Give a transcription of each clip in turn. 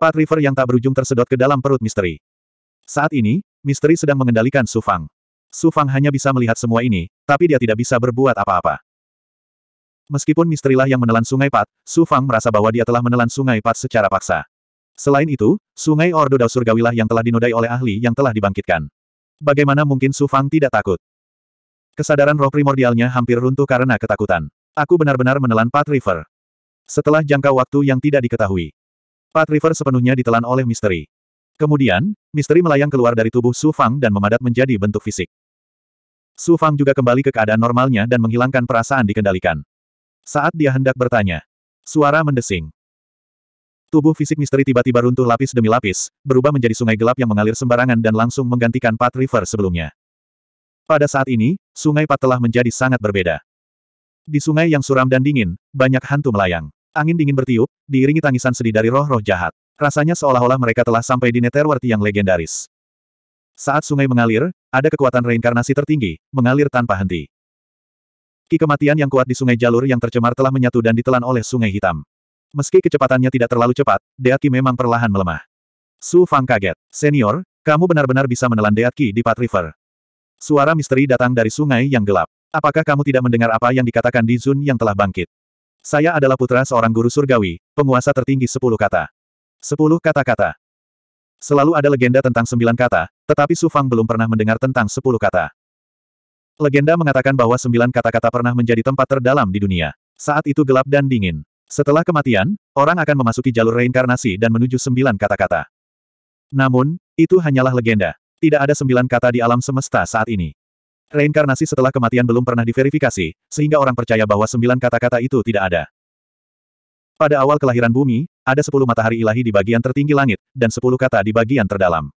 Pat River yang tak berujung tersedot ke dalam perut misteri. Saat ini, misteri sedang mengendalikan Su Fang. Su Fang hanya bisa melihat semua ini, tapi dia tidak bisa berbuat apa-apa. Meskipun misterilah yang menelan sungai Pat, Su Fang merasa bahwa dia telah menelan sungai Pat secara paksa. Selain itu, sungai Ordo Dao Surgawilah yang telah dinodai oleh ahli yang telah dibangkitkan. Bagaimana mungkin Su Fang tidak takut? Kesadaran roh primordialnya hampir runtuh karena ketakutan. Aku benar-benar menelan Pat River. Setelah jangka waktu yang tidak diketahui. Pat River sepenuhnya ditelan oleh misteri. Kemudian, misteri melayang keluar dari tubuh Su Fang dan memadat menjadi bentuk fisik. Su Fang juga kembali ke keadaan normalnya dan menghilangkan perasaan dikendalikan. Saat dia hendak bertanya, suara mendesing. Tubuh fisik misteri tiba-tiba runtuh lapis demi lapis, berubah menjadi sungai gelap yang mengalir sembarangan dan langsung menggantikan Pat River sebelumnya. Pada saat ini, sungai Pat telah menjadi sangat berbeda. Di sungai yang suram dan dingin, banyak hantu melayang. Angin dingin bertiup, diiringi tangisan sedih dari roh-roh jahat. Rasanya seolah-olah mereka telah sampai di Netherworld yang legendaris. Saat sungai mengalir, ada kekuatan reinkarnasi tertinggi, mengalir tanpa henti. Ki kematian yang kuat di sungai jalur yang tercemar telah menyatu dan ditelan oleh sungai hitam. Meski kecepatannya tidak terlalu cepat, Deat Ki memang perlahan melemah. Su Fang kaget. Senior, kamu benar-benar bisa menelan Deat Ki di Pat River. Suara misteri datang dari sungai yang gelap. Apakah kamu tidak mendengar apa yang dikatakan di Zun yang telah bangkit? Saya adalah putra seorang guru surgawi, penguasa tertinggi sepuluh kata. Sepuluh kata-kata. Selalu ada legenda tentang sembilan kata, tetapi Su Fang belum pernah mendengar tentang sepuluh kata. Legenda mengatakan bahwa sembilan kata-kata pernah menjadi tempat terdalam di dunia. Saat itu gelap dan dingin. Setelah kematian, orang akan memasuki jalur reinkarnasi dan menuju sembilan kata-kata. Namun, itu hanyalah legenda. Tidak ada sembilan kata di alam semesta saat ini. Reinkarnasi setelah kematian belum pernah diverifikasi, sehingga orang percaya bahwa sembilan kata-kata itu tidak ada. Pada awal kelahiran bumi, ada sepuluh matahari ilahi di bagian tertinggi langit, dan sepuluh kata di bagian terdalam.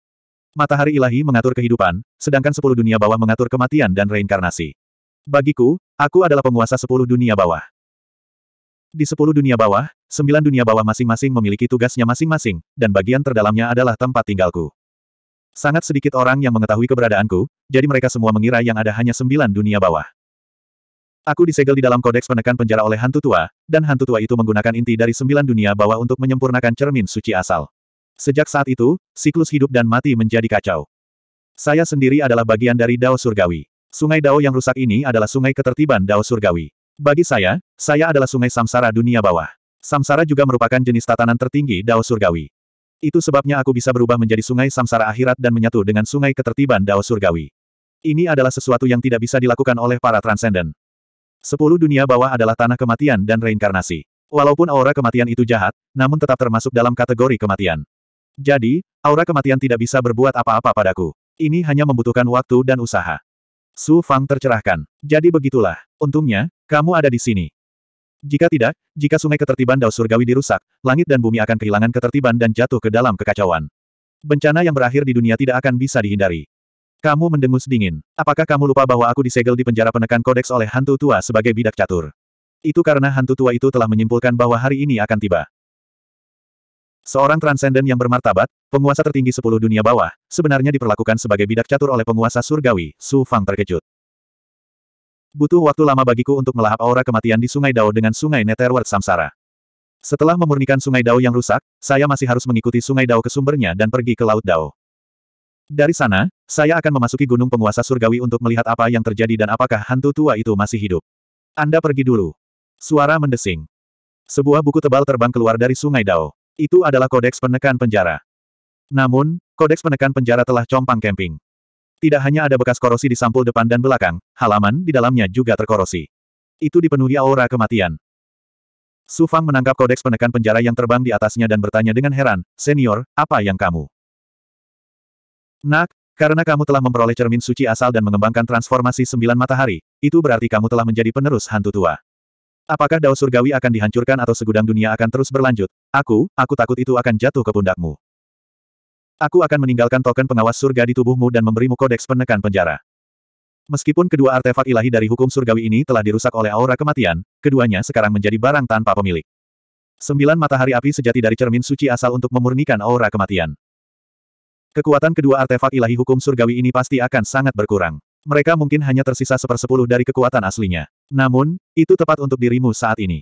Matahari ilahi mengatur kehidupan, sedangkan sepuluh dunia bawah mengatur kematian dan reinkarnasi. Bagiku, aku adalah penguasa sepuluh dunia bawah. Di sepuluh dunia bawah, sembilan dunia bawah masing-masing memiliki tugasnya masing-masing, dan bagian terdalamnya adalah tempat tinggalku. Sangat sedikit orang yang mengetahui keberadaanku, jadi mereka semua mengira yang ada hanya sembilan dunia bawah. Aku disegel di dalam kodeks penekan penjara oleh hantu tua, dan hantu tua itu menggunakan inti dari sembilan dunia bawah untuk menyempurnakan cermin suci asal. Sejak saat itu, siklus hidup dan mati menjadi kacau. Saya sendiri adalah bagian dari Dao Surgawi. Sungai Dao yang rusak ini adalah sungai ketertiban Dao Surgawi. Bagi saya, saya adalah sungai samsara dunia bawah. Samsara juga merupakan jenis tatanan tertinggi Dao Surgawi. Itu sebabnya aku bisa berubah menjadi sungai samsara akhirat dan menyatu dengan sungai ketertiban Dao Surgawi. Ini adalah sesuatu yang tidak bisa dilakukan oleh para transenden. Sepuluh dunia bawah adalah tanah kematian dan reinkarnasi. Walaupun aura kematian itu jahat, namun tetap termasuk dalam kategori kematian. Jadi, aura kematian tidak bisa berbuat apa-apa padaku. Ini hanya membutuhkan waktu dan usaha. Su Fang tercerahkan. Jadi begitulah. Untungnya, kamu ada di sini. Jika tidak, jika sungai ketertiban Dao Surgawi dirusak, langit dan bumi akan kehilangan ketertiban dan jatuh ke dalam kekacauan. Bencana yang berakhir di dunia tidak akan bisa dihindari. Kamu mendengus dingin. Apakah kamu lupa bahwa aku disegel di penjara penekan kodeks oleh hantu tua sebagai bidak catur? Itu karena hantu tua itu telah menyimpulkan bahwa hari ini akan tiba. Seorang transenden yang bermartabat, penguasa tertinggi sepuluh dunia bawah, sebenarnya diperlakukan sebagai bidak catur oleh penguasa surgawi, Su Fang terkejut. Butuh waktu lama bagiku untuk melahap aura kematian di Sungai Dao dengan Sungai Netherworld Samsara. Setelah memurnikan Sungai Dao yang rusak, saya masih harus mengikuti Sungai Dao ke sumbernya dan pergi ke Laut Dao. Dari sana, saya akan memasuki Gunung Penguasa Surgawi untuk melihat apa yang terjadi dan apakah hantu tua itu masih hidup. Anda pergi dulu. Suara mendesing. Sebuah buku tebal terbang keluar dari Sungai Dao. Itu adalah kodeks penekan penjara. Namun, kodeks penekan penjara telah compang camping. Tidak hanya ada bekas korosi di sampul depan dan belakang, halaman di dalamnya juga terkorosi. Itu dipenuhi aura kematian. Su Fang menangkap kodeks penekan penjara yang terbang di atasnya dan bertanya dengan heran, Senior, apa yang kamu? Nak, karena kamu telah memperoleh cermin suci asal dan mengembangkan transformasi sembilan matahari, itu berarti kamu telah menjadi penerus hantu tua. Apakah Dao Surgawi akan dihancurkan atau segudang dunia akan terus berlanjut? Aku, aku takut itu akan jatuh ke pundakmu. Aku akan meninggalkan token pengawas surga di tubuhmu dan memberimu kodeks penekan penjara. Meskipun kedua artefak ilahi dari hukum surgawi ini telah dirusak oleh aura kematian, keduanya sekarang menjadi barang tanpa pemilik. Sembilan matahari api sejati dari cermin suci asal untuk memurnikan aura kematian. Kekuatan kedua artefak ilahi hukum surgawi ini pasti akan sangat berkurang. Mereka mungkin hanya tersisa sepersepuluh dari kekuatan aslinya. Namun, itu tepat untuk dirimu saat ini.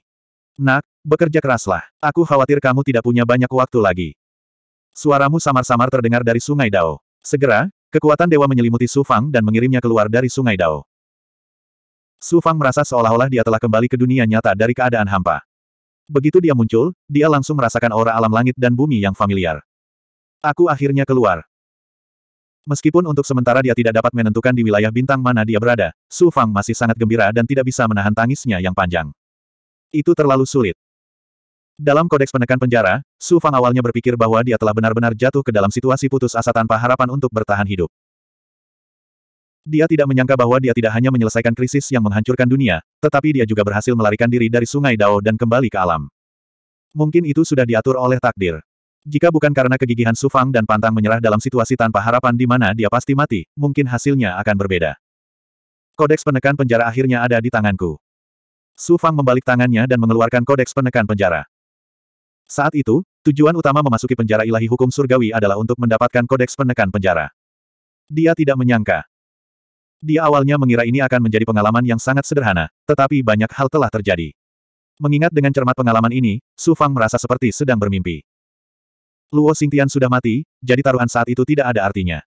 Nak, bekerja keraslah. Aku khawatir kamu tidak punya banyak waktu lagi. Suaramu samar-samar terdengar dari Sungai Dao. Segera, kekuatan dewa menyelimuti Su Fang dan mengirimnya keluar dari Sungai Dao. Su Fang merasa seolah-olah dia telah kembali ke dunia nyata dari keadaan hampa. Begitu dia muncul, dia langsung merasakan aura alam langit dan bumi yang familiar. Aku akhirnya keluar. Meskipun untuk sementara dia tidak dapat menentukan di wilayah bintang mana dia berada, Su Fang masih sangat gembira dan tidak bisa menahan tangisnya yang panjang. Itu terlalu sulit. Dalam kodeks penekan penjara, Su Fang awalnya berpikir bahwa dia telah benar-benar jatuh ke dalam situasi putus asa tanpa harapan untuk bertahan hidup. Dia tidak menyangka bahwa dia tidak hanya menyelesaikan krisis yang menghancurkan dunia, tetapi dia juga berhasil melarikan diri dari sungai Dao dan kembali ke alam. Mungkin itu sudah diatur oleh takdir. Jika bukan karena kegigihan Su Fang dan pantang menyerah dalam situasi tanpa harapan di mana dia pasti mati, mungkin hasilnya akan berbeda. Kodeks penekan penjara akhirnya ada di tanganku. Su Fang membalik tangannya dan mengeluarkan kodeks penekan penjara. Saat itu, tujuan utama memasuki penjara ilahi hukum surgawi adalah untuk mendapatkan kodeks penekan penjara. Dia tidak menyangka. Dia awalnya mengira ini akan menjadi pengalaman yang sangat sederhana, tetapi banyak hal telah terjadi. Mengingat dengan cermat pengalaman ini, Su Fang merasa seperti sedang bermimpi. Luo Xingtian sudah mati, jadi taruhan saat itu tidak ada artinya.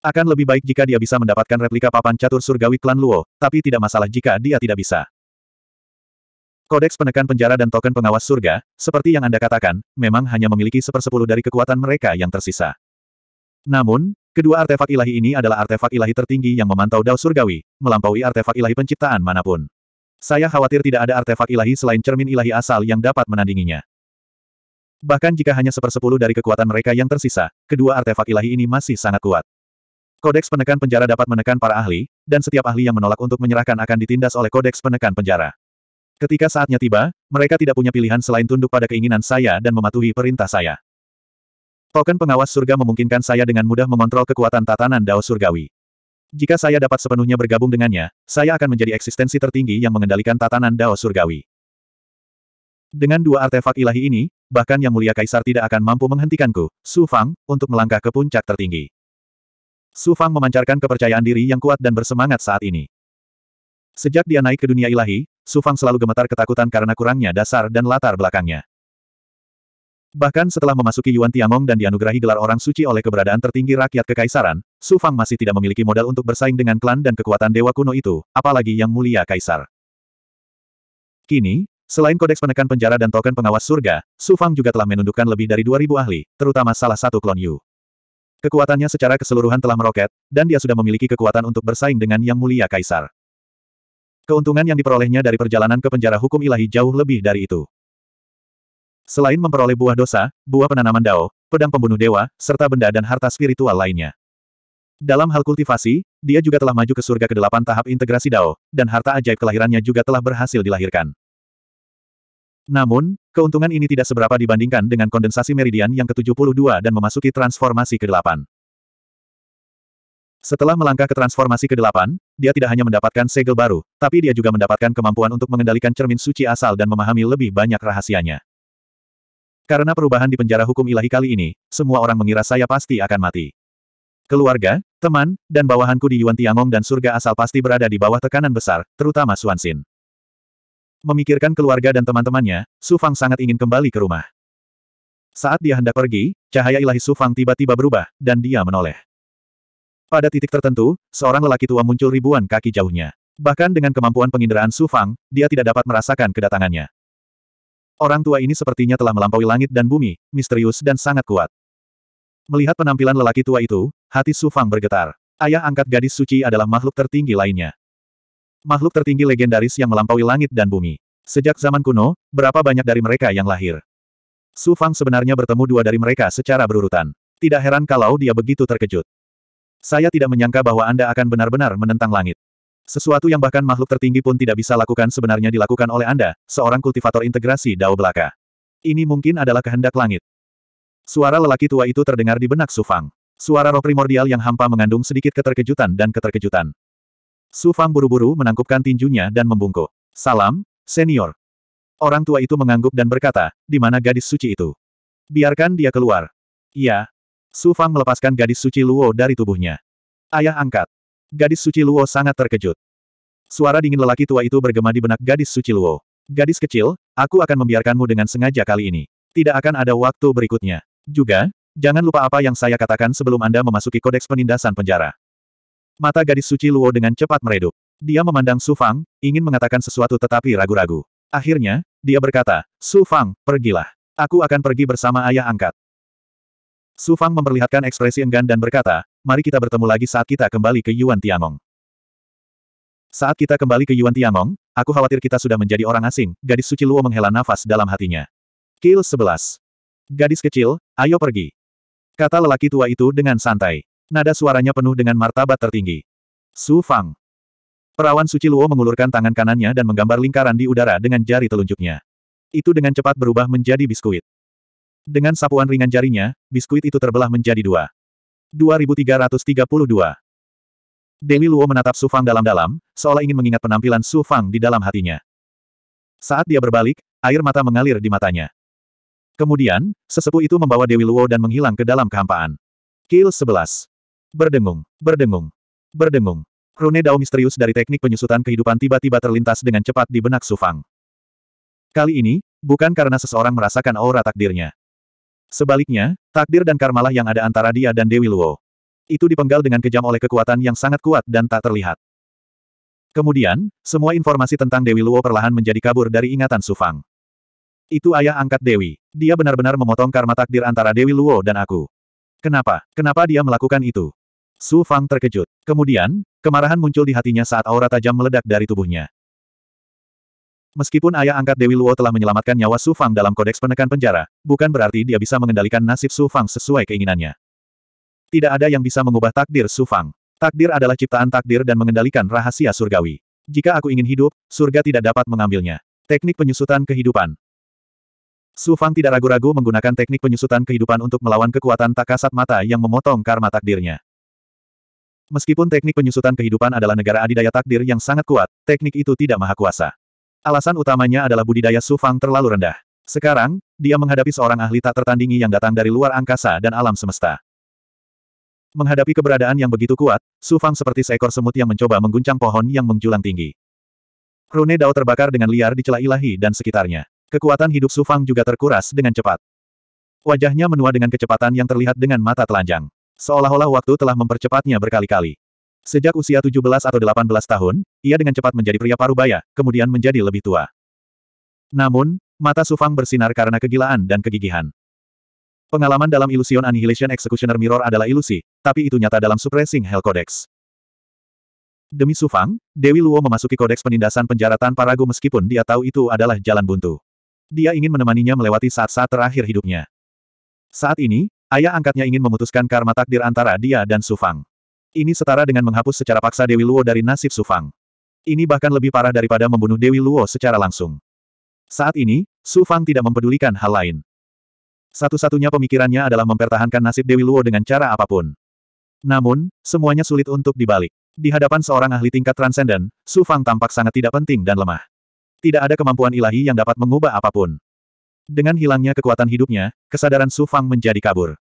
Akan lebih baik jika dia bisa mendapatkan replika papan catur surgawi klan Luo, tapi tidak masalah jika dia tidak bisa. Kodeks penekan penjara dan token pengawas surga, seperti yang Anda katakan, memang hanya memiliki sepersepuluh dari kekuatan mereka yang tersisa. Namun, kedua artefak ilahi ini adalah artefak ilahi tertinggi yang memantau dao surgawi, melampaui artefak ilahi penciptaan mana pun. Saya khawatir tidak ada artefak ilahi selain cermin ilahi asal yang dapat menandinginya. Bahkan jika hanya sepersepuluh dari kekuatan mereka yang tersisa, kedua artefak ilahi ini masih sangat kuat. Kodeks penekan penjara dapat menekan para ahli, dan setiap ahli yang menolak untuk menyerahkan akan ditindas oleh kodeks penekan penjara. Ketika saatnya tiba, mereka tidak punya pilihan selain tunduk pada keinginan saya dan mematuhi perintah saya. Token pengawas surga memungkinkan saya dengan mudah mengontrol kekuatan tatanan Dao Surgawi. Jika saya dapat sepenuhnya bergabung dengannya, saya akan menjadi eksistensi tertinggi yang mengendalikan tatanan Dao Surgawi. Dengan dua artefak ilahi ini, bahkan Yang Mulia Kaisar tidak akan mampu menghentikanku, Su Fang, untuk melangkah ke puncak tertinggi. Su Fang memancarkan kepercayaan diri yang kuat dan bersemangat saat ini. Sejak dia naik ke dunia ilahi, Su Fang selalu gemetar ketakutan karena kurangnya dasar dan latar belakangnya. Bahkan setelah memasuki Yuan Tiangong dan dianugerahi gelar orang suci oleh keberadaan tertinggi rakyat kekaisaran, Su Fang masih tidak memiliki modal untuk bersaing dengan klan dan kekuatan dewa kuno itu, apalagi yang mulia kaisar. Kini, selain kodeks penekan penjara dan token pengawas surga, Su Fang juga telah menundukkan lebih dari 2000 ahli, terutama salah satu klon Yu. Kekuatannya secara keseluruhan telah meroket, dan dia sudah memiliki kekuatan untuk bersaing dengan yang mulia kaisar. Keuntungan yang diperolehnya dari perjalanan ke penjara hukum ilahi jauh lebih dari itu. Selain memperoleh buah dosa, buah penanaman dao, pedang pembunuh dewa, serta benda dan harta spiritual lainnya. Dalam hal kultivasi, dia juga telah maju ke surga ke-8 tahap integrasi dao, dan harta ajaib kelahirannya juga telah berhasil dilahirkan. Namun, keuntungan ini tidak seberapa dibandingkan dengan kondensasi meridian yang ke-72 dan memasuki transformasi ke-8. Setelah melangkah ke transformasi ke-8, dia tidak hanya mendapatkan segel baru, tapi dia juga mendapatkan kemampuan untuk mengendalikan cermin suci asal dan memahami lebih banyak rahasianya. Karena perubahan di penjara hukum ilahi kali ini, semua orang mengira saya pasti akan mati. Keluarga, teman, dan bawahanku di Yuan Tiangong dan surga asal pasti berada di bawah tekanan besar, terutama Suan Xin. Memikirkan keluarga dan teman-temannya, Su Fang sangat ingin kembali ke rumah. Saat dia hendak pergi, cahaya ilahi Su Fang tiba-tiba berubah, dan dia menoleh. Pada titik tertentu, seorang lelaki tua muncul ribuan kaki jauhnya. Bahkan dengan kemampuan penginderaan Su Fang, dia tidak dapat merasakan kedatangannya. Orang tua ini sepertinya telah melampaui langit dan bumi, misterius dan sangat kuat. Melihat penampilan lelaki tua itu, hati Su Fang bergetar. Ayah angkat gadis suci adalah makhluk tertinggi lainnya. Makhluk tertinggi legendaris yang melampaui langit dan bumi. Sejak zaman kuno, berapa banyak dari mereka yang lahir? Su Fang sebenarnya bertemu dua dari mereka secara berurutan. Tidak heran kalau dia begitu terkejut. Saya tidak menyangka bahwa Anda akan benar-benar menentang langit. Sesuatu yang bahkan makhluk tertinggi pun tidak bisa lakukan sebenarnya dilakukan oleh Anda, seorang kultivator integrasi Dao Belaka. Ini mungkin adalah kehendak langit. Suara lelaki tua itu terdengar di benak Sufang. Suara roh primordial yang hampa mengandung sedikit keterkejutan dan keterkejutan. Sufang buru-buru menangkupkan tinjunya dan membungkuk. Salam, senior. Orang tua itu mengangguk dan berkata, di mana gadis suci itu? Biarkan dia keluar. Iya, Su Fang melepaskan gadis suci Luo dari tubuhnya. Ayah angkat. Gadis suci Luo sangat terkejut. Suara dingin lelaki tua itu bergema di benak gadis suci Luo. Gadis kecil, aku akan membiarkanmu dengan sengaja kali ini. Tidak akan ada waktu berikutnya. Juga, jangan lupa apa yang saya katakan sebelum Anda memasuki kodeks penindasan penjara. Mata gadis suci Luo dengan cepat meredup. Dia memandang Su Fang, ingin mengatakan sesuatu tetapi ragu-ragu. Akhirnya, dia berkata, Su Fang, pergilah. Aku akan pergi bersama ayah angkat. Su Fang memperlihatkan ekspresi enggan dan berkata, mari kita bertemu lagi saat kita kembali ke Yuan Tiangong. Saat kita kembali ke Yuan Tiangong, aku khawatir kita sudah menjadi orang asing, gadis suci Luo menghela nafas dalam hatinya. Kill 11. Gadis kecil, ayo pergi. Kata lelaki tua itu dengan santai. Nada suaranya penuh dengan martabat tertinggi. Su Fang. Perawan suci Luo mengulurkan tangan kanannya dan menggambar lingkaran di udara dengan jari telunjuknya. Itu dengan cepat berubah menjadi biskuit. Dengan sapuan ringan jarinya, biskuit itu terbelah menjadi dua. 2332. Dewi Luo menatap Su Fang dalam-dalam, seolah ingin mengingat penampilan Su Fang di dalam hatinya. Saat dia berbalik, air mata mengalir di matanya. Kemudian, sesepuh itu membawa Dewi Luo dan menghilang ke dalam kehampaan. Kill 11. Berdengung, berdengung, berdengung. Rune Dao misterius dari teknik penyusutan kehidupan tiba-tiba terlintas dengan cepat di benak Su Fang. Kali ini, bukan karena seseorang merasakan aura takdirnya. Sebaliknya, takdir dan karmalah yang ada antara dia dan Dewi Luo. Itu dipenggal dengan kejam oleh kekuatan yang sangat kuat dan tak terlihat. Kemudian, semua informasi tentang Dewi Luo perlahan menjadi kabur dari ingatan Su Fang. Itu ayah angkat Dewi. Dia benar-benar memotong karma takdir antara Dewi Luo dan aku. Kenapa? Kenapa dia melakukan itu? Su Fang terkejut. Kemudian, kemarahan muncul di hatinya saat aura tajam meledak dari tubuhnya. Meskipun ayah angkat Dewi Luo telah menyelamatkan nyawa Su Fang dalam kodeks penekan penjara, bukan berarti dia bisa mengendalikan nasib Su Fang sesuai keinginannya. Tidak ada yang bisa mengubah takdir Su Fang. Takdir adalah ciptaan takdir dan mengendalikan rahasia surgawi. Jika aku ingin hidup, surga tidak dapat mengambilnya. Teknik penyusutan kehidupan. Su Fang tidak ragu-ragu menggunakan teknik penyusutan kehidupan untuk melawan kekuatan tak kasat mata yang memotong karma takdirnya. Meskipun teknik penyusutan kehidupan adalah negara adidaya takdir yang sangat kuat, teknik itu tidak maha kuasa. Alasan utamanya adalah budidaya Su Fang terlalu rendah. Sekarang, dia menghadapi seorang ahli tak tertandingi yang datang dari luar angkasa dan alam semesta. Menghadapi keberadaan yang begitu kuat, Su Fang seperti seekor semut yang mencoba mengguncang pohon yang menjulang tinggi. Rune Dao terbakar dengan liar di celah ilahi dan sekitarnya. Kekuatan hidup Su Fang juga terkuras dengan cepat. Wajahnya menua dengan kecepatan yang terlihat dengan mata telanjang. Seolah-olah waktu telah mempercepatnya berkali-kali. Sejak usia 17 atau 18 tahun, ia dengan cepat menjadi pria parubaya, kemudian menjadi lebih tua. Namun, mata Sufang bersinar karena kegilaan dan kegigihan. Pengalaman dalam Illusion Annihilation Executioner Mirror adalah ilusi, tapi itu nyata dalam Suppressing Hell Codex. Demi Sufang, Dewi Luo memasuki kodeks penindasan penjara tanpa ragu meskipun dia tahu itu adalah jalan buntu. Dia ingin menemaninya melewati saat-saat terakhir hidupnya. Saat ini, ayah angkatnya ingin memutuskan karma takdir antara dia dan Sufang. Ini setara dengan menghapus secara paksa Dewi Luo dari nasib Sufang. Ini bahkan lebih parah daripada membunuh Dewi Luo secara langsung. Saat ini, Su Fang tidak mempedulikan hal lain. Satu-satunya pemikirannya adalah mempertahankan nasib Dewi Luo dengan cara apa pun. Namun, semuanya sulit untuk dibalik. Di hadapan seorang ahli tingkat transenden, Su Fang tampak sangat tidak penting dan lemah. Tidak ada kemampuan ilahi yang dapat mengubah apa pun. Dengan hilangnya kekuatan hidupnya, kesadaran Su Fang menjadi kabur.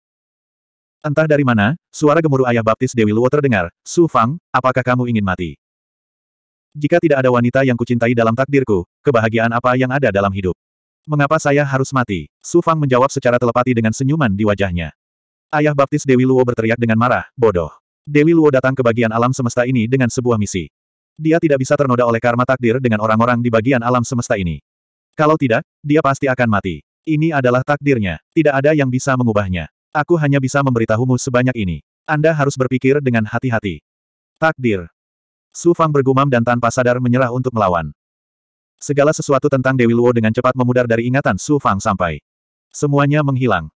Entah dari mana, suara gemuruh ayah baptis Dewi Luo terdengar, Su Fang, apakah kamu ingin mati? Jika tidak ada wanita yang kucintai dalam takdirku, kebahagiaan apa yang ada dalam hidup? Mengapa saya harus mati? Su Fang menjawab secara telepati dengan senyuman di wajahnya. Ayah baptis Dewi Luo berteriak dengan marah, bodoh. Dewi Luo datang ke bagian alam semesta ini dengan sebuah misi. Dia tidak bisa ternoda oleh karma takdir dengan orang-orang di bagian alam semesta ini. Kalau tidak, dia pasti akan mati. Ini adalah takdirnya, tidak ada yang bisa mengubahnya. Aku hanya bisa memberitahumu sebanyak ini. Anda harus berpikir dengan hati-hati. Takdir. Su Fang bergumam dan tanpa sadar menyerah untuk melawan. Segala sesuatu tentang Dewi Luo dengan cepat memudar dari ingatan Su Fang sampai. Semuanya menghilang.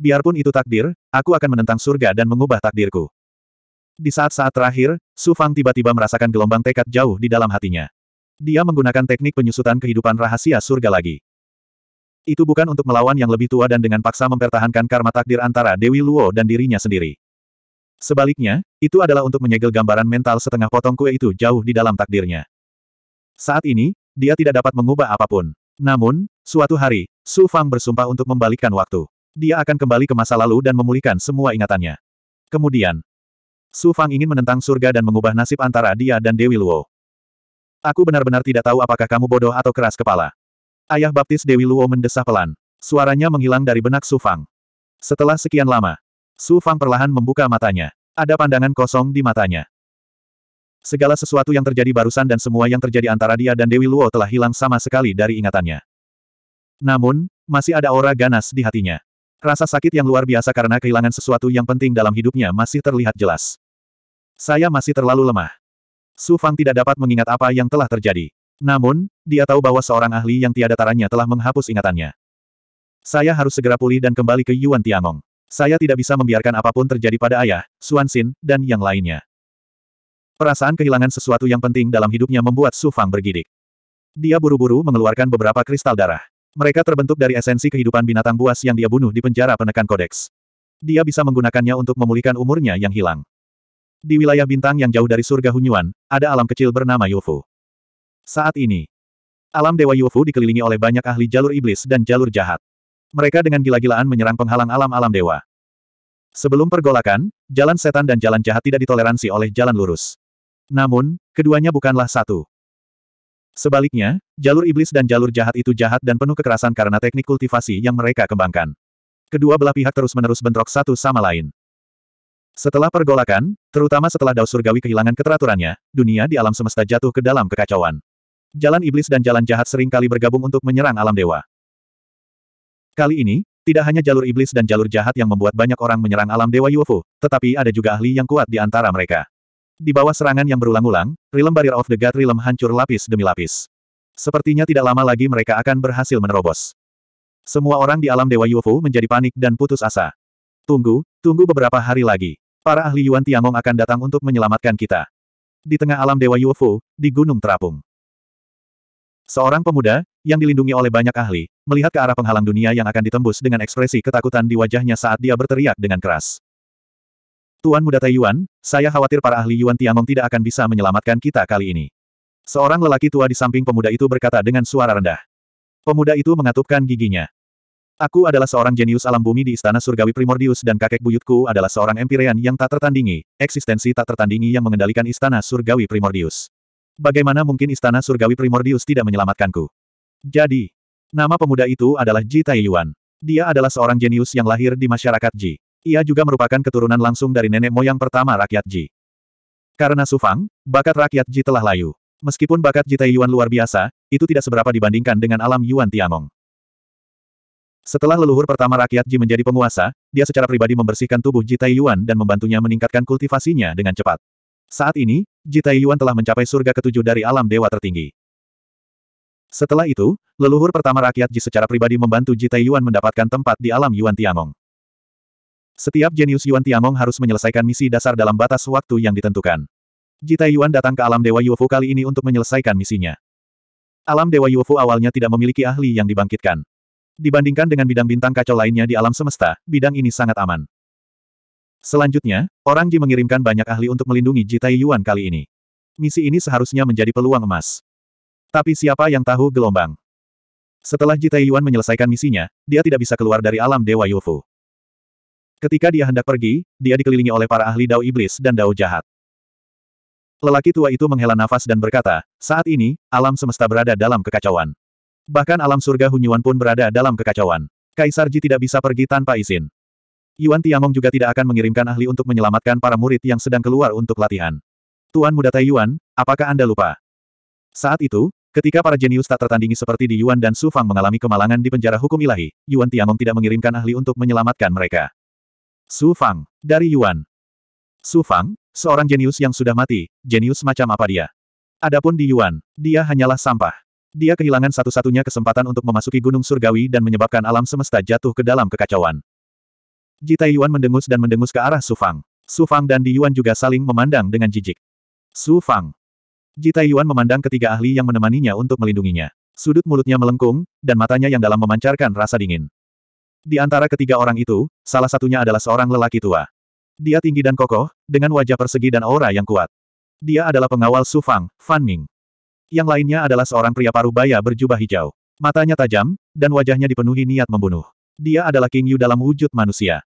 Biarpun itu takdir, aku akan menentang surga dan mengubah takdirku. Di saat-saat terakhir, Su Fang tiba-tiba merasakan gelombang tekad jauh di dalam hatinya. Dia menggunakan teknik penyusutan kehidupan rahasia surga lagi. Itu bukan untuk melawan yang lebih tua dan dengan paksa mempertahankan karma takdir antara Dewi Luo dan dirinya sendiri. Sebaliknya, itu adalah untuk menyegel gambaran mental setengah potong kue itu jauh di dalam takdirnya. Saat ini, dia tidak dapat mengubah apa pun. Namun, suatu hari, Su Fang bersumpah untuk membalikkan waktu. Dia akan kembali ke masa lalu dan memulihkan semua ingatannya. Kemudian, Su Fang ingin menentang surga dan mengubah nasib antara dia dan Dewi Luo. Aku benar-benar tidak tahu apakah kamu bodoh atau keras kepala. Ayah baptis Dewi Luo mendesah pelan. Suaranya menghilang dari benak Su Fang. Setelah sekian lama, Su Fang perlahan membuka matanya. Ada pandangan kosong di matanya. Segala sesuatu yang terjadi barusan dan semua yang terjadi antara dia dan Dewi Luo telah hilang sama sekali dari ingatannya. Namun, masih ada aura ganas di hatinya. Rasa sakit yang luar biasa karena kehilangan sesuatu yang penting dalam hidupnya masih terlihat jelas. Saya masih terlalu lemah. Su Fang tidak dapat mengingat apa yang telah terjadi. Namun, dia tahu bahwa seorang ahli yang tiada taranya telah menghapus ingatannya. Saya harus segera pulih dan kembali ke Yuan Tiangong. Saya tidak bisa membiarkan apa pun terjadi pada ayah, Suan Xin, dan yang lainnya. Perasaan kehilangan sesuatu yang penting dalam hidupnya membuat Su Fang bergidik. Dia buru-buru mengeluarkan beberapa kristal darah. Mereka terbentuk dari esensi kehidupan binatang buas yang dia bunuh di penjara penekan kodeks. Dia bisa menggunakannya untuk memulihkan umurnya yang hilang. Di wilayah bintang yang jauh dari surga Hunyuan, ada alam kecil bernama Yufu. Saat ini, alam Dewa Yufu dikelilingi oleh banyak ahli jalur iblis dan jalur jahat. Mereka dengan gila-gilaan menyerang penghalang alam-alam dewa. Sebelum pergolakan, jalan setan dan jalan jahat tidak ditoleransi oleh jalan lurus. Namun, keduanya bukanlah satu. Sebaliknya, jalur iblis dan jalur jahat itu jahat dan penuh kekerasan karena teknik kultivasi yang mereka kembangkan. Kedua belah pihak terus-menerus bentrok satu sama lain. Setelah pergolakan, terutama setelah Dao Surgawi kehilangan keteraturannya, dunia di alam semesta jatuh ke dalam kekacauan. Jalan iblis dan jalan jahat sering kali bergabung untuk menyerang alam dewa. Kali ini, tidak hanya jalur iblis dan jalur jahat yang membuat banyak orang menyerang alam dewa UFO, tetapi ada juga ahli yang kuat di antara mereka. Di bawah serangan yang berulang-ulang, Realm Barrier of the God Realm hancur lapis demi lapis. Sepertinya tidak lama lagi mereka akan berhasil menerobos. Semua orang di alam Dewa UFO menjadi panik dan putus asa. Tunggu, tunggu beberapa hari lagi. Para ahli Yuan Tiangong akan datang untuk menyelamatkan kita. Di tengah alam Dewa UFO, di Gunung Terapung. Seorang pemuda, yang dilindungi oleh banyak ahli, melihat ke arah penghalang dunia yang akan ditembus dengan ekspresi ketakutan di wajahnya saat dia berteriak dengan keras. Tuan Muda Taiyuan, saya khawatir para ahli Yuan Tiangong tidak akan bisa menyelamatkan kita kali ini. Seorang lelaki tua di samping pemuda itu berkata dengan suara rendah. Pemuda itu mengatupkan giginya. Aku adalah seorang jenius alam bumi di Istana Surgawi Primordius dan kakek buyutku adalah seorang Empyrean yang tak tertandingi, eksistensi tak tertandingi yang mengendalikan Istana Surgawi Primordius. Bagaimana mungkin Istana Surgawi Primordius tidak menyelamatkanku? Jadi, nama pemuda itu adalah Ji Taiyuan. Dia adalah seorang jenius yang lahir di masyarakat Ji. Ia juga merupakan keturunan langsung dari nenek moyang pertama rakyat Ji. Karena Sufang, bakat rakyat Ji telah layu. Meskipun bakat Ji Yuan luar biasa, itu tidak seberapa dibandingkan dengan alam Yuan Tiangong. Setelah leluhur pertama rakyat Ji menjadi penguasa, dia secara pribadi membersihkan tubuh Ji Yuan dan membantunya meningkatkan kultivasinya dengan cepat. Saat ini, Ji Yuan telah mencapai surga ketujuh dari alam dewa tertinggi. Setelah itu, leluhur pertama rakyat Ji secara pribadi membantu Ji Yuan mendapatkan tempat di alam Yuan Tiangong. Setiap jenius Yuan Tiangong harus menyelesaikan misi dasar dalam batas waktu yang ditentukan. Jita Yuan datang ke alam Dewa Yuofu kali ini untuk menyelesaikan misinya. Alam Dewa Yuofu awalnya tidak memiliki ahli yang dibangkitkan. Dibandingkan dengan bidang bintang kacau lainnya di alam semesta, bidang ini sangat aman. Selanjutnya, orang Ji mengirimkan banyak ahli untuk melindungi Jita Yuan kali ini. Misi ini seharusnya menjadi peluang emas. Tapi siapa yang tahu gelombang? Setelah Jita Yuan menyelesaikan misinya, dia tidak bisa keluar dari alam Dewa Yuofu. Ketika dia hendak pergi, dia dikelilingi oleh para ahli dao iblis dan dao jahat. Lelaki tua itu menghela nafas dan berkata, saat ini, alam semesta berada dalam kekacauan. Bahkan alam surga Hunyuan pun berada dalam kekacauan. Kaisar Ji tidak bisa pergi tanpa izin. Yuan Tiangong juga tidak akan mengirimkan ahli untuk menyelamatkan para murid yang sedang keluar untuk latihan. Tuan Muda Taiyuan, apakah Anda lupa? Saat itu, ketika para jenius tak tertandingi seperti di Yuan dan Su Fang mengalami kemalangan di penjara hukum ilahi, Yuan Tiangong tidak mengirimkan ahli untuk menyelamatkan mereka. Su Fang, dari Yuan. Su Fang, seorang jenius yang sudah mati, jenius macam apa dia? Adapun di Yuan, dia hanyalah sampah. Dia kehilangan satu-satunya kesempatan untuk memasuki Gunung Surgawi dan menyebabkan alam semesta jatuh ke dalam kekacauan. Jita Yuan mendengus dan mendengus ke arah Su Fang. Su Fang dan Di Yuan juga saling memandang dengan jijik. Su Fang. Jita Yuan memandang ketiga ahli yang menemaninya untuk melindunginya. Sudut mulutnya melengkung, dan matanya yang dalam memancarkan rasa dingin. Di antara ketiga orang itu, salah satunya adalah seorang lelaki tua. Dia tinggi dan kokoh, dengan wajah persegi dan aura yang kuat. Dia adalah pengawal Su Fang, Fan Ming. Yang lainnya adalah seorang pria paruh baya berjubah hijau. Matanya tajam, dan wajahnya dipenuhi niat membunuh. Dia adalah King Yu dalam wujud manusia.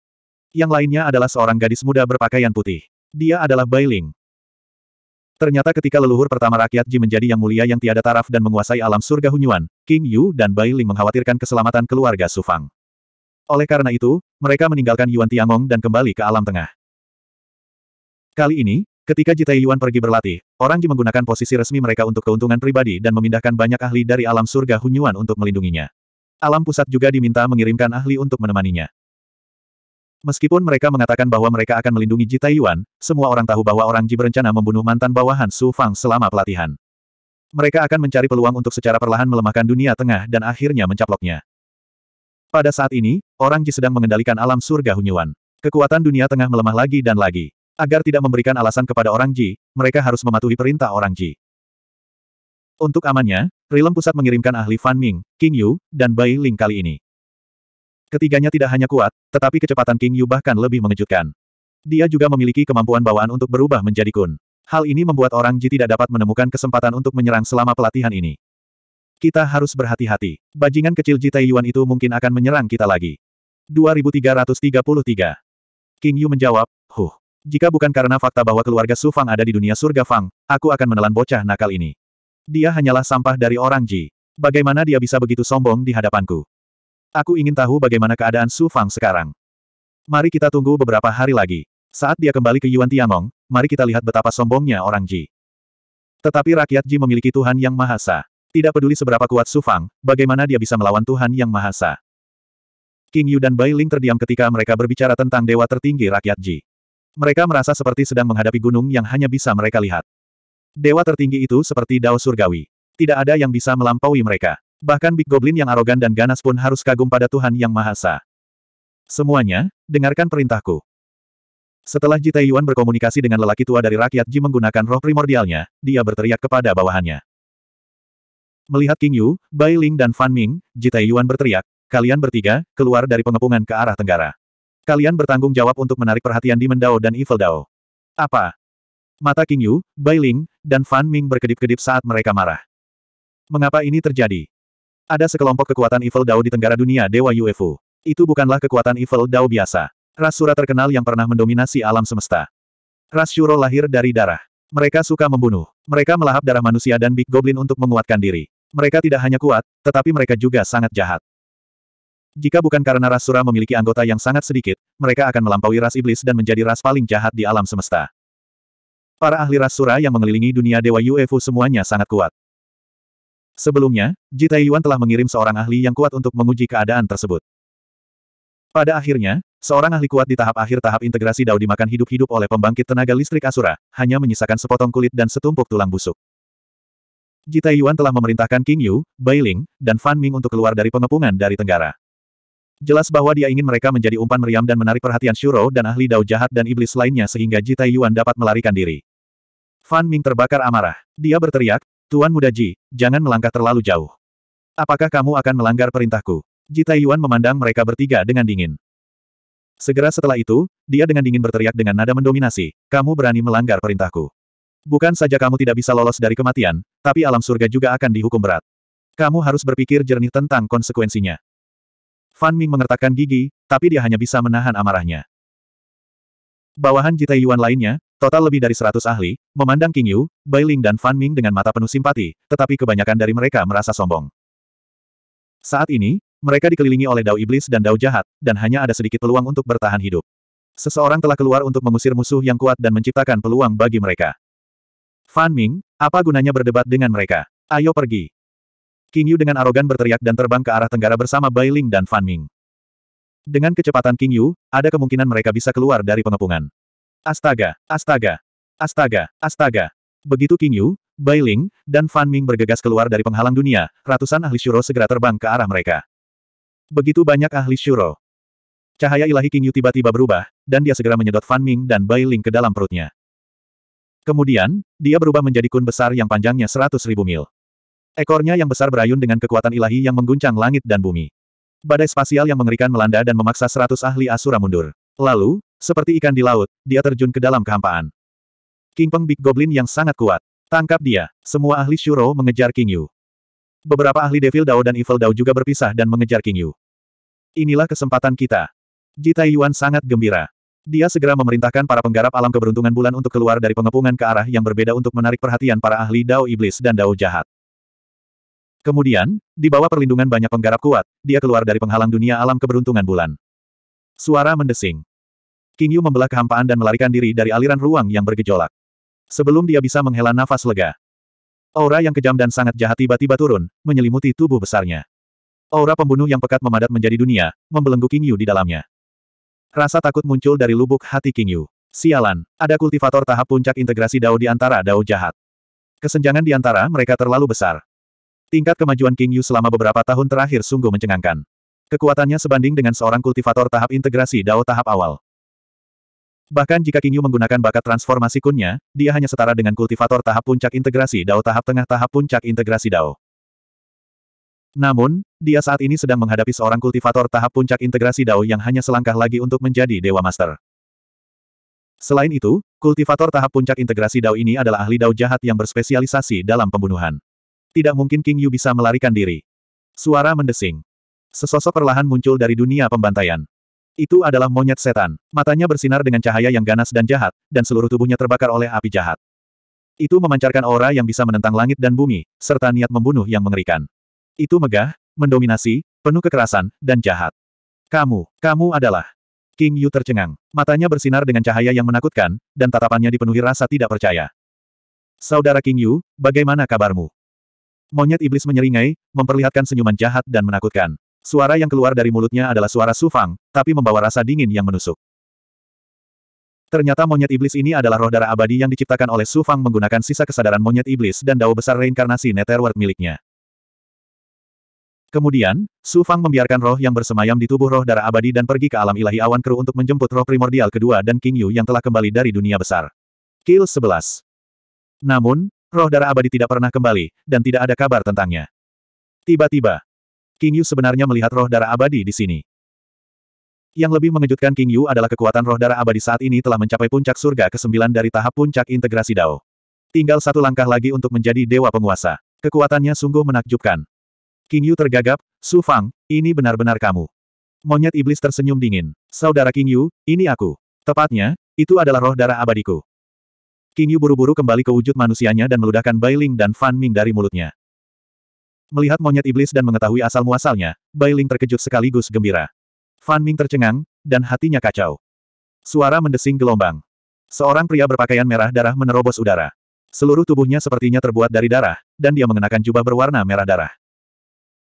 Yang lainnya adalah seorang gadis muda berpakaian putih. Dia adalah Bai Ling. Ternyata ketika leluhur pertama rakyat Ji menjadi yang mulia yang tiada taraf dan menguasai alam surga Hunyuan, King Yu dan Bai Ling mengkhawatirkan keselamatan keluarga Su Fang. Oleh karena itu, mereka meninggalkan Yuan Tiangong dan kembali ke alam tengah. Kali ini, ketika Jitai Yuan pergi berlatih, orang Ji menggunakan posisi resmi mereka untuk keuntungan pribadi dan memindahkan banyak ahli dari alam surga Hunyuan untuk melindunginya. Alam pusat juga diminta mengirimkan ahli untuk menemaninya. Meskipun mereka mengatakan bahwa mereka akan melindungi Jitai Yuan, semua orang tahu bahwa orang Ji berencana membunuh mantan bawahan Su Fang selama pelatihan. Mereka akan mencari peluang untuk secara perlahan melemahkan dunia tengah dan akhirnya mencaploknya. Pada saat ini, orang Ji sedang mengendalikan alam surga Hunyuan. Kekuatan dunia tengah melemah lagi dan lagi. Agar tidak memberikan alasan kepada orang Ji, mereka harus mematuhi perintah orang Ji. Untuk amannya, Rilem Pusat mengirimkan ahli Fan Ming, King Yu, dan Bai Ling kali ini. Ketiganya tidak hanya kuat, tetapi kecepatan King Yu bahkan lebih mengejutkan. Dia juga memiliki kemampuan bawaan untuk berubah menjadi kun. Hal ini membuat orang Ji tidak dapat menemukan kesempatan untuk menyerang selama pelatihan ini. Kita harus berhati-hati. Bajingan kecil Jitai Yuan itu mungkin akan menyerang kita lagi. 2333. King Yu menjawab, Huh. Jika bukan karena fakta bahwa keluarga Su Fang ada di dunia surga Fang, aku akan menelan bocah nakal ini. Dia hanyalah sampah dari orang Ji. Bagaimana dia bisa begitu sombong di hadapanku? Aku ingin tahu bagaimana keadaan Su Fang sekarang. Mari kita tunggu beberapa hari lagi. Saat dia kembali ke Yuan Tiangong, mari kita lihat betapa sombongnya orang Ji. Tetapi rakyat Ji memiliki Tuhan yang Maha Esa. Tidak peduli seberapa kuat Su Fang, bagaimana dia bisa melawan Tuhan Yang Maha Esa. King Yu dan Bai Ling terdiam ketika mereka berbicara tentang dewa tertinggi rakyat Ji. Mereka merasa seperti sedang menghadapi gunung yang hanya bisa mereka lihat. Dewa tertinggi itu seperti Dao Surgawi. Tidak ada yang bisa melampaui mereka. Bahkan Big Goblin yang arogan dan ganas pun harus kagum pada Tuhan Yang Maha Esa. Semuanya, dengarkan perintahku. Setelah Ji Taiyuan berkomunikasi dengan lelaki tua dari rakyat Ji menggunakan roh primordialnya, dia berteriak kepada bawahannya. Melihat King Yu, Bai Ling dan Fan Ming, Jitai Yuan berteriak, kalian bertiga, keluar dari pengepungan ke arah tenggara. Kalian bertanggung jawab untuk menarik perhatian Demon Dao dan Evil Dao. Apa? Mata King Yu, Bai Ling, dan Fan Ming berkedip-kedip saat mereka marah. Mengapa ini terjadi? Ada sekelompok kekuatan Evil Dao di tenggara dunia Dewa UFO. Itu bukanlah kekuatan Evil Dao biasa. Ras Sura terkenal yang pernah mendominasi alam semesta. Ras Shuro lahir dari darah. Mereka suka membunuh. Mereka melahap darah manusia dan Big Goblin untuk menguatkan diri. Mereka tidak hanya kuat, tetapi mereka juga sangat jahat. Jika bukan karena ras Sura memiliki anggota yang sangat sedikit, mereka akan melampaui ras iblis dan menjadi ras paling jahat di alam semesta. Para ahli ras Sura yang mengelilingi dunia Dewa UFO semuanya sangat kuat. Sebelumnya, Ji Taiyuan telah mengirim seorang ahli yang kuat untuk menguji keadaan tersebut. Pada akhirnya, seorang ahli kuat di tahap akhir tahap integrasi Dao dimakan hidup-hidup oleh pembangkit tenaga listrik Asura, hanya menyisakan sepotong kulit dan setumpuk tulang busuk. Ji Taiyuan telah memerintahkan King Yu, Bai Ling, dan Fan Ming untuk keluar dari pengepungan dari tenggara. Jelas bahwa dia ingin mereka menjadi umpan meriam dan menarik perhatian Shuro dan ahli dao jahat dan iblis lainnya sehingga Ji Taiyuan dapat melarikan diri. Fan Ming terbakar amarah. Dia berteriak, Tuan Muda Ji, jangan melangkah terlalu jauh. Apakah kamu akan melanggar perintahku? Ji Taiyuan memandang mereka bertiga dengan dingin. Segera setelah itu, dia dengan dingin berteriak dengan nada mendominasi, kamu berani melanggar perintahku. Bukan saja kamu tidak bisa lolos dari kematian, tapi alam surga juga akan dihukum berat. Kamu harus berpikir jernih tentang konsekuensinya. Fan Ming mengertakkan gigi, tapi dia hanya bisa menahan amarahnya. Bawahan Jita Yuan lainnya, total lebih dari seratus ahli, memandang King Yu, Bai Ling dan Fan Ming dengan mata penuh simpati, tetapi kebanyakan dari mereka merasa sombong. Saat ini, mereka dikelilingi oleh Dao Iblis dan Dao Jahat, dan hanya ada sedikit peluang untuk bertahan hidup. Seseorang telah keluar untuk mengusir musuh yang kuat dan menciptakan peluang bagi mereka. Fan Ming, apa gunanya berdebat dengan mereka? Ayo pergi. King Yu dengan arogan berteriak dan terbang ke arah tenggara bersama Bai Ling dan Fan Ming. Dengan kecepatan King Yu, ada kemungkinan mereka bisa keluar dari pengepungan. Astaga, astaga, astaga, astaga. Begitu King Yu, Bai Ling, dan Fan Ming bergegas keluar dari penghalang dunia, ratusan ahli Shuro segera terbang ke arah mereka. Begitu banyak ahli Shuro. Cahaya ilahi King Yu tiba-tiba berubah, dan dia segera menyedot Fan Ming dan Bai Ling ke dalam perutnya. Kemudian, dia berubah menjadi kun besar yang panjangnya seratus ribu mil. Ekornya yang besar berayun dengan kekuatan ilahi yang mengguncang langit dan bumi. Badai spasial yang mengerikan melanda dan memaksa seratus ahli Asura mundur. Lalu, seperti ikan di laut, dia terjun ke dalam kehampaan. King Peng Big Goblin yang sangat kuat. Tangkap dia. Semua ahli Shuro mengejar King Yu. Beberapa ahli Devil Dao dan Evil Dao juga berpisah dan mengejar King Yu. Inilah kesempatan kita. Ji Yuan sangat gembira. Dia segera memerintahkan para penggarap alam keberuntungan bulan untuk keluar dari pengepungan ke arah yang berbeda untuk menarik perhatian para ahli Dao Iblis dan Dao Jahat. Kemudian, di bawah perlindungan banyak penggarap kuat, dia keluar dari penghalang dunia alam keberuntungan bulan. Suara mendesing. King Yu membelah kehampaan dan melarikan diri dari aliran ruang yang bergejolak. Sebelum dia bisa menghela nafas lega. Aura yang kejam dan sangat jahat tiba-tiba turun, menyelimuti tubuh besarnya. Aura pembunuh yang pekat memadat menjadi dunia, membelenggu King Yu di dalamnya. Rasa takut muncul dari lubuk hati King Yu. Sialan, ada kultivator tahap puncak integrasi Dao di antara Dao jahat. Kesenjangan di antara mereka terlalu besar. Tingkat kemajuan King Yu selama beberapa tahun terakhir sungguh mencengangkan. Kekuatannya sebanding dengan seorang kultivator tahap integrasi Dao tahap awal. Bahkan jika King Yu menggunakan bakat transformasi kunnya, dia hanya setara dengan kultivator tahap puncak integrasi Dao tahap tengah tahap puncak integrasi Dao. Namun, dia saat ini sedang menghadapi seorang kultivator tahap puncak integrasi Dao yang hanya selangkah lagi untuk menjadi Dewa Master. Selain itu, kultivator tahap puncak integrasi Dao ini adalah ahli Dao jahat yang berspesialisasi dalam pembunuhan. Tidak mungkin King Yu bisa melarikan diri. Suara mendesing. Sesosok perlahan muncul dari dunia pembantaian. Itu adalah monyet setan. Matanya bersinar dengan cahaya yang ganas dan jahat, dan seluruh tubuhnya terbakar oleh api jahat. Itu memancarkan aura yang bisa menentang langit dan bumi, serta niat membunuh yang mengerikan. Itu megah, mendominasi, penuh kekerasan, dan jahat. Kamu, kamu adalah... King Yu tercengang. Matanya bersinar dengan cahaya yang menakutkan, dan tatapannya dipenuhi rasa tidak percaya. Saudara King Yu, bagaimana kabarmu? Monyet iblis menyeringai, memperlihatkan senyuman jahat dan menakutkan. Suara yang keluar dari mulutnya adalah suara Su Fang, tapi membawa rasa dingin yang menusuk. Ternyata monyet iblis ini adalah roh darah abadi yang diciptakan oleh Su Fang menggunakan sisa kesadaran monyet iblis dan dao besar reinkarnasi Netherworld miliknya. Kemudian, Su Fang membiarkan roh yang bersemayam di tubuh roh darah abadi dan pergi ke alam ilahi awan kru untuk menjemput roh primordial kedua dan King Yu yang telah kembali dari dunia besar. Kill 11. Namun, Roh darah abadi tidak pernah kembali, dan tidak ada kabar tentangnya. Tiba-tiba, King Yu sebenarnya melihat roh darah abadi di sini. Yang lebih mengejutkan King Yu adalah kekuatan roh darah abadi saat ini telah mencapai puncak surga ke-9 dari tahap puncak integrasi Dao. Tinggal satu langkah lagi untuk menjadi dewa penguasa. Kekuatannya sungguh menakjubkan. King Yu tergagap, Su Fang, ini benar-benar kamu. Monyet iblis tersenyum dingin. Saudara King Yu, ini aku. Tepatnya, itu adalah roh darah abadiku. King Yu buru-buru kembali ke wujud manusianya dan meludahkan Bai Ling dan Fan Ming dari mulutnya. Melihat monyet iblis dan mengetahui asal-muasalnya, Bai Ling terkejut sekaligus gembira. Fan Ming tercengang, dan hatinya kacau. Suara mendesing gelombang. Seorang pria berpakaian merah darah menerobos udara. Seluruh tubuhnya sepertinya terbuat dari darah, dan dia mengenakan jubah berwarna merah darah.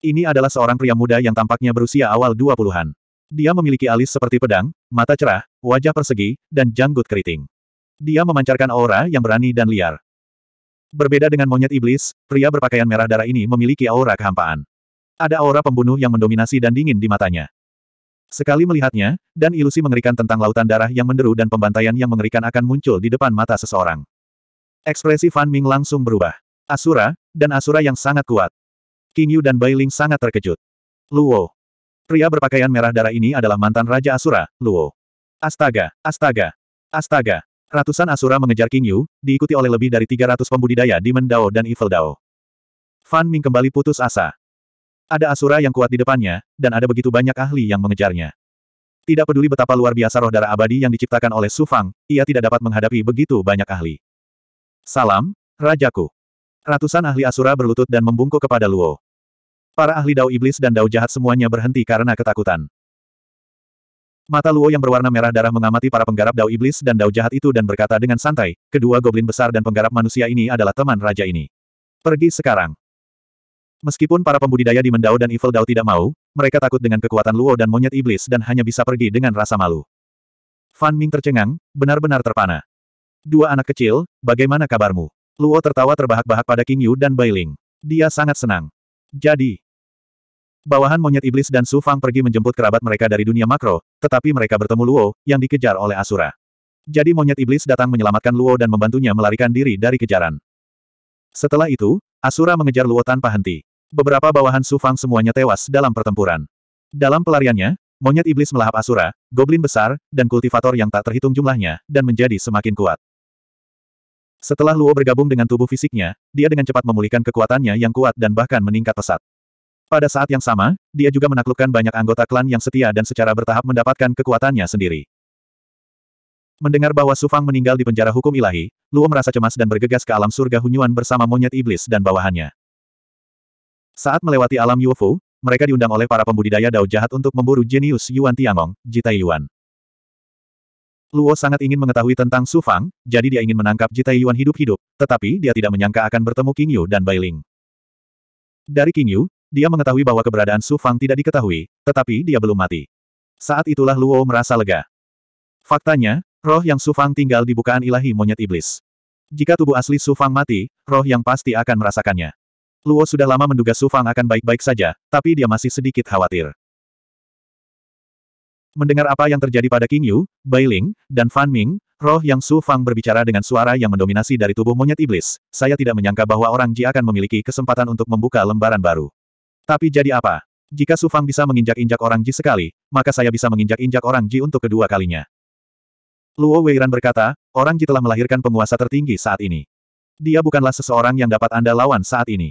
Ini adalah seorang pria muda yang tampaknya berusia awal 20-an. Dia memiliki alis seperti pedang, mata cerah, wajah persegi, dan janggut keriting. Dia memancarkan aura yang berani dan liar. Berbeda dengan monyet iblis, pria berpakaian merah darah ini memiliki aura kehampaan. Ada aura pembunuh yang mendominasi dan dingin di matanya. Sekali melihatnya, dan ilusi mengerikan tentang lautan darah yang menderu dan pembantaian yang mengerikan akan muncul di depan mata seseorang. Ekspresi Fan Ming langsung berubah. Asura, dan Asura yang sangat kuat. King Yu dan Bai Ling sangat terkejut. Luo. Pria berpakaian merah darah ini adalah mantan Raja Asura, Luo. Astaga, astaga, astaga. Ratusan Asura mengejar King Yu, diikuti oleh lebih dari 300 pembudidaya Demon Dao dan Evil Dao. Fan Ming kembali putus asa. Ada Asura yang kuat di depannya, dan ada begitu banyak ahli yang mengejarnya. Tidak peduli betapa luar biasa roh darah abadi yang diciptakan oleh Su Fang, ia tidak dapat menghadapi begitu banyak ahli. Salam, Rajaku. Ratusan ahli Asura berlutut dan membungkuk kepada Luo. Para ahli Dao Iblis dan Dao Jahat semuanya berhenti karena ketakutan. Mata Luo yang berwarna merah darah mengamati para penggarap Dao Iblis dan Dao Jahat itu dan berkata dengan santai, kedua goblin besar dan penggarap manusia ini adalah teman raja ini. Pergi sekarang. Meskipun para pembudidaya di Mendao dan Evil Dao tidak mau, mereka takut dengan kekuatan Luo dan monyet iblis dan hanya bisa pergi dengan rasa malu. Fan Ming tercengang, benar-benar terpana. Dua anak kecil, bagaimana kabarmu? Luo tertawa terbahak-bahak pada King Yu dan Bai Ling. Dia sangat senang. Jadi, Bawahan monyet iblis dan Su Fang pergi menjemput kerabat mereka dari dunia makro, tetapi mereka bertemu Luo, yang dikejar oleh Asura. Jadi monyet iblis datang menyelamatkan Luo dan membantunya melarikan diri dari kejaran. Setelah itu, Asura mengejar Luo tanpa henti. Beberapa bawahan Su Fang semuanya tewas dalam pertempuran. Dalam pelariannya, monyet iblis melahap Asura, goblin besar, dan kultivator yang tak terhitung jumlahnya, dan menjadi semakin kuat. Setelah Luo bergabung dengan tubuh fisiknya, dia dengan cepat memulihkan kekuatannya yang kuat dan bahkan meningkat pesat. Pada saat yang sama, dia juga menaklukkan banyak anggota klan yang setia dan secara bertahap mendapatkan kekuatannya sendiri. Mendengar bahwa Su Fang meninggal di penjara hukum ilahi, Luo merasa cemas dan bergegas ke alam surga Hunyuan bersama monyet iblis dan bawahannya. Saat melewati alam Yuofu, mereka diundang oleh para pembudidaya dao jahat untuk memburu jenius Yuan Tiangong, Jitai Yuan. Luo sangat ingin mengetahui tentang Su Fang, jadi dia ingin menangkap Jitai Yuan hidup-hidup, tetapi dia tidak menyangka akan bertemu King Yu dan Bai Ling. Dari King Yu, dia mengetahui bahwa keberadaan Su Fang tidak diketahui, tetapi dia belum mati. Saat itulah Luo merasa lega. Faktanya, roh yang Su Fang tinggal di bukaan ilahi monyet iblis. Jika tubuh asli Su Fang mati, roh yang pasti akan merasakannya. Luo sudah lama menduga Su Fang akan baik-baik saja, tapi dia masih sedikit khawatir. Mendengar apa yang terjadi pada King Yu, Bai Ling, dan Fan Ming, roh yang Su Fang berbicara dengan suara yang mendominasi dari tubuh monyet iblis, saya tidak menyangka bahwa orang Ji akan memiliki kesempatan untuk membuka lembaran baru. Tapi jadi apa? Jika Su Fang bisa menginjak-injak orang Ji sekali, maka saya bisa menginjak-injak orang Ji untuk kedua kalinya. Luo Weiran berkata, orang Ji telah melahirkan penguasa tertinggi saat ini. Dia bukanlah seseorang yang dapat Anda lawan saat ini.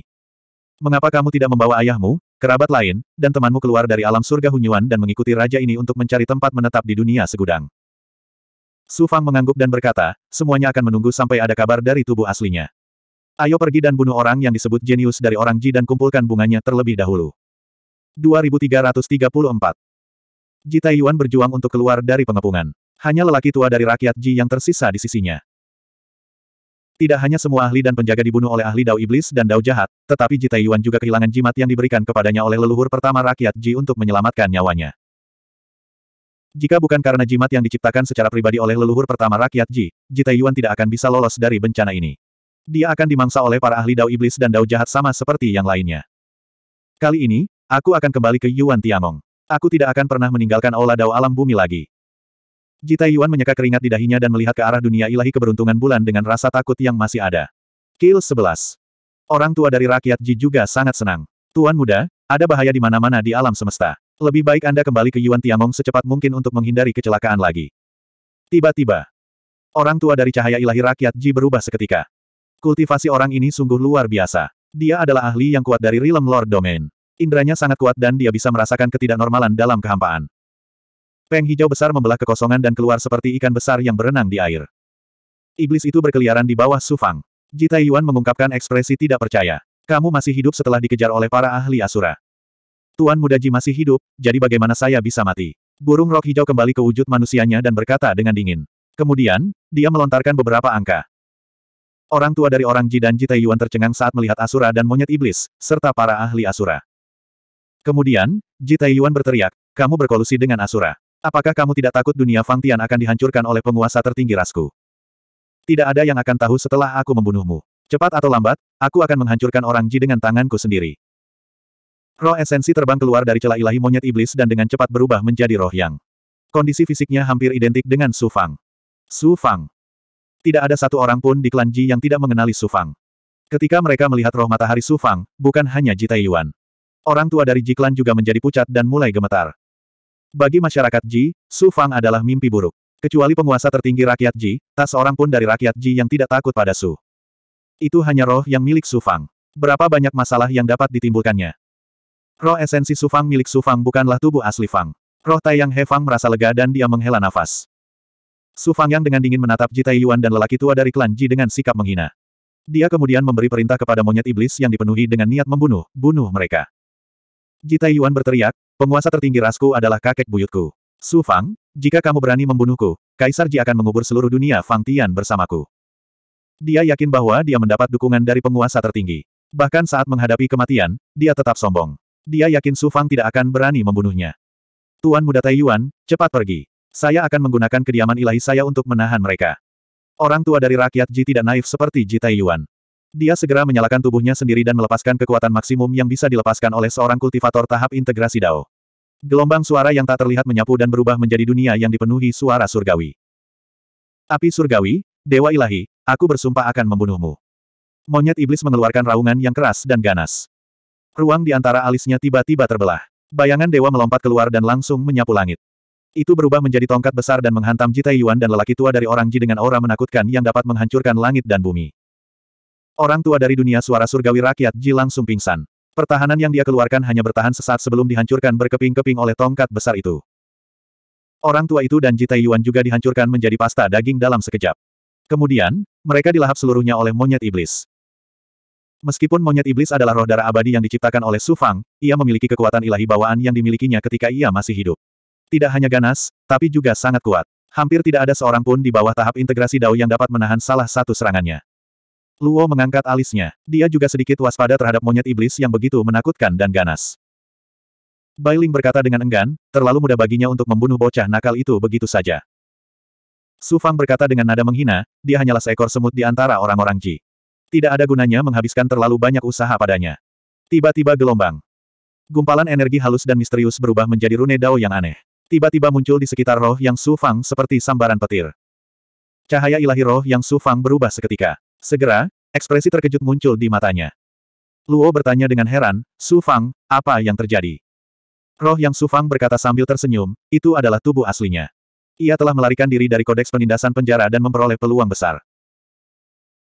Mengapa kamu tidak membawa ayahmu, kerabat lain, dan temanmu keluar dari alam surga Hunyuan dan mengikuti raja ini untuk mencari tempat menetap di dunia segudang. Su Fang mengangguk dan berkata, semuanya akan menunggu sampai ada kabar dari tubuh aslinya. Ayo pergi dan bunuh orang yang disebut jenius dari orang Ji dan kumpulkan bunganya terlebih dahulu. 2334 Ji Taiyuan berjuang untuk keluar dari pengepungan. Hanya lelaki tua dari rakyat Ji yang tersisa di sisinya. Tidak hanya semua ahli dan penjaga dibunuh oleh ahli Dao Iblis dan Dao Jahat, tetapi Ji Taiyuan juga kehilangan jimat yang diberikan kepadanya oleh leluhur pertama rakyat Ji untuk menyelamatkan nyawanya. Jika bukan karena jimat yang diciptakan secara pribadi oleh leluhur pertama rakyat Ji, Ji Taiyuan tidak akan bisa lolos dari bencana ini. Dia akan dimangsa oleh para ahli Dao Iblis dan Dao Jahat sama seperti yang lainnya. Kali ini, aku akan kembali ke Yuan Tiangong. Aku tidak akan pernah meninggalkan Aula Dao Alam Bumi lagi. Jita Yuan menyeka keringat di dahinya dan melihat ke arah dunia ilahi keberuntungan bulan dengan rasa takut yang masih ada. Kill 11. Orang tua dari rakyat Ji juga sangat senang. Tuan muda, ada bahaya di mana-mana di alam semesta. Lebih baik Anda kembali ke Yuan Tiangong secepat mungkin untuk menghindari kecelakaan lagi. Tiba-tiba, orang tua dari cahaya ilahi rakyat Ji berubah seketika. Kultivasi orang ini sungguh luar biasa. Dia adalah ahli yang kuat dari Realm Lord Domain. Indranya sangat kuat dan dia bisa merasakan ketidaknormalan dalam kehampaan. Peng hijau besar membelah kekosongan dan keluar seperti ikan besar yang berenang di air. Iblis itu berkeliaran di bawah Sufang. Jita Yuan mengungkapkan ekspresi tidak percaya. Kamu masih hidup setelah dikejar oleh para ahli Asura. Tuan Muda Ji masih hidup, jadi bagaimana saya bisa mati? Burung rok hijau kembali ke wujud manusianya dan berkata dengan dingin. Kemudian, dia melontarkan beberapa angka. Orang tua dari orang Ji dan Jita Yuan tercengang saat melihat Asura dan monyet iblis, serta para ahli Asura. Kemudian, Jita Yuan berteriak, kamu berkolusi dengan Asura. Apakah kamu tidak takut dunia Fangtian akan dihancurkan oleh penguasa tertinggi rasku? Tidak ada yang akan tahu setelah aku membunuhmu. Cepat atau lambat, aku akan menghancurkan orang Ji dengan tanganku sendiri. Roh esensi terbang keluar dari celah ilahi monyet iblis dan dengan cepat berubah menjadi roh yang. Kondisi fisiknya hampir identik dengan Su Fang. Su Fang. Tidak ada satu orang pun di klan Ji yang tidak mengenali Su Fang. Ketika mereka melihat roh matahari Su Fang, bukan hanya Ji Taiyuan. Orang tua dari Ji klan juga menjadi pucat dan mulai gemetar. Bagi masyarakat Ji, Su Fang adalah mimpi buruk. Kecuali penguasa tertinggi rakyat Ji, tak seorang pun dari rakyat Ji yang tidak takut pada Su. Itu hanya roh yang milik Su Fang. Berapa banyak masalah yang dapat ditimbulkannya? Roh esensi Su Fang milik Su Fang bukanlah tubuh asli Fang. Roh Taiyang He Fang merasa lega dan dia menghela nafas. Su Fang yang dengan dingin menatap Ji Taiyuan dan lelaki tua dari klan Ji dengan sikap menghina. Dia kemudian memberi perintah kepada monyet iblis yang dipenuhi dengan niat membunuh, bunuh mereka. Ji Taiyuan berteriak, Penguasa tertinggi rasku adalah kakek buyutku. Su Fang, jika kamu berani membunuhku, Kaisar Ji akan mengubur seluruh dunia Fang Tian bersamaku. Dia yakin bahwa dia mendapat dukungan dari penguasa tertinggi. Bahkan saat menghadapi kematian, dia tetap sombong. Dia yakin Su Fang tidak akan berani membunuhnya. Tuan Muda Taiyuan, cepat pergi. Saya akan menggunakan kediaman ilahi saya untuk menahan mereka. Orang tua dari rakyat Ji tidak naif seperti Ji Taiyuan. Dia segera menyalakan tubuhnya sendiri dan melepaskan kekuatan maksimum yang bisa dilepaskan oleh seorang kultivator tahap integrasi Dao. Gelombang suara yang tak terlihat menyapu dan berubah menjadi dunia yang dipenuhi suara surgawi. Api surgawi, Dewa Ilahi, aku bersumpah akan membunuhmu. Monyet iblis mengeluarkan raungan yang keras dan ganas. Ruang di antara alisnya tiba-tiba terbelah. Bayangan dewa melompat keluar dan langsung menyapu langit. Itu berubah menjadi tongkat besar dan menghantam Jita Yuan dan lelaki tua dari orang Ji dengan aura menakutkan yang dapat menghancurkan langit dan bumi. Orang tua dari dunia suara surgawi rakyat Ji langsung pingsan. Pertahanan yang dia keluarkan hanya bertahan sesaat sebelum dihancurkan berkeping-keping oleh tongkat besar itu. Orang tua itu dan Ji Taiyuan juga dihancurkan menjadi pasta daging dalam sekejap. Kemudian, mereka dilahap seluruhnya oleh monyet iblis. Meskipun monyet iblis adalah roh darah abadi yang diciptakan oleh Su Fang, ia memiliki kekuatan ilahi bawaan yang dimilikinya ketika ia masih hidup. Tidak hanya ganas, tapi juga sangat kuat. Hampir tidak ada seorang pun di bawah tahap integrasi Dao yang dapat menahan salah satu serangannya. Luo mengangkat alisnya. Dia juga sedikit waspada terhadap monyet iblis yang begitu menakutkan dan ganas. Bailing berkata dengan enggan, terlalu mudah baginya untuk membunuh bocah nakal itu begitu saja. Su Fang berkata dengan nada menghina, dia hanyalah seekor semut di antara orang-orang Ji. Tidak ada gunanya menghabiskan terlalu banyak usaha padanya. Tiba-tiba gelombang. Gumpalan energi halus dan misterius berubah menjadi rune dao yang aneh. Tiba-tiba muncul di sekitar roh yang Su Fang seperti sambaran petir. Cahaya ilahi roh yang Su Fang berubah seketika. Segera, ekspresi terkejut muncul di matanya. Luo bertanya dengan heran, Su Fang, apa yang terjadi? Roh yang Su Fang berkata sambil tersenyum, itu adalah tubuh aslinya. Ia telah melarikan diri dari kodeks penindasan penjara dan memperoleh peluang besar.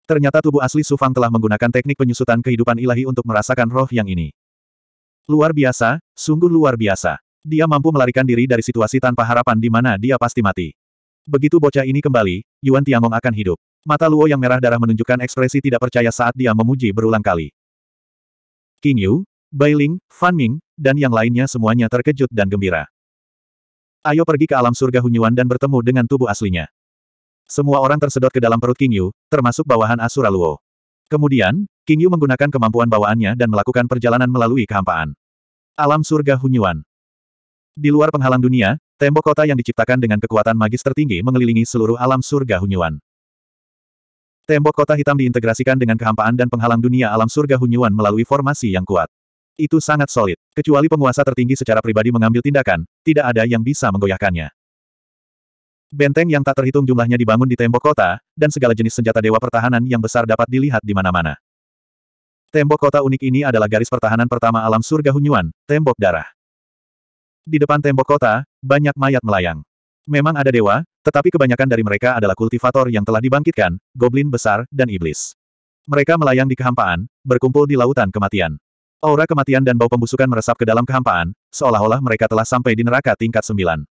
Ternyata tubuh asli Sufang telah menggunakan teknik penyusutan kehidupan ilahi untuk merasakan roh yang ini. Luar biasa, sungguh luar biasa. Dia mampu melarikan diri dari situasi tanpa harapan di mana dia pasti mati. Begitu bocah ini kembali, Yuan Tiangong akan hidup. Mata Luo yang merah darah menunjukkan ekspresi tidak percaya saat dia memuji berulang kali. King Yu, Bai Ling, Fan Ming, dan yang lainnya semuanya terkejut dan gembira. Ayo pergi ke alam surga Hunyuan dan bertemu dengan tubuh aslinya. Semua orang tersedot ke dalam perut King Yu, termasuk bawahan Asura Luo. Kemudian, King Yu menggunakan kemampuan bawaannya dan melakukan perjalanan melalui kehampaan. Alam surga Hunyuan. Di luar penghalang dunia, tembok kota yang diciptakan dengan kekuatan magis tertinggi mengelilingi seluruh alam surga Hunyuan. Tembok kota hitam diintegrasikan dengan kehampaan dan penghalang dunia alam surga Hunyuan melalui formasi yang kuat. Itu sangat solid. Kecuali penguasa tertinggi secara pribadi mengambil tindakan, tidak ada yang bisa menggoyahkannya. Benteng yang tak terhitung jumlahnya dibangun di tembok kota, dan segala jenis senjata dewa pertahanan yang besar dapat dilihat di mana-mana. Tembok kota unik ini adalah garis pertahanan pertama alam surga Hunyuan, tembok darah. Di depan tembok kota, banyak mayat melayang. Memang ada dewa, tetapi kebanyakan dari mereka adalah kultivator yang telah dibangkitkan, goblin besar, dan iblis. Mereka melayang di kehampaan, berkumpul di lautan kematian. Aura kematian dan bau pembusukan meresap ke dalam kehampaan, seolah-olah mereka telah sampai di neraka tingkat sembilan.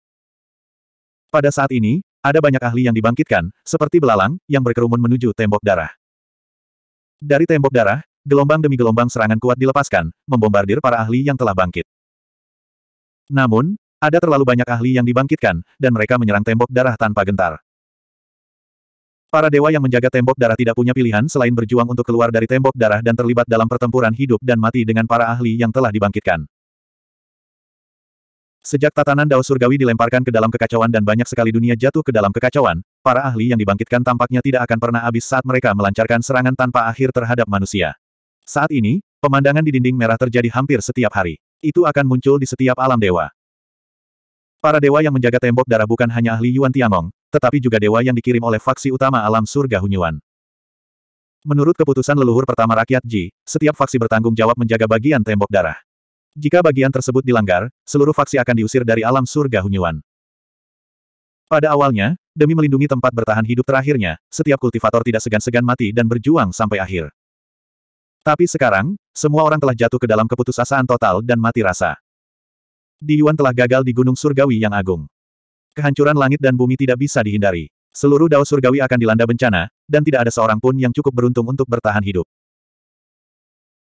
Pada saat ini, ada banyak ahli yang dibangkitkan, seperti belalang, yang berkerumun menuju tembok darah. Dari tembok darah, gelombang demi gelombang serangan kuat dilepaskan, membombardir para ahli yang telah bangkit. Namun, ada terlalu banyak ahli yang dibangkitkan, dan mereka menyerang tembok darah tanpa gentar. Para dewa yang menjaga tembok darah tidak punya pilihan selain berjuang untuk keluar dari tembok darah dan terlibat dalam pertempuran hidup dan mati dengan para ahli yang telah dibangkitkan. Sejak tatanan Dao Surgawi dilemparkan ke dalam kekacauan dan banyak sekali dunia jatuh ke dalam kekacauan, para ahli yang dibangkitkan tampaknya tidak akan pernah habis saat mereka melancarkan serangan tanpa akhir terhadap manusia. Saat ini, pemandangan di dinding merah terjadi hampir setiap hari. Itu akan muncul di setiap alam dewa. Para dewa yang menjaga tembok darah bukan hanya ahli Yuan Tiangong, tetapi juga dewa yang dikirim oleh faksi utama alam surga Hunyuan. Menurut keputusan leluhur pertama rakyat Ji, setiap faksi bertanggung jawab menjaga bagian tembok darah. Jika bagian tersebut dilanggar, seluruh faksi akan diusir dari alam surga Hunyuan. Pada awalnya, demi melindungi tempat bertahan hidup terakhirnya, setiap kultivator tidak segan-segan mati dan berjuang sampai akhir. Tapi sekarang, semua orang telah jatuh ke dalam keputusasaan total dan mati rasa. Di Yuan telah gagal di Gunung Surgawi yang agung. Kehancuran langit dan bumi tidak bisa dihindari. Seluruh dao surgawi akan dilanda bencana, dan tidak ada seorang pun yang cukup beruntung untuk bertahan hidup.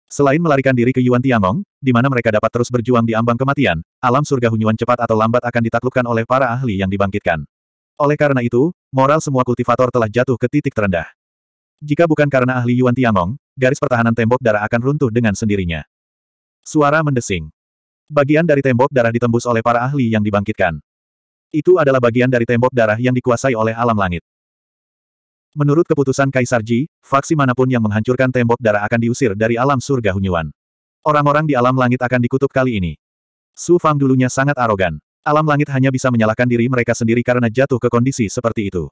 Selain melarikan diri ke Yuan Tiangong, di mana mereka dapat terus berjuang di ambang kematian, alam surga Hunyuan cepat atau lambat akan ditaklukkan oleh para ahli yang dibangkitkan. Oleh karena itu, moral semua kultivator telah jatuh ke titik terendah. Jika bukan karena ahli Yuan Tiangong, garis pertahanan tembok darah akan runtuh dengan sendirinya. Suara mendesing. Bagian dari tembok darah ditembus oleh para ahli yang dibangkitkan. Itu adalah bagian dari tembok darah yang dikuasai oleh alam langit. Menurut keputusan Kaisar Ji, faksi mana pun yang menghancurkan tembok darah akan diusir dari alam surga Hunyuan. Orang-orang di alam langit akan dikutuk kali ini. Su Fang dulunya sangat arogan. Alam langit hanya bisa menyalahkan diri mereka sendiri karena jatuh ke kondisi seperti itu.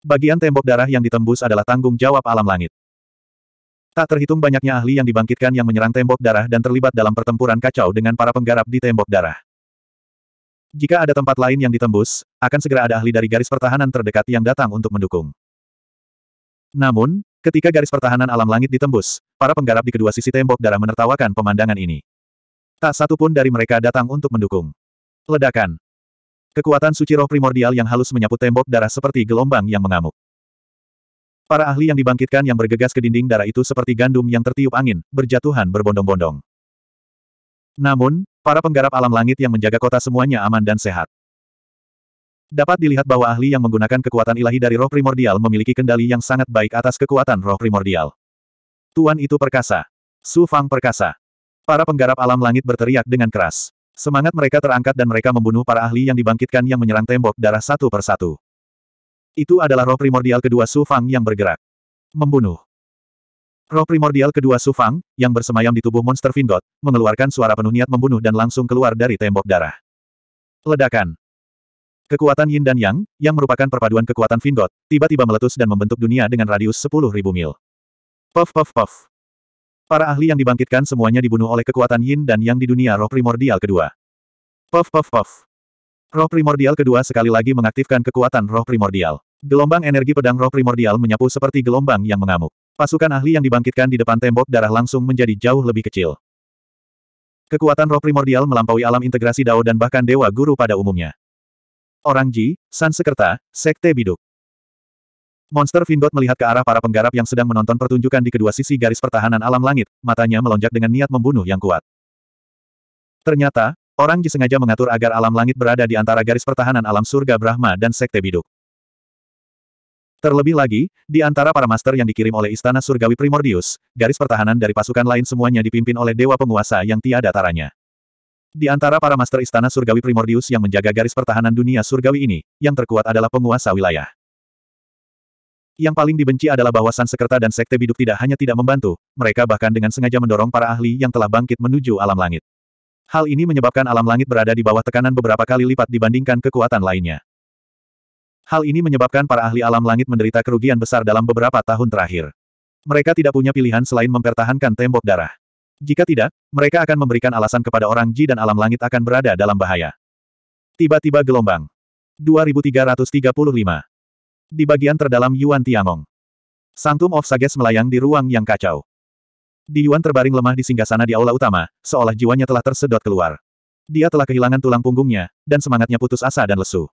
Bagian tembok darah yang ditembus adalah tanggung jawab alam langit. Tak terhitung banyaknya ahli yang dibangkitkan yang menyerang tembok darah dan terlibat dalam pertempuran kacau dengan para penggarap di tembok darah. Jika ada tempat lain yang ditembus, akan segera ada ahli dari garis pertahanan terdekat yang datang untuk mendukung. Namun, ketika garis pertahanan alam langit ditembus, para penggarap di kedua sisi tembok darah menertawakan pemandangan ini. Tak satu pun dari mereka datang untuk mendukung. Ledakan. Kekuatan suci roh primordial yang halus menyapu tembok darah seperti gelombang yang mengamuk. Para ahli yang dibangkitkan yang bergegas ke dinding darah itu seperti gandum yang tertiup angin, berjatuhan berbondong-bondong. Namun, para penggarap alam langit yang menjaga kota semuanya aman dan sehat. Dapat dilihat bahwa ahli yang menggunakan kekuatan ilahi dari roh primordial memiliki kendali yang sangat baik atas kekuatan roh primordial. Tuan itu perkasa. Su Fang perkasa. Para penggarap alam langit berteriak dengan keras. Semangat mereka terangkat dan mereka membunuh para ahli yang dibangkitkan yang menyerang tembok darah satu persatu. Itu adalah roh primordial kedua Su Fang yang bergerak. Membunuh. Roh primordial kedua Su Fang, yang bersemayam di tubuh monster Vingot, mengeluarkan suara penuh niat membunuh dan langsung keluar dari tembok darah. Ledakan. Kekuatan Yin dan Yang, yang merupakan perpaduan kekuatan Vingot, tiba-tiba meletus dan membentuk dunia dengan radius 10.000 mil. Puff puff puff. Para ahli yang dibangkitkan semuanya dibunuh oleh kekuatan Yin dan Yang di dunia roh primordial kedua. Puff puff puff. Roh primordial kedua sekali lagi mengaktifkan kekuatan roh primordial. Gelombang energi pedang roh primordial menyapu seperti gelombang yang mengamuk. Pasukan ahli yang dibangkitkan di depan tembok darah langsung menjadi jauh lebih kecil. Kekuatan roh primordial melampaui alam integrasi Dao dan bahkan Dewa Guru pada umumnya. Orang Ji, San Sekerta, Sekte Biduk. Monster Vingot melihat ke arah para penggarap yang sedang menonton pertunjukan di kedua sisi garis pertahanan alam langit, matanya melonjak dengan niat membunuh yang kuat. Ternyata, Orang Ji sengaja mengatur agar alam langit berada di antara garis pertahanan alam surga Brahma dan Sekte Biduk. Terlebih lagi, di antara para master yang dikirim oleh Istana Surgawi Primordius, garis pertahanan dari pasukan lain semuanya dipimpin oleh dewa penguasa yang tiada taranya. Di antara para master Istana Surgawi Primordius yang menjaga garis pertahanan dunia surgawi ini, yang terkuat adalah penguasa wilayah. Yang paling dibenci adalah bahwa San dan Sekte Biduk tidak hanya tidak membantu, mereka bahkan dengan sengaja mendorong para ahli yang telah bangkit menuju alam langit. Hal ini menyebabkan alam langit berada di bawah tekanan beberapa kali lipat dibandingkan kekuatan lainnya. Hal ini menyebabkan para ahli alam langit menderita kerugian besar dalam beberapa tahun terakhir. Mereka tidak punya pilihan selain mempertahankan tembok darah. Jika tidak, mereka akan memberikan alasan kepada orang Ji dan alam langit akan berada dalam bahaya. Tiba-tiba gelombang. 2335. Di bagian terdalam Yuan Tiangong. Sanctum of Sages melayang di ruang yang kacau. Di Yuan terbaring lemah di singgasana di aula utama, seolah jiwanya telah tersedot keluar. Dia telah kehilangan tulang punggungnya, dan semangatnya putus asa dan lesu.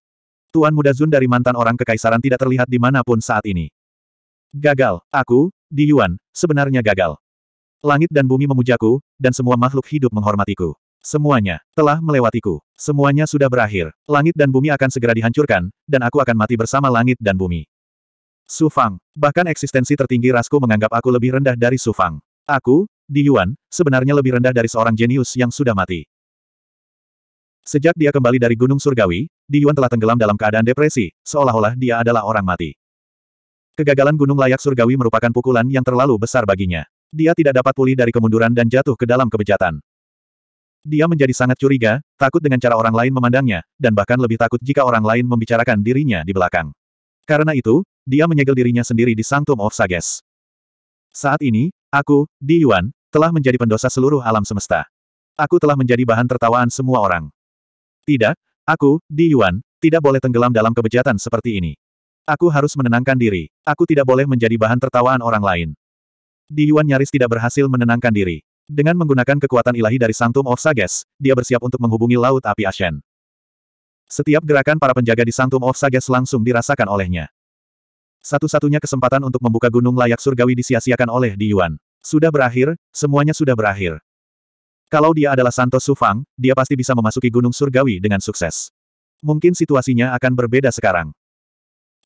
Tuan Muda Zun dari mantan orang kekaisaran tidak terlihat di mana pun saat ini. Gagal, aku, di Yuan, sebenarnya gagal. Langit dan bumi memujaku, dan semua makhluk hidup menghormatiku. Semuanya telah melewatiku. Semuanya sudah berakhir. Langit dan bumi akan segera dihancurkan, dan aku akan mati bersama langit dan bumi. Su Fang, bahkan eksistensi tertinggi rasku menganggap aku lebih rendah dari Su Fang. Aku, Di Yuan, sebenarnya lebih rendah dari seorang jenius yang sudah mati. Sejak dia kembali dari Gunung Surgawi, Di Yuan telah tenggelam dalam keadaan depresi, seolah-olah dia adalah orang mati. Kegagalan Gunung Layak Surgawi merupakan pukulan yang terlalu besar baginya. Dia tidak dapat pulih dari kemunduran dan jatuh ke dalam kebejatan. Dia menjadi sangat curiga, takut dengan cara orang lain memandangnya, dan bahkan lebih takut jika orang lain membicarakan dirinya di belakang. Karena itu, dia menyegel dirinya sendiri di Sanctum of Sages. Saat ini, Aku, Di Yuan, telah menjadi pendosa seluruh alam semesta. Aku telah menjadi bahan tertawaan semua orang. Tidak, aku, Di Yuan, tidak boleh tenggelam dalam kebejatan seperti ini. Aku harus menenangkan diri. Aku tidak boleh menjadi bahan tertawaan orang lain. Di Yuan nyaris tidak berhasil menenangkan diri. Dengan menggunakan kekuatan ilahi dari Sanctum of Sages, dia bersiap untuk menghubungi Laut Api Ashen. Setiap gerakan para penjaga di Sanctum of Sages langsung dirasakan olehnya. Satu-satunya kesempatan untuk membuka gunung layak surgawi disia-siakan oleh Di Yuan. Sudah berakhir, semuanya sudah berakhir. Kalau dia adalah Santos Sufang, dia pasti bisa memasuki gunung surgawi dengan sukses. Mungkin situasinya akan berbeda sekarang.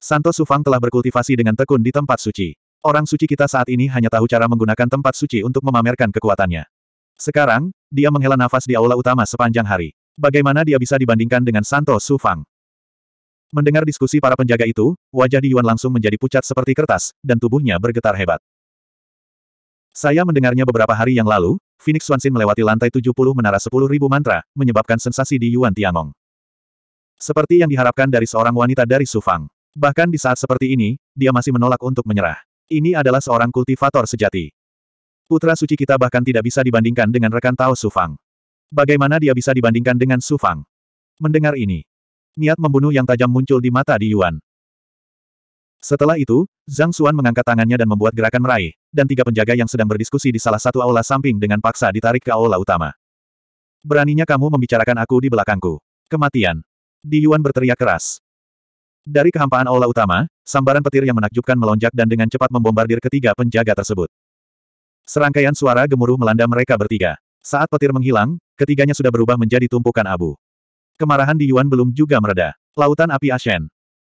Santos Sufang telah berkultivasi dengan tekun di tempat suci. Orang suci kita saat ini hanya tahu cara menggunakan tempat suci untuk memamerkan kekuatannya. Sekarang, dia menghela nafas di aula utama sepanjang hari. Bagaimana dia bisa dibandingkan dengan Santos Sufang? Mendengar diskusi para penjaga itu, wajah Di Yuan langsung menjadi pucat seperti kertas, dan tubuhnya bergetar hebat. Saya mendengarnya beberapa hari yang lalu, Phoenix Swansin melewati lantai 70 menara 10.000 mantra, menyebabkan sensasi di Yuan Tiangong. Seperti yang diharapkan dari seorang wanita dari Sufang. Bahkan di saat seperti ini, dia masih menolak untuk menyerah. Ini adalah seorang kultivator sejati. Putra suci kita bahkan tidak bisa dibandingkan dengan rekan Tao Sufang. Bagaimana dia bisa dibandingkan dengan Sufang? Mendengar ini, Niat membunuh yang tajam muncul di mata Di Yuan. Setelah itu, Zhang Xuan mengangkat tangannya dan membuat gerakan meraih, dan tiga penjaga yang sedang berdiskusi di salah satu aula samping dengan paksa ditarik ke aula utama. Beraninya kamu membicarakan aku di belakangku. Kematian. Di Yuan berteriak keras. Dari kehampaan aula utama, sambaran petir yang menakjubkan melonjak dan dengan cepat membombardir ketiga penjaga tersebut. Serangkaian suara gemuruh melanda mereka bertiga. Saat petir menghilang, ketiganya sudah berubah menjadi tumpukan abu. Kemarahan di Yuan belum juga mereda. Lautan api Ashen.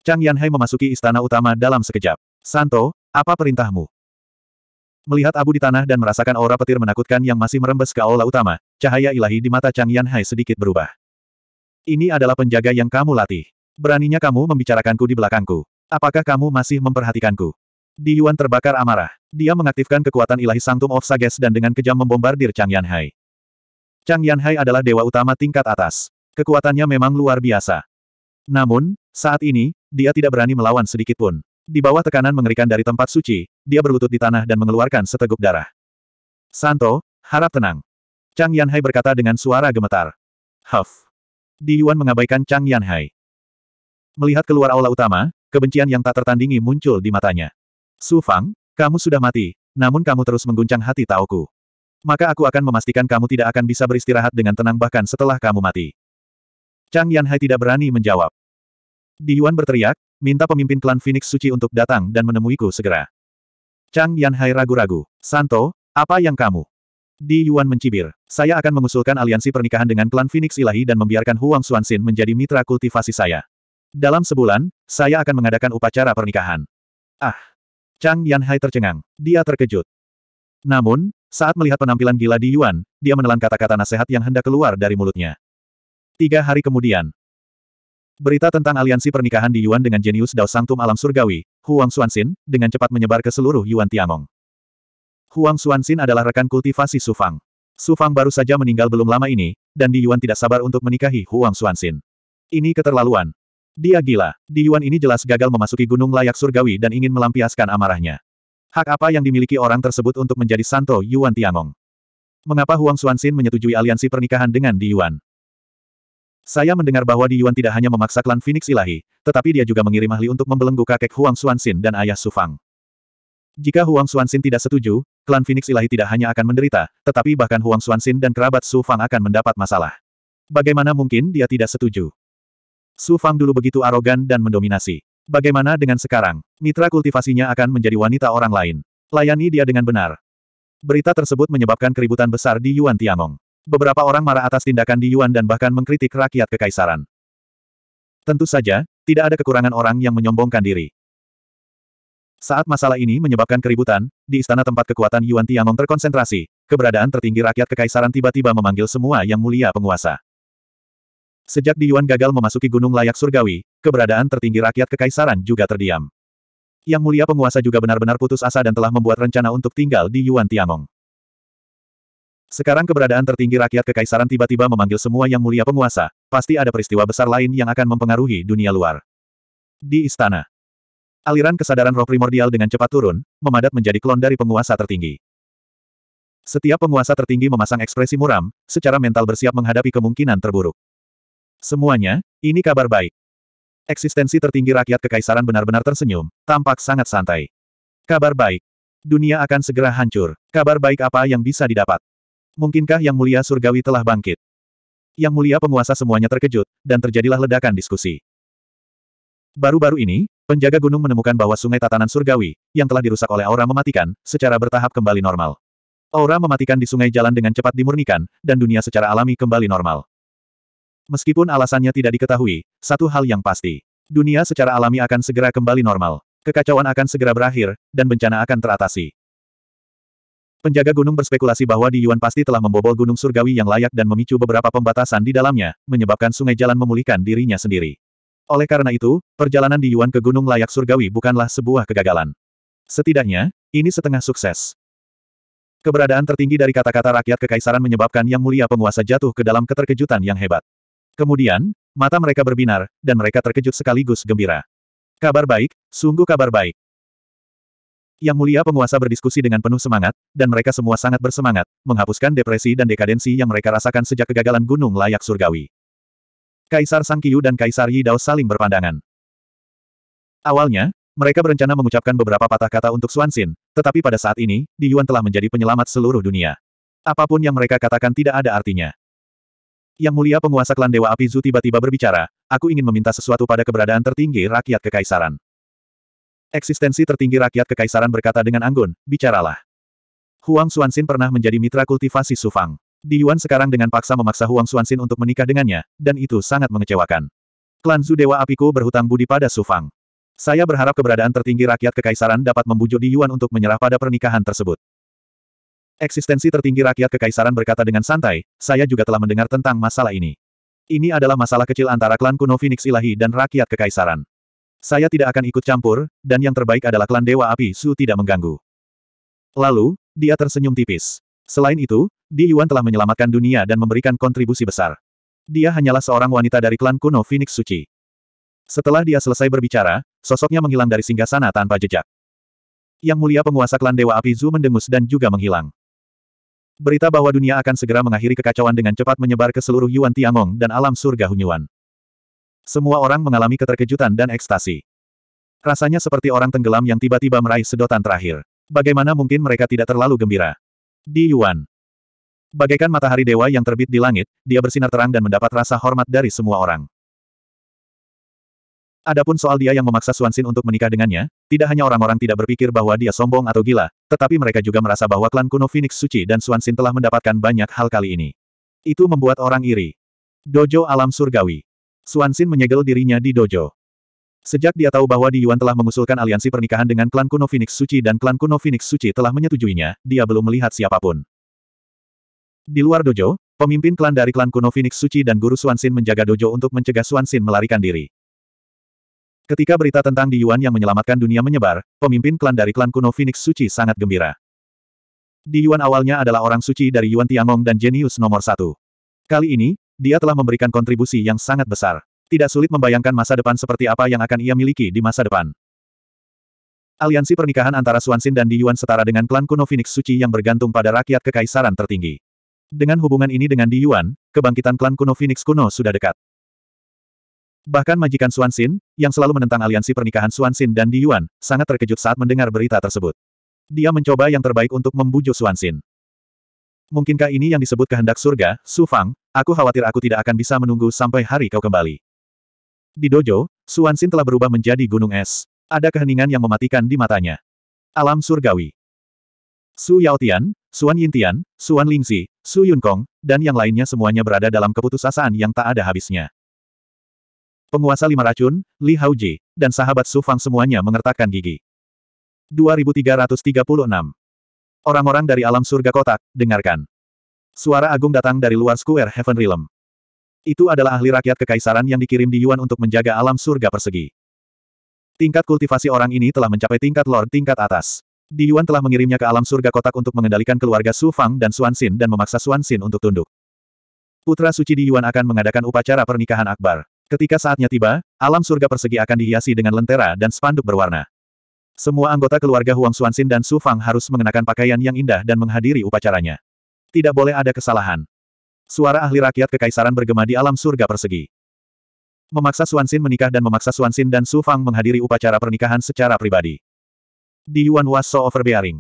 Chang Yanhai memasuki istana utama dalam sekejap. Santo, apa perintahmu? Melihat abu di tanah dan merasakan aura petir menakutkan yang masih merembes ke aula utama, cahaya ilahi di mata Chang Yanhai sedikit berubah. Ini adalah penjaga yang kamu latih. Beraninya kamu membicarakanku di belakangku. Apakah kamu masih memperhatikanku? Di Yuan terbakar amarah. Dia mengaktifkan kekuatan ilahi Sanctum of Sages dan dengan kejam membombardir Chang Yanhai. Chang Yanhai adalah dewa utama tingkat atas. Kekuatannya memang luar biasa. Namun, saat ini, dia tidak berani melawan sedikit pun. Di bawah tekanan mengerikan dari tempat suci, dia berlutut di tanah dan mengeluarkan seteguk darah. Santo, harap tenang. Chang Yanhai berkata dengan suara gemetar. Huff. Di Yuan mengabaikan Chang Yanhai. Melihat keluar aula utama, kebencian yang tak tertandingi muncul di matanya. Su Fang, kamu sudah mati, namun kamu terus mengguncang hati Taoku. Maka aku akan memastikan kamu tidak akan bisa beristirahat dengan tenang bahkan setelah kamu mati. Chang Yanhai tidak berani menjawab. Di Yuan berteriak, minta pemimpin klan Phoenix Suci untuk datang dan menemuiku segera. Chang Yanhai ragu-ragu. Santo, apa yang kamu? Di Yuan mencibir. Saya akan mengusulkan aliansi pernikahan dengan klan Phoenix Ilahi dan membiarkan Huang Xuanxin menjadi mitra kultivasi saya. Dalam sebulan, saya akan mengadakan upacara pernikahan. Ah! Chang Yanhai tercengang. Dia terkejut. Namun, saat melihat penampilan gila di Yuan, dia menelan kata-kata nasihat yang hendak keluar dari mulutnya. Tiga hari kemudian, berita tentang aliansi pernikahan di Yuan dengan jenius Dao Sangtum Alam Surgawi, Huang Xuanxin, dengan cepat menyebar ke seluruh Yuan Tiangong. Huang Xuanxin adalah rekan kultivasi Su Fang. Su Fang baru saja meninggal belum lama ini, dan Di Yuan tidak sabar untuk menikahi Huang Xuanxin. Ini keterlaluan. Dia gila. Di Yuan ini jelas gagal memasuki gunung layak surgawi dan ingin melampiaskan amarahnya. Hak apa yang dimiliki orang tersebut untuk menjadi Santo Yuan Tiangong? Mengapa Huang Xuanxin menyetujui aliansi pernikahan dengan Di Yuan? Saya mendengar bahwa Di Yuan tidak hanya memaksa klan Phoenix Ilahi, tetapi dia juga mengirim ahli untuk membelenggu kakek Huang Xuanxin dan ayah Su Fang. Jika Huang Xuanxin tidak setuju, klan Phoenix Ilahi tidak hanya akan menderita, tetapi bahkan Huang Xuanxin dan kerabat Su Fang akan mendapat masalah. Bagaimana mungkin dia tidak setuju? Su Fang dulu begitu arogan dan mendominasi. Bagaimana dengan sekarang? Mitra kultivasinya akan menjadi wanita orang lain. Layani dia dengan benar. Berita tersebut menyebabkan keributan besar di Yuan Tiangong. Beberapa orang marah atas tindakan Di Yuan dan bahkan mengkritik rakyat kekaisaran. Tentu saja, tidak ada kekurangan orang yang menyombongkan diri. Saat masalah ini menyebabkan keributan, di istana tempat kekuatan Yuan Tiangong terkonsentrasi, keberadaan tertinggi rakyat kekaisaran tiba-tiba memanggil semua yang mulia penguasa. Sejak Di Yuan gagal memasuki gunung layak surgawi, keberadaan tertinggi rakyat kekaisaran juga terdiam. Yang mulia penguasa juga benar-benar putus asa dan telah membuat rencana untuk tinggal di Yuan Tiangong. Sekarang keberadaan tertinggi rakyat kekaisaran tiba-tiba memanggil semua yang mulia penguasa, pasti ada peristiwa besar lain yang akan mempengaruhi dunia luar. Di istana, aliran kesadaran roh primordial dengan cepat turun, memadat menjadi klon dari penguasa tertinggi. Setiap penguasa tertinggi memasang ekspresi muram, secara mental bersiap menghadapi kemungkinan terburuk. Semuanya, ini kabar baik. Eksistensi tertinggi rakyat kekaisaran benar-benar tersenyum, tampak sangat santai. Kabar baik. Dunia akan segera hancur. Kabar baik apa yang bisa didapat? Mungkinkah Yang Mulia Surgawi telah bangkit? Yang Mulia penguasa semuanya terkejut, dan terjadilah ledakan diskusi. Baru-baru ini, penjaga gunung menemukan bahwa sungai tatanan surgawi, yang telah dirusak oleh aura mematikan, secara bertahap kembali normal. Aura mematikan di sungai jalan dengan cepat dimurnikan, dan dunia secara alami kembali normal. Meskipun alasannya tidak diketahui, satu hal yang pasti. Dunia secara alami akan segera kembali normal. Kekacauan akan segera berakhir, dan bencana akan teratasi. Penjaga gunung berspekulasi bahwa Di Yuan pasti telah membobol gunung surgawi yang layak dan memicu beberapa pembatasan di dalamnya, menyebabkan sungai jalan memulihkan dirinya sendiri. Oleh karena itu, perjalanan Di Yuan ke gunung layak surgawi bukanlah sebuah kegagalan. Setidaknya, ini setengah sukses. Keberadaan tertinggi dari kata-kata rakyat kekaisaran menyebabkan Yang Mulia Penguasa jatuh ke dalam keterkejutan yang hebat. Kemudian, mata mereka berbinar, dan mereka terkejut sekaligus gembira. Kabar baik, sungguh kabar baik. Yang mulia penguasa berdiskusi dengan penuh semangat, dan mereka semua sangat bersemangat, menghapuskan depresi dan dekadensi yang mereka rasakan sejak kegagalan gunung layak surgawi. Kaisar Sang Qiu dan Kaisar Yi Dao saling berpandangan. Awalnya, mereka berencana mengucapkan beberapa patah kata untuk Xuanxin, tetapi pada saat ini, Di Yuan telah menjadi penyelamat seluruh dunia. Apa pun yang mereka katakan tidak ada artinya. Yang mulia penguasa klan Dewa Api Zu tiba-tiba berbicara, aku ingin meminta sesuatu pada keberadaan tertinggi rakyat kekaisaran. Eksistensi tertinggi rakyat kekaisaran berkata dengan anggun, bicaralah. Huang Xuanxin pernah menjadi mitra kultivasi Sufang. Di Yuan sekarang dengan paksa memaksa Huang Xuanxin untuk menikah dengannya, dan itu sangat mengecewakan. Klan Zu Dewa Apiku berhutang budi pada Sufang. Saya berharap keberadaan tertinggi rakyat kekaisaran dapat membujuk Di Yuan untuk menyerah pada pernikahan tersebut. Eksistensi tertinggi rakyat kekaisaran berkata dengan santai, saya juga telah mendengar tentang masalah ini. Ini adalah masalah kecil antara klan kuno Phoenix Ilahi dan rakyat kekaisaran. Saya tidak akan ikut campur, dan yang terbaik adalah klan Dewa Api Su tidak mengganggu. Lalu, dia tersenyum tipis. Selain itu, Di Yuan telah menyelamatkan dunia dan memberikan kontribusi besar. Dia hanyalah seorang wanita dari klan kuno Phoenix Suci. Setelah dia selesai berbicara, sosoknya menghilang dari singgasana tanpa jejak. Yang mulia penguasa klan Dewa Api Zu mendengus dan juga menghilang. Berita bahwa dunia akan segera mengakhiri kekacauan dengan cepat menyebar ke seluruh Yuan Tiangong dan alam surga Hunyuan. Semua orang mengalami keterkejutan dan ekstasi. Rasanya seperti orang tenggelam yang tiba-tiba meraih sedotan terakhir. Bagaimana mungkin mereka tidak terlalu gembira? Di Yuan. Bagaikan matahari dewa yang terbit di langit, dia bersinar terang dan mendapat rasa hormat dari semua orang. Adapun soal dia yang memaksa Suansin untuk menikah dengannya, tidak hanya orang-orang tidak berpikir bahwa dia sombong atau gila, tetapi mereka juga merasa bahwa klan kuno Phoenix Suci dan Suansin telah mendapatkan banyak hal kali ini. Itu membuat orang iri. Dojo Alam Surgawi. Suansin menyegel dirinya di dojo. Sejak dia tahu bahwa Di Yuan telah mengusulkan aliansi pernikahan dengan klan kuno Phoenix Suci dan klan kuno Phoenix Suci telah menyetujuinya, dia belum melihat siapa pun. Di luar dojo, pemimpin klan dari klan kuno Phoenix Suci dan guru Suansin menjaga dojo untuk mencegah Suansin melarikan diri. Ketika berita tentang Di Yuan yang menyelamatkan dunia menyebar, pemimpin klan dari klan kuno Phoenix Suci sangat gembira. Di Yuan awalnya adalah orang suci dari Yuan Tiangong dan jenius nomor satu. Kali ini, dia telah memberikan kontribusi yang sangat besar. Tidak sulit membayangkan masa depan seperti apa yang akan ia miliki di masa depan. Aliansi pernikahan antara Suansin dan Di Yuan setara dengan klan kuno Phoenix Suci yang bergantung pada rakyat kekaisaran tertinggi. Dengan hubungan ini dengan Di Yuan, kebangkitan klan kuno Phoenix kuno sudah dekat. Bahkan majikan Xuanxin, yang selalu menentang aliansi pernikahan Xuanxin dan Di Yuan, sangat terkejut saat mendengar berita tersebut. Dia mencoba yang terbaik untuk membujuk Xuanxin. Mungkinkah ini yang disebut kehendak surga, Su Fang? Aku khawatir aku tidak akan bisa menunggu sampai hari kau kembali. Di dojo, Xuanxin telah berubah menjadi gunung es. Ada keheningan yang mematikan di matanya. Alam surgawi. Su Yaotian, Suan Yintian, Suan Lingzi, Su Yunkong, dan yang lainnya semuanya berada dalam keputusasaan yang tak ada habisnya. Penguasa lima racun, Li Haoji, dan sahabat Su Fang semuanya mengertakkan gigi. 2336. Orang-orang dari alam surga kotak, dengarkan. Suara agung datang dari luar Square Heaven Realm. Itu adalah ahli rakyat kekaisaran yang dikirim di Yuan untuk menjaga alam surga persegi. Tingkat kultivasi orang ini telah mencapai tingkat Lord tingkat atas. Di Yuan telah mengirimnya ke alam surga kotak untuk mengendalikan keluarga Su Fang dan Suan Xin dan memaksa Suan Xin untuk tunduk. Putra suci Di Yuan akan mengadakan upacara pernikahan akbar. Ketika saatnya tiba, alam surga persegi akan dihiasi dengan lentera dan spanduk berwarna. Semua anggota keluarga Huang Xuanxin dan Su Fang harus mengenakan pakaian yang indah dan menghadiri upacaranya. Tidak boleh ada kesalahan. Suara ahli rakyat kekaisaran bergema di alam surga persegi. Memaksa Xuanxin menikah dan memaksa Xuanxin dan Su Fang menghadiri upacara pernikahan secara pribadi. Di Yuan was so overbearing.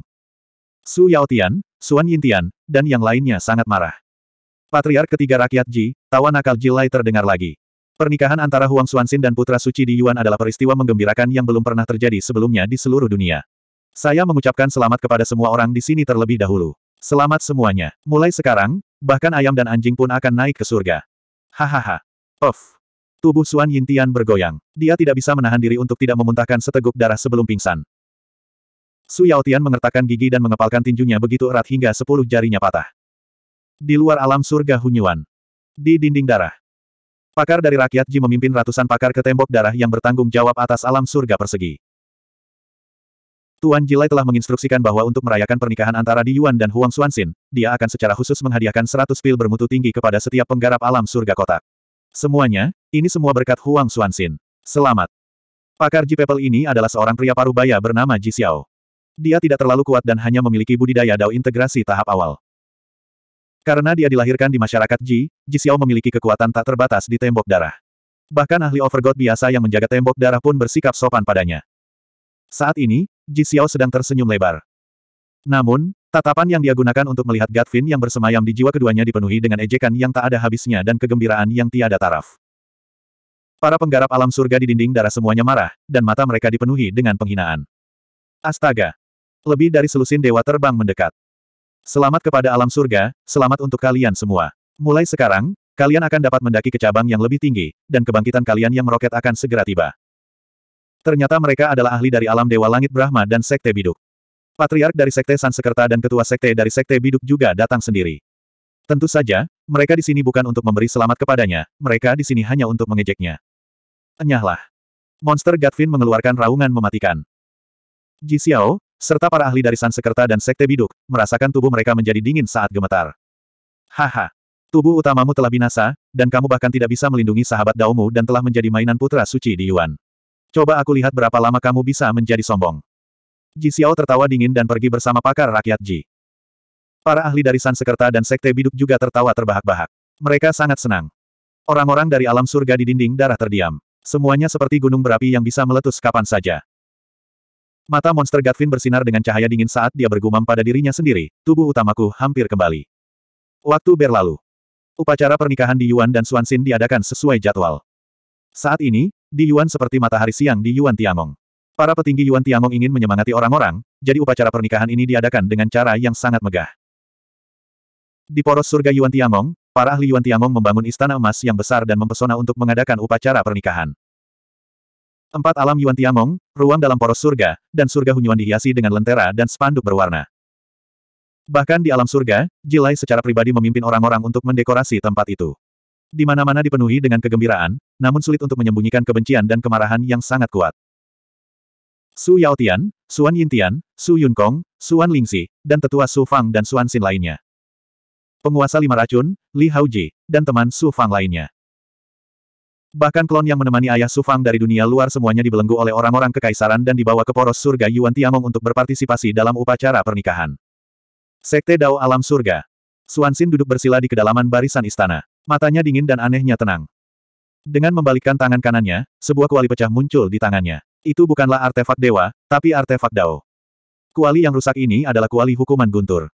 Su Yaotian, Suan Yintian, dan yang lainnya sangat marah. Patriark ketiga rakyat Ji, tawa nakal Jilai terdengar lagi. Pernikahan antara Huang Xuanxin dan putra suci di Yuan adalah peristiwa menggembirakan yang belum pernah terjadi sebelumnya di seluruh dunia. Saya mengucapkan selamat kepada semua orang di sini terlebih dahulu. Selamat semuanya. Mulai sekarang, bahkan ayam dan anjing pun akan naik ke surga. Hahaha. Puff. Tubuh Suan Yintian bergoyang. Dia tidak bisa menahan diri untuk tidak memuntahkan seteguk darah sebelum pingsan. Su Yaotian mengertakkan gigi dan mengepalkan tinjunya begitu erat hingga sepuluh jarinya patah. Di luar alam surga Hunyuan. Di dinding darah. Pakar dari rakyat Ji memimpin ratusan pakar ke tembok darah yang bertanggung jawab atas alam surga persegi. Tuan Jilai telah menginstruksikan bahwa untuk merayakan pernikahan antara Di Yuan dan Huang Xuanxin, dia akan secara khusus menghadiahkan 100 pil bermutu tinggi kepada setiap penggarap alam surga kotak. Semuanya, ini semua berkat Huang Xuanxin. Selamat. Pakar Ji People ini adalah seorang pria parubaya bernama Ji Xiao. Dia tidak terlalu kuat dan hanya memiliki budidaya dao integrasi tahap awal. Karena dia dilahirkan di masyarakat Ji, Ji Xiao memiliki kekuatan tak terbatas di tembok darah. Bahkan ahli Overgod biasa yang menjaga tembok darah pun bersikap sopan padanya. Saat ini, Ji Xiao sedang tersenyum lebar. Namun, tatapan yang dia gunakan untuk melihat Gatvin yang bersemayam di jiwa keduanya dipenuhi dengan ejekan yang tak ada habisnya dan kegembiraan yang tiada taraf. Para penggarap alam surga di dinding darah semuanya marah, dan mata mereka dipenuhi dengan penghinaan. Astaga! Lebih dari selusin dewa terbang mendekat. Selamat kepada alam surga, selamat untuk kalian semua. Mulai sekarang, kalian akan dapat mendaki ke cabang yang lebih tinggi, dan kebangkitan kalian yang meroket akan segera tiba. Ternyata mereka adalah ahli dari alam Dewa Langit Brahma dan Sekte Biduk. Patriark dari Sekte Sansekerta dan Ketua Sekte dari Sekte Biduk juga datang sendiri. Tentu saja, mereka di sini bukan untuk memberi selamat kepadanya, mereka di sini hanya untuk mengejeknya. Enyahlah. Monster Gatvin mengeluarkan raungan mematikan. Ji Xiao, serta para ahli dari Sansekerta dan Sekte Biduk, merasakan tubuh mereka menjadi dingin saat gemetar. Haha. Tubuh utamamu telah binasa, dan kamu bahkan tidak bisa melindungi sahabat Daomu dan telah menjadi mainan putra suci di Yuan. Coba aku lihat berapa lama kamu bisa menjadi sombong. Ji Xiao tertawa dingin dan pergi bersama pakar rakyat Ji. Para ahli dari Sansekerta dan Sekte Biduk juga tertawa terbahak-bahak. Mereka sangat senang. Orang-orang dari alam surga di dinding darah terdiam. Semuanya seperti gunung berapi yang bisa meletus kapan saja. Mata monster Gatvin bersinar dengan cahaya dingin saat dia bergumam pada dirinya sendiri, tubuh utamaku hampir kembali. Waktu berlalu. Upacara pernikahan di Yuan dan Xuanxin diadakan sesuai jadwal. Saat ini, di Yuan seperti matahari siang di Yuan Tiangong. Para petinggi Yuan Tiangong ingin menyemangati orang-orang, jadi upacara pernikahan ini diadakan dengan cara yang sangat megah. Di poros surga Yuan Tiangong, para ahli Yuan Tiangong membangun istana emas yang besar dan mempesona untuk mengadakan upacara pernikahan. Empat alam Yuan Tiangong, ruang dalam poros surga, dan surga Hunyuan dihiasi dengan lentera dan spanduk berwarna. Bahkan di alam surga, Jilai secara pribadi memimpin orang-orang untuk mendekorasi tempat itu. Di mana-mana dipenuhi dengan kegembiraan, namun sulit untuk menyembunyikan kebencian dan kemarahan yang sangat kuat. Su Yaotian, Suan Yintian, Su Yunkong, Suan Lingxi, dan tetua Su Fang dan Suan Xin lainnya penguasa lima racun, Li Haoji, dan teman Su Fang lainnya. Bahkan klon yang menemani ayah Su Fang dari dunia luar semuanya dibelenggu oleh orang-orang kekaisaran dan dibawa ke poros surga Yuan Tiamong untuk berpartisipasi dalam upacara pernikahan. Sekte Dao Alam Surga. Xin duduk bersila di kedalaman barisan istana. Matanya dingin dan anehnya tenang. Dengan membalikkan tangan kanannya, sebuah kuali pecah muncul di tangannya. Itu bukanlah artefak dewa, tapi artefak Dao. Kuali yang rusak ini adalah kuali hukuman guntur.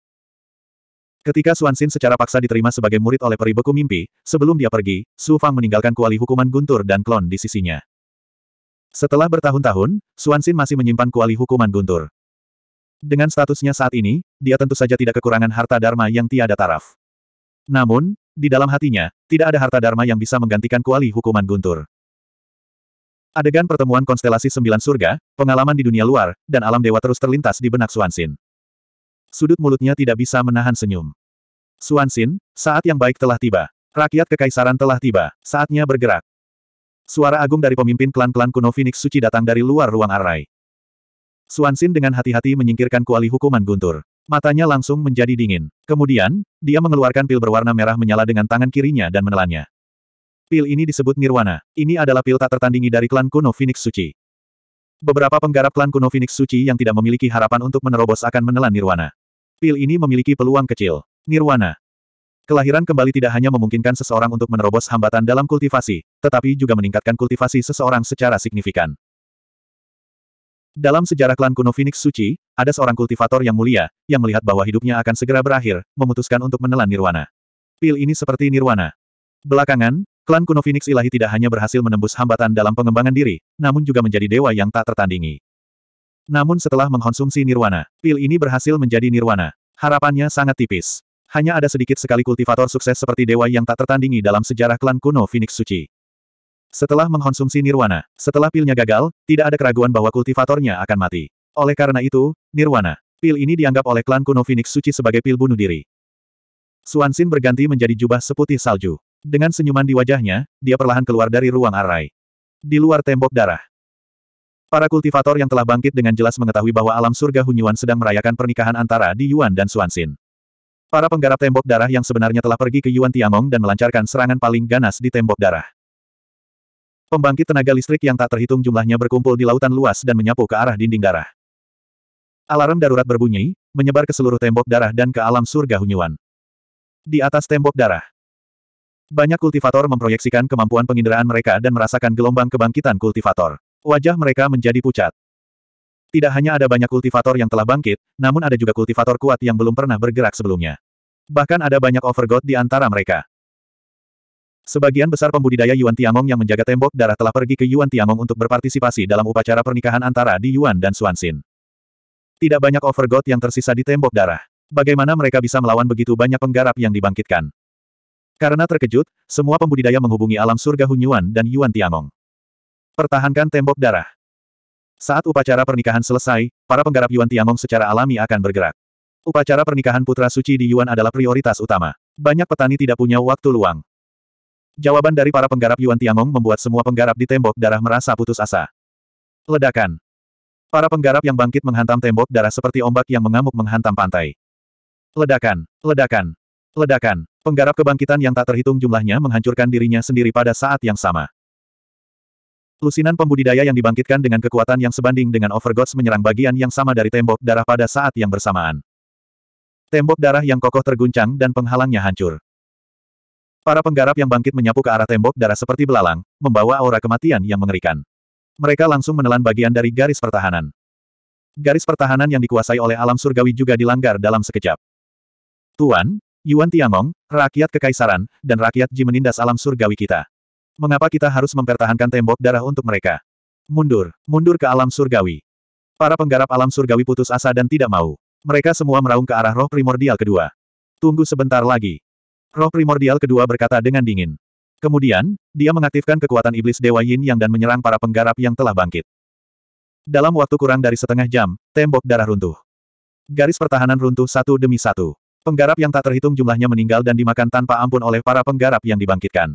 Ketika Xuanxin secara paksa diterima sebagai murid oleh peri beku mimpi, sebelum dia pergi, Su Fang meninggalkan kuali hukuman guntur dan klon di sisinya. Setelah bertahun-tahun, Xuanxin masih menyimpan kuali hukuman guntur. Dengan statusnya saat ini, dia tentu saja tidak kekurangan harta dharma yang tiada taraf. Namun, di dalam hatinya, tidak ada harta dharma yang bisa menggantikan kuali hukuman guntur. Adegan pertemuan konstelasi sembilan surga, pengalaman di dunia luar, dan alam dewa terus terlintas di benak Xuanxin. Sudut mulutnya tidak bisa menahan senyum. Xuanxin, saat yang baik telah tiba. Rakyat kekaisaran telah tiba. Saatnya bergerak. Suara agung dari pemimpin klan-klan kuno Phoenix Suci datang dari luar ruang arai. Xuanxin dengan hati-hati menyingkirkan kuali hukuman guntur. Matanya langsung menjadi dingin. Kemudian, dia mengeluarkan pil berwarna merah menyala dengan tangan kirinya dan menelannya. Pil ini disebut Nirwana. Ini adalah pil tak tertandingi dari klan kuno Phoenix Suci. Beberapa penggarap klan kuno Phoenix Suci yang tidak memiliki harapan untuk menerobos akan menelan Nirwana. Pil ini memiliki peluang kecil. Nirwana. Kelahiran kembali tidak hanya memungkinkan seseorang untuk menerobos hambatan dalam kultivasi, tetapi juga meningkatkan kultivasi seseorang secara signifikan. Dalam sejarah klan kuno Phoenix Suci, ada seorang kultivator yang mulia, yang melihat bahwa hidupnya akan segera berakhir, memutuskan untuk menelan Nirwana. Pil ini seperti Nirwana. Belakangan, klan kuno Phoenix Ilahi tidak hanya berhasil menembus hambatan dalam pengembangan diri, namun juga menjadi dewa yang tak tertandingi. Namun setelah mengkonsumsi nirwana, pil ini berhasil menjadi nirwana. Harapannya sangat tipis. Hanya ada sedikit sekali kultivator sukses seperti dewa yang tak tertandingi dalam sejarah klan kuno Phoenix Suci. Setelah mengkonsumsi nirwana, setelah pilnya gagal, tidak ada keraguan bahwa kultivatornya akan mati. Oleh karena itu, nirwana, pil ini dianggap oleh klan kuno Phoenix Suci sebagai pil bunuh diri. Xuanxin berganti menjadi jubah seputih salju. Dengan senyuman di wajahnya, dia perlahan keluar dari ruang arai. Di luar tembok darah, Para kultivator yang telah bangkit dengan jelas mengetahui bahwa alam surga Hunyuan sedang merayakan pernikahan antara Di Yuan dan Xuanxin. Para penggarap tembok darah yang sebenarnya telah pergi ke Yuan Tiangong dan melancarkan serangan paling ganas di tembok darah. Pembangkit tenaga listrik yang tak terhitung jumlahnya berkumpul di lautan luas dan menyapu ke arah dinding darah. Alarm darurat berbunyi, menyebar ke seluruh tembok darah dan ke alam surga Hunyuan. Di atas tembok darah, banyak kultivator memproyeksikan kemampuan penginderaan mereka dan merasakan gelombang kebangkitan kultivator. Wajah mereka menjadi pucat. Tidak hanya ada banyak kultivator yang telah bangkit, namun ada juga kultivator kuat yang belum pernah bergerak sebelumnya. Bahkan ada banyak overgod di antara mereka. Sebagian besar pembudidaya Yuan Tiangong yang menjaga tembok darah telah pergi ke Yuan Tiangong untuk berpartisipasi dalam upacara pernikahan antara Di Yuan dan Xuanxin. Tidak banyak overgod yang tersisa di tembok darah. Bagaimana mereka bisa melawan begitu banyak penggarap yang dibangkitkan? Karena terkejut, semua pembudidaya menghubungi alam surga Hunyuan dan Yuan Tiangong. Pertahankan tembok darah. Saat upacara pernikahan selesai, para penggarap Yuan Tiangong secara alami akan bergerak. Upacara pernikahan putra suci di Yuan adalah prioritas utama. Banyak petani tidak punya waktu luang. Jawaban dari para penggarap Yuan Tiangong membuat semua penggarap di tembok darah merasa putus asa. Ledakan. Para penggarap yang bangkit menghantam tembok darah seperti ombak yang mengamuk menghantam pantai. Ledakan, ledakan, ledakan. Penggarap kebangkitan yang tak terhitung jumlahnya menghancurkan dirinya sendiri pada saat yang sama. Lusinan pembudidaya yang dibangkitkan dengan kekuatan yang sebanding dengan Overgods menyerang bagian yang sama dari tembok darah pada saat yang bersamaan. Tembok darah yang kokoh terguncang dan penghalangnya hancur. Para penggarap yang bangkit menyapu ke arah tembok darah seperti belalang, membawa aura kematian yang mengerikan. Mereka langsung menelan bagian dari garis pertahanan. Garis pertahanan yang dikuasai oleh alam surgawi juga dilanggar dalam sekejap. Tuan, Yuan Tiangong, rakyat kekaisaran, dan rakyat Ji menindas alam surgawi kita. Mengapa kita harus mempertahankan tembok darah untuk mereka? Mundur, mundur ke alam surgawi. Para penggarap alam surgawi putus asa dan tidak mau. Mereka semua meraung ke arah roh primordial kedua. Tunggu sebentar lagi. Roh primordial kedua berkata dengan dingin. Kemudian, dia mengaktifkan kekuatan iblis Dewa Yin Yang dan menyerang para penggarap yang telah bangkit. Dalam waktu kurang dari setengah jam, tembok darah runtuh. Garis pertahanan runtuh satu demi satu. Penggarap yang tak terhitung jumlahnya meninggal dan dimakan tanpa ampun oleh para penggarap yang dibangkitkan.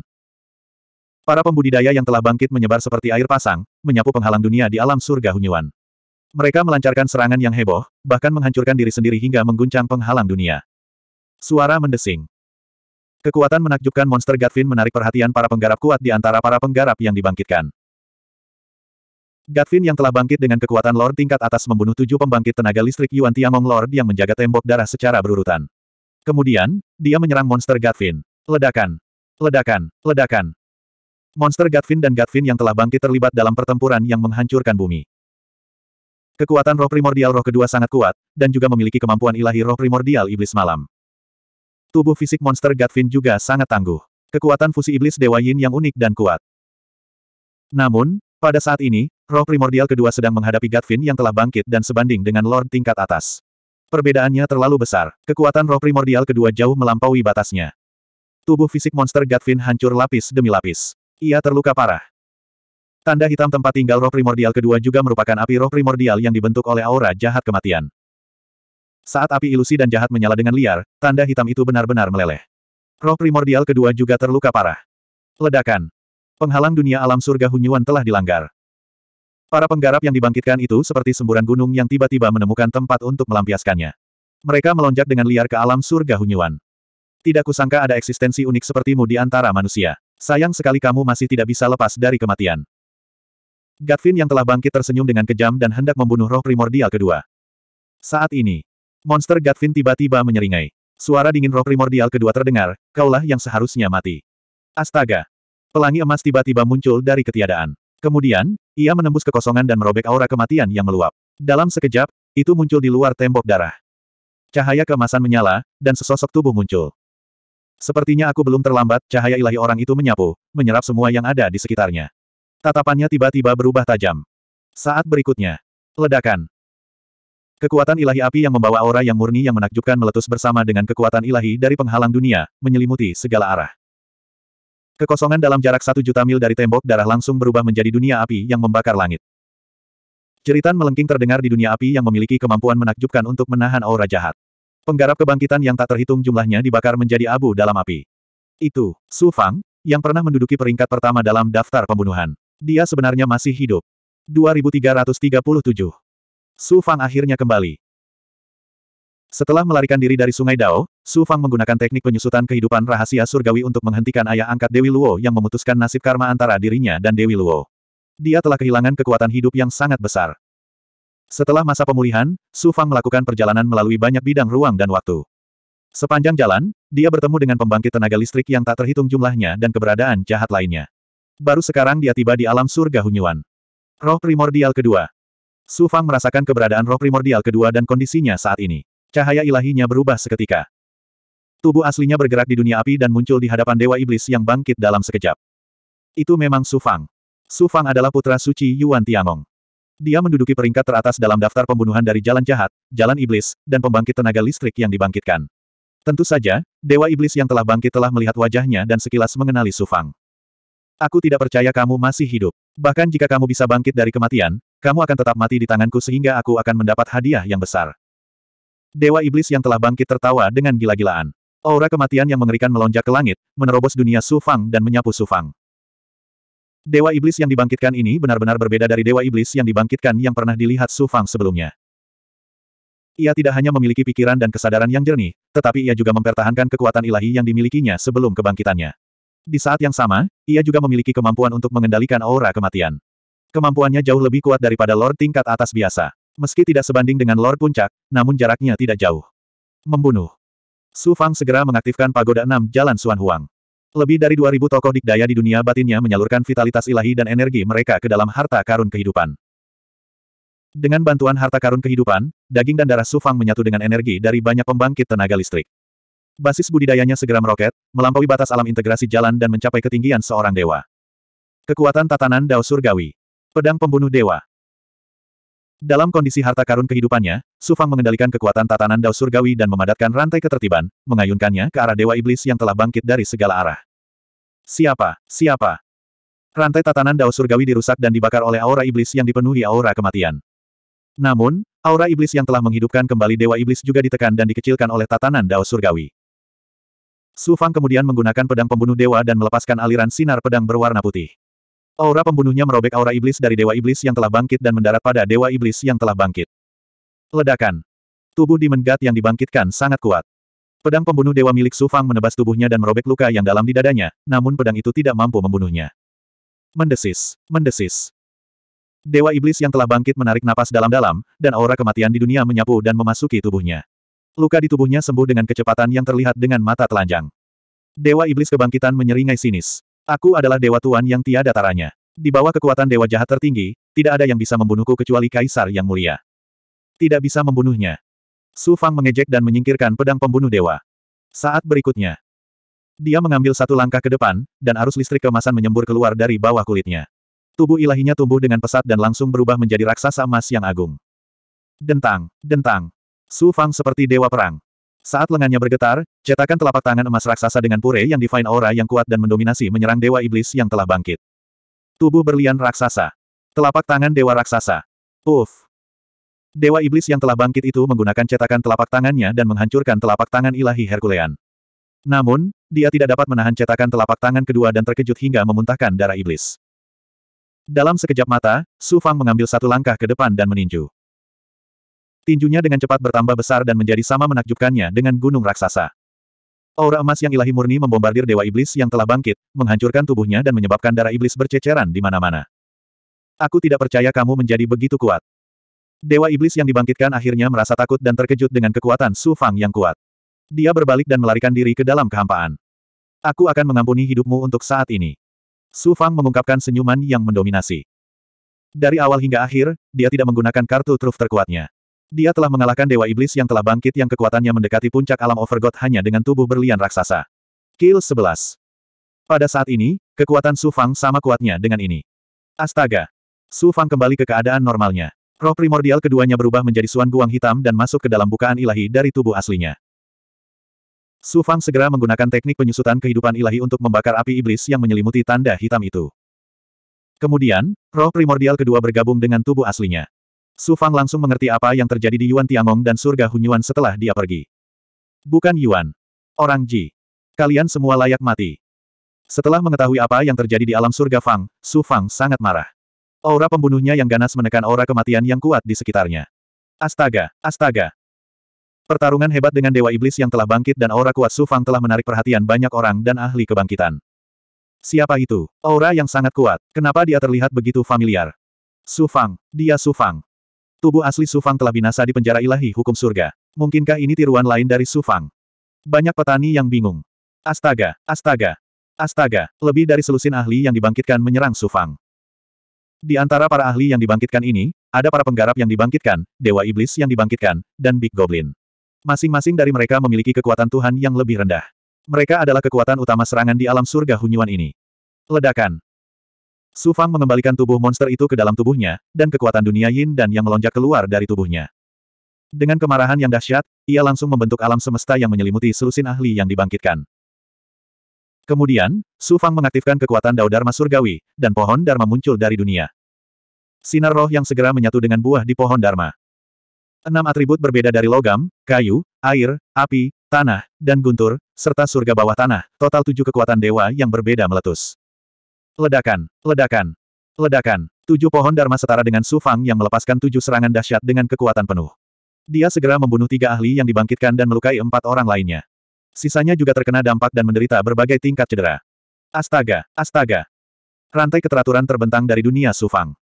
Para pembudidaya yang telah bangkit menyebar seperti air pasang, menyapu penghalang dunia di alam surga Hunyuan. Mereka melancarkan serangan yang heboh, bahkan menghancurkan diri sendiri hingga mengguncang penghalang dunia. Suara mendesing. Kekuatan menakjubkan monster Gatvin menarik perhatian para penggarap kuat di antara para penggarap yang dibangkitkan. Gatvin yang telah bangkit dengan kekuatan Lord tingkat atas membunuh tujuh pembangkit tenaga listrik Yuan Tiamong Lord yang menjaga tembok darah secara berurutan. Kemudian, dia menyerang monster Gatvin. Ledakan. Ledakan. Ledakan. Monster Gatvin dan Gatvin yang telah bangkit terlibat dalam pertempuran yang menghancurkan bumi. Kekuatan roh primordial roh kedua sangat kuat, dan juga memiliki kemampuan ilahi roh primordial iblis malam. Tubuh fisik monster Gatvin juga sangat tangguh. Kekuatan fusi iblis Dewa Yin yang unik dan kuat. Namun, pada saat ini, roh primordial kedua sedang menghadapi Gatvin yang telah bangkit dan sebanding dengan Lord tingkat atas. Perbedaannya terlalu besar, kekuatan roh primordial kedua jauh melampaui batasnya. Tubuh fisik monster Gatvin hancur lapis demi lapis. Ia terluka parah. Tanda hitam tempat tinggal roh primordial kedua juga merupakan api roh primordial yang dibentuk oleh aura jahat kematian. Saat api ilusi dan jahat menyala dengan liar, tanda hitam itu benar-benar meleleh. Roh primordial kedua juga terluka parah. Ledakan. Penghalang dunia alam surga Hunyuan telah dilanggar. Para penggarap yang dibangkitkan itu seperti semburan gunung yang tiba-tiba menemukan tempat untuk melampiaskannya. Mereka melonjak dengan liar ke alam surga Hunyuan. Tidak kusangka ada eksistensi unik sepertimu di antara manusia. Sayang sekali kamu masih tidak bisa lepas dari kematian. Gatvin yang telah bangkit tersenyum dengan kejam dan hendak membunuh roh primordial kedua. Saat ini, Monster Gatvin tiba-tiba menyeringai. Suara dingin roh primordial kedua terdengar, kaulah yang seharusnya mati. Astaga! Pelangi emas tiba-tiba muncul dari ketiadaan. Kemudian, ia menembus kekosongan dan merobek aura kematian yang meluap. Dalam sekejap, itu muncul di luar tembok darah. Cahaya keemasan menyala, dan sesosok tubuh muncul. Sepertinya aku belum terlambat, cahaya ilahi orang itu menyapu, menyerap semua yang ada di sekitarnya. Tatapannya tiba-tiba berubah tajam. Saat berikutnya, ledakan. Kekuatan ilahi api yang membawa aura yang murni yang menakjubkan meletus bersama dengan kekuatan ilahi dari penghalang dunia, menyelimuti segala arah. Kekosongan dalam jarak satu juta mil dari tembok darah langsung berubah menjadi dunia api yang membakar langit. Jeritan melengking terdengar di dunia api yang memiliki kemampuan menakjubkan untuk menahan aura jahat. Penggarap kebangkitan yang tak terhitung jumlahnya dibakar menjadi abu dalam api. Itu, Su Fang, yang pernah menduduki peringkat pertama dalam daftar pembunuhan. Dia sebenarnya masih hidup. 2337 Su Fang akhirnya kembali. Setelah melarikan diri dari Sungai Dao, Su Fang menggunakan teknik penyusutan kehidupan rahasia surgawi untuk menghentikan ayah angkat Dewi Luo yang memutuskan nasib karma antara dirinya dan Dewi Luo. Dia telah kehilangan kekuatan hidup yang sangat besar. Setelah masa pemulihan, Su Fang melakukan perjalanan melalui banyak bidang ruang dan waktu. Sepanjang jalan, dia bertemu dengan pembangkit tenaga listrik yang tak terhitung jumlahnya dan keberadaan jahat lainnya. Baru sekarang dia tiba di alam surga Hunyuan. Roh primordial kedua. Su Fang merasakan keberadaan roh primordial kedua dan kondisinya saat ini. Cahaya ilahinya berubah seketika. Tubuh aslinya bergerak di dunia api dan muncul di hadapan Dewa Iblis yang bangkit dalam sekejap. Itu memang Su Fang. Su Fang adalah putra suci Yuan Tiangong. Dia menduduki peringkat teratas dalam daftar pembunuhan dari jalan jahat, jalan iblis, dan pembangkit tenaga listrik yang dibangkitkan. Tentu saja, Dewa Iblis yang telah bangkit telah melihat wajahnya dan sekilas mengenali Su Fang. Aku tidak percaya kamu masih hidup. Bahkan jika kamu bisa bangkit dari kematian, kamu akan tetap mati di tanganku sehingga aku akan mendapat hadiah yang besar. Dewa Iblis yang telah bangkit tertawa dengan gila-gilaan. Aura kematian yang mengerikan melonjak ke langit, menerobos dunia Su Fang dan menyapu Su Fang. Dewa Iblis yang dibangkitkan ini benar-benar berbeda dari Dewa Iblis yang dibangkitkan yang pernah dilihat Su Fang sebelumnya. Ia tidak hanya memiliki pikiran dan kesadaran yang jernih, tetapi ia juga mempertahankan kekuatan ilahi yang dimilikinya sebelum kebangkitannya. Di saat yang sama, ia juga memiliki kemampuan untuk mengendalikan aura kematian. Kemampuannya jauh lebih kuat daripada Lord tingkat atas biasa. Meski tidak sebanding dengan Lord Puncak, namun jaraknya tidak jauh. Membunuh. Su Fang segera mengaktifkan pagoda enam Jalan Suan Huang. Lebih dari 2000 tokoh dikdaya di dunia batinnya menyalurkan vitalitas ilahi dan energi mereka ke dalam harta karun kehidupan. Dengan bantuan harta karun kehidupan, daging dan darah Sufang menyatu dengan energi dari banyak pembangkit tenaga listrik. Basis budidayanya segera meroket, melampaui batas alam integrasi jalan dan mencapai ketinggian seorang dewa. Kekuatan tatanan Dao Surgawi. Pedang pembunuh dewa. Dalam kondisi harta karun kehidupannya, Sufang mengendalikan kekuatan tatanan Dao Surgawi dan memadatkan rantai ketertiban, mengayunkannya ke arah Dewa Iblis yang telah bangkit dari segala arah. Siapa? Siapa? Rantai tatanan Dao Surgawi dirusak dan dibakar oleh aura iblis yang dipenuhi aura kematian. Namun, aura iblis yang telah menghidupkan kembali Dewa Iblis juga ditekan dan dikecilkan oleh tatanan Dao Surgawi. Su Fang kemudian menggunakan pedang pembunuh dewa dan melepaskan aliran sinar pedang berwarna putih. Aura pembunuhnya merobek aura iblis dari Dewa Iblis yang telah bangkit dan mendarat pada Dewa Iblis yang telah bangkit. Ledakan. Tubuh Demon God yang dibangkitkan sangat kuat. Pedang pembunuh dewa milik Su Fang menebas tubuhnya dan merobek luka yang dalam di dadanya, namun pedang itu tidak mampu membunuhnya. Mendesis, mendesis. Dewa Iblis yang telah bangkit menarik napas dalam-dalam, dan aura kematian di dunia menyapu dan memasuki tubuhnya. Luka di tubuhnya sembuh dengan kecepatan yang terlihat dengan mata telanjang. Dewa Iblis kebangkitan menyeringai sinis. Aku adalah dewa tuan yang tiada taranya. Di bawah kekuatan dewa jahat tertinggi, tidak ada yang bisa membunuhku kecuali kaisar yang mulia. Tidak bisa membunuhnya. Su Fang mengejek dan menyingkirkan pedang pembunuh dewa. Saat berikutnya, dia mengambil satu langkah ke depan, dan arus listrik kemasan menyembur keluar dari bawah kulitnya. Tubuh ilahinya tumbuh dengan pesat dan langsung berubah menjadi raksasa emas yang agung. Dentang, dentang. Su Fang seperti dewa perang. Saat lengannya bergetar, cetakan telapak tangan emas raksasa dengan pure yang divine aura yang kuat dan mendominasi menyerang dewa iblis yang telah bangkit. Tubuh berlian raksasa. Telapak tangan dewa raksasa. Uff. Dewa iblis yang telah bangkit itu menggunakan cetakan telapak tangannya dan menghancurkan telapak tangan ilahi Herkulean. Namun, dia tidak dapat menahan cetakan telapak tangan kedua dan terkejut hingga memuntahkan darah iblis. Dalam sekejap mata, Su Fang mengambil satu langkah ke depan dan meninju. Tinjunya dengan cepat bertambah besar dan menjadi sama menakjubkannya dengan gunung raksasa. Aura emas yang ilahi murni membombardir Dewa Iblis yang telah bangkit, menghancurkan tubuhnya dan menyebabkan darah iblis berceceran di mana-mana. Aku tidak percaya kamu menjadi begitu kuat. Dewa Iblis yang dibangkitkan akhirnya merasa takut dan terkejut dengan kekuatan Su Fang yang kuat. Dia berbalik dan melarikan diri ke dalam kehampaan. Aku akan mengampuni hidupmu untuk saat ini. Su Fang mengungkapkan senyuman yang mendominasi. Dari awal hingga akhir, dia tidak menggunakan kartu truf terkuatnya. Dia telah mengalahkan Dewa Iblis yang telah bangkit yang kekuatannya mendekati puncak alam Overgod hanya dengan tubuh berlian raksasa. Kill 11. Pada saat ini, kekuatan Su Fang sama kuatnya dengan ini. Astaga! Su Fang kembali ke keadaan normalnya. Roh primordial keduanya berubah menjadi suan guang hitam dan masuk ke dalam bukaan ilahi dari tubuh aslinya. Su Fang segera menggunakan teknik penyusutan kehidupan ilahi untuk membakar api iblis yang menyelimuti tanda hitam itu. Kemudian, roh primordial kedua bergabung dengan tubuh aslinya. Su Fang langsung mengerti apa yang terjadi di Yuan Tiangong dan surga Hunyuan setelah dia pergi. Bukan Yuan. Orang Ji. Kalian semua layak mati. Setelah mengetahui apa yang terjadi di alam surga Fang, Su Fang sangat marah. Aura pembunuhnya yang ganas menekan aura kematian yang kuat di sekitarnya. Astaga, astaga. Pertarungan hebat dengan Dewa Iblis yang telah bangkit dan aura kuat Su Fang telah menarik perhatian banyak orang dan ahli kebangkitan. Siapa itu? Aura yang sangat kuat. Kenapa dia terlihat begitu familiar? Su Fang, dia Su Fang. Tubuh asli Su Fang telah binasa di penjara ilahi hukum surga. Mungkinkah ini tiruan lain dari Su Fang? Banyak petani yang bingung. Astaga, astaga, astaga, lebih dari selusin ahli yang dibangkitkan menyerang Su Fang. Di antara para ahli yang dibangkitkan ini, ada para penggarap yang dibangkitkan, Dewa Iblis yang dibangkitkan, dan Big Goblin. Masing-masing dari mereka memiliki kekuatan Tuhan yang lebih rendah. Mereka adalah kekuatan utama serangan di alam surga Hunyuan ini. Ledakan. Su Fang mengembalikan tubuh monster itu ke dalam tubuhnya, dan kekuatan dunia yin dan yang melonjak keluar dari tubuhnya. Dengan kemarahan yang dahsyat, ia langsung membentuk alam semesta yang menyelimuti selusin ahli yang dibangkitkan. Kemudian, Su Fang mengaktifkan kekuatan Dao Dharma Surgawi, dan pohon Dharma muncul dari dunia. Sinar roh yang segera menyatu dengan buah di pohon Dharma. Enam atribut berbeda dari logam, kayu, air, api, tanah, dan guntur, serta surga bawah tanah, total tujuh kekuatan dewa yang berbeda meletus. Ledakan, ledakan, ledakan. Tujuh pohon Dharma setara dengan Su Fang yang melepaskan tujuh serangan dahsyat dengan kekuatan penuh. Dia segera membunuh tiga ahli yang dibangkitkan dan melukai empat orang lainnya. Sisanya juga terkena dampak dan menderita berbagai tingkat cedera. Astaga, astaga. Rantai keteraturan terbentang dari dunia Su Fang.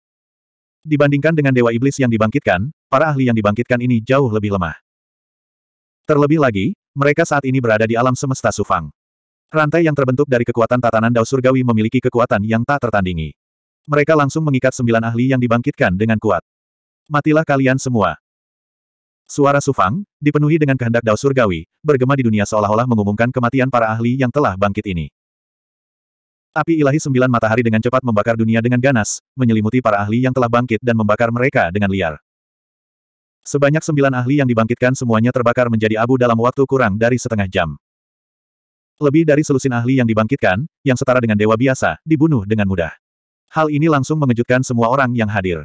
Dibandingkan dengan Dewa Iblis yang dibangkitkan, para ahli yang dibangkitkan ini jauh lebih lemah. Terlebih lagi, mereka saat ini berada di alam semesta Su Fang. Rantai yang terbentuk dari kekuatan tatanan Dao Surgawi memiliki kekuatan yang tak tertandingi. Mereka langsung mengikat sembilan ahli yang dibangkitkan dengan kuat. Matilah kalian semua. Suara Sufang, dipenuhi dengan kehendak Dao Surgawi, bergema di dunia seolah-olah mengumumkan kematian para ahli yang telah bangkit ini. Api ilahi sembilan matahari dengan cepat membakar dunia dengan ganas, menyelimuti para ahli yang telah bangkit dan membakar mereka dengan liar. Sebanyak sembilan ahli yang dibangkitkan semuanya terbakar menjadi abu dalam waktu kurang dari setengah jam. Lebih dari selusin ahli yang dibangkitkan, yang setara dengan dewa biasa, dibunuh dengan mudah. Hal ini langsung mengejutkan semua orang yang hadir.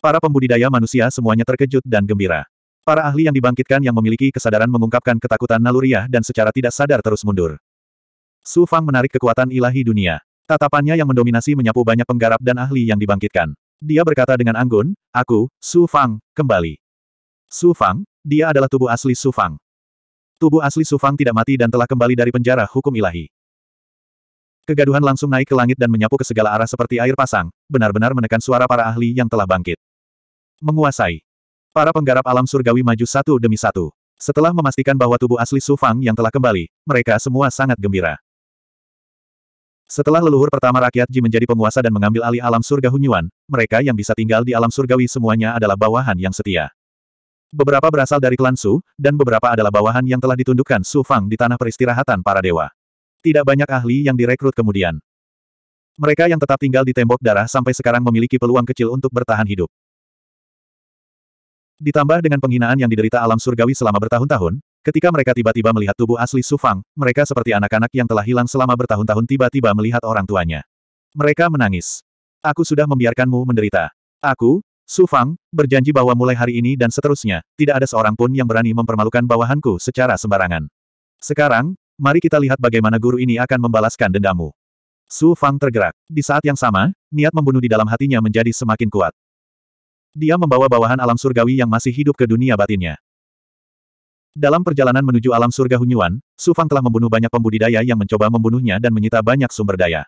Para pembudidaya manusia semuanya terkejut dan gembira. Para ahli yang dibangkitkan yang memiliki kesadaran mengungkapkan ketakutan naluriah dan secara tidak sadar terus mundur. Su Fang menarik kekuatan ilahi dunia. Tatapannya yang mendominasi menyapu banyak penggarap dan ahli yang dibangkitkan. Dia berkata dengan anggun, Aku, Su Fang, kembali. Su Fang, dia adalah tubuh asli Su Fang. Tubuh asli Sufang tidak mati dan telah kembali dari penjara hukum ilahi. Kegaduhan langsung naik ke langit dan menyapu ke segala arah seperti air pasang, benar-benar menekan suara para ahli yang telah bangkit. Menguasai. Para penggarap alam surgawi maju satu demi satu. Setelah memastikan bahwa tubuh asli Sufang yang telah kembali, mereka semua sangat gembira. Setelah leluhur pertama rakyat Ji menjadi penguasa dan mengambil alih alam surga Hunyuan, mereka yang bisa tinggal di alam surgawi semuanya adalah bawahan yang setia. Beberapa berasal dari klan Su, dan beberapa adalah bawahan yang telah ditundukkan Su Fang di tanah peristirahatan para dewa. Tidak banyak ahli yang direkrut kemudian. Mereka yang tetap tinggal di tembok darah sampai sekarang memiliki peluang kecil untuk bertahan hidup. Ditambah dengan penghinaan yang diderita alam surgawi selama bertahun-tahun, ketika mereka tiba-tiba melihat tubuh asli Su Fang, mereka seperti anak-anak yang telah hilang selama bertahun-tahun tiba-tiba melihat orang tuanya. Mereka menangis. Aku sudah membiarkanmu menderita. Aku, Su Fang, berjanji bahwa mulai hari ini dan seterusnya, tidak ada seorang pun yang berani mempermalukan bawahanku secara sembarangan. Sekarang, mari kita lihat bagaimana guru ini akan membalaskan dendamu. Su Fang tergerak. Di saat yang sama, niat membunuh di dalam hatinya menjadi semakin kuat. Dia membawa bawahan alam surgawi yang masih hidup ke dunia batinnya. Dalam perjalanan menuju alam surga Hunyuan, Su Fang telah membunuh banyak pembudidaya yang mencoba membunuhnya dan menyita banyak sumber daya.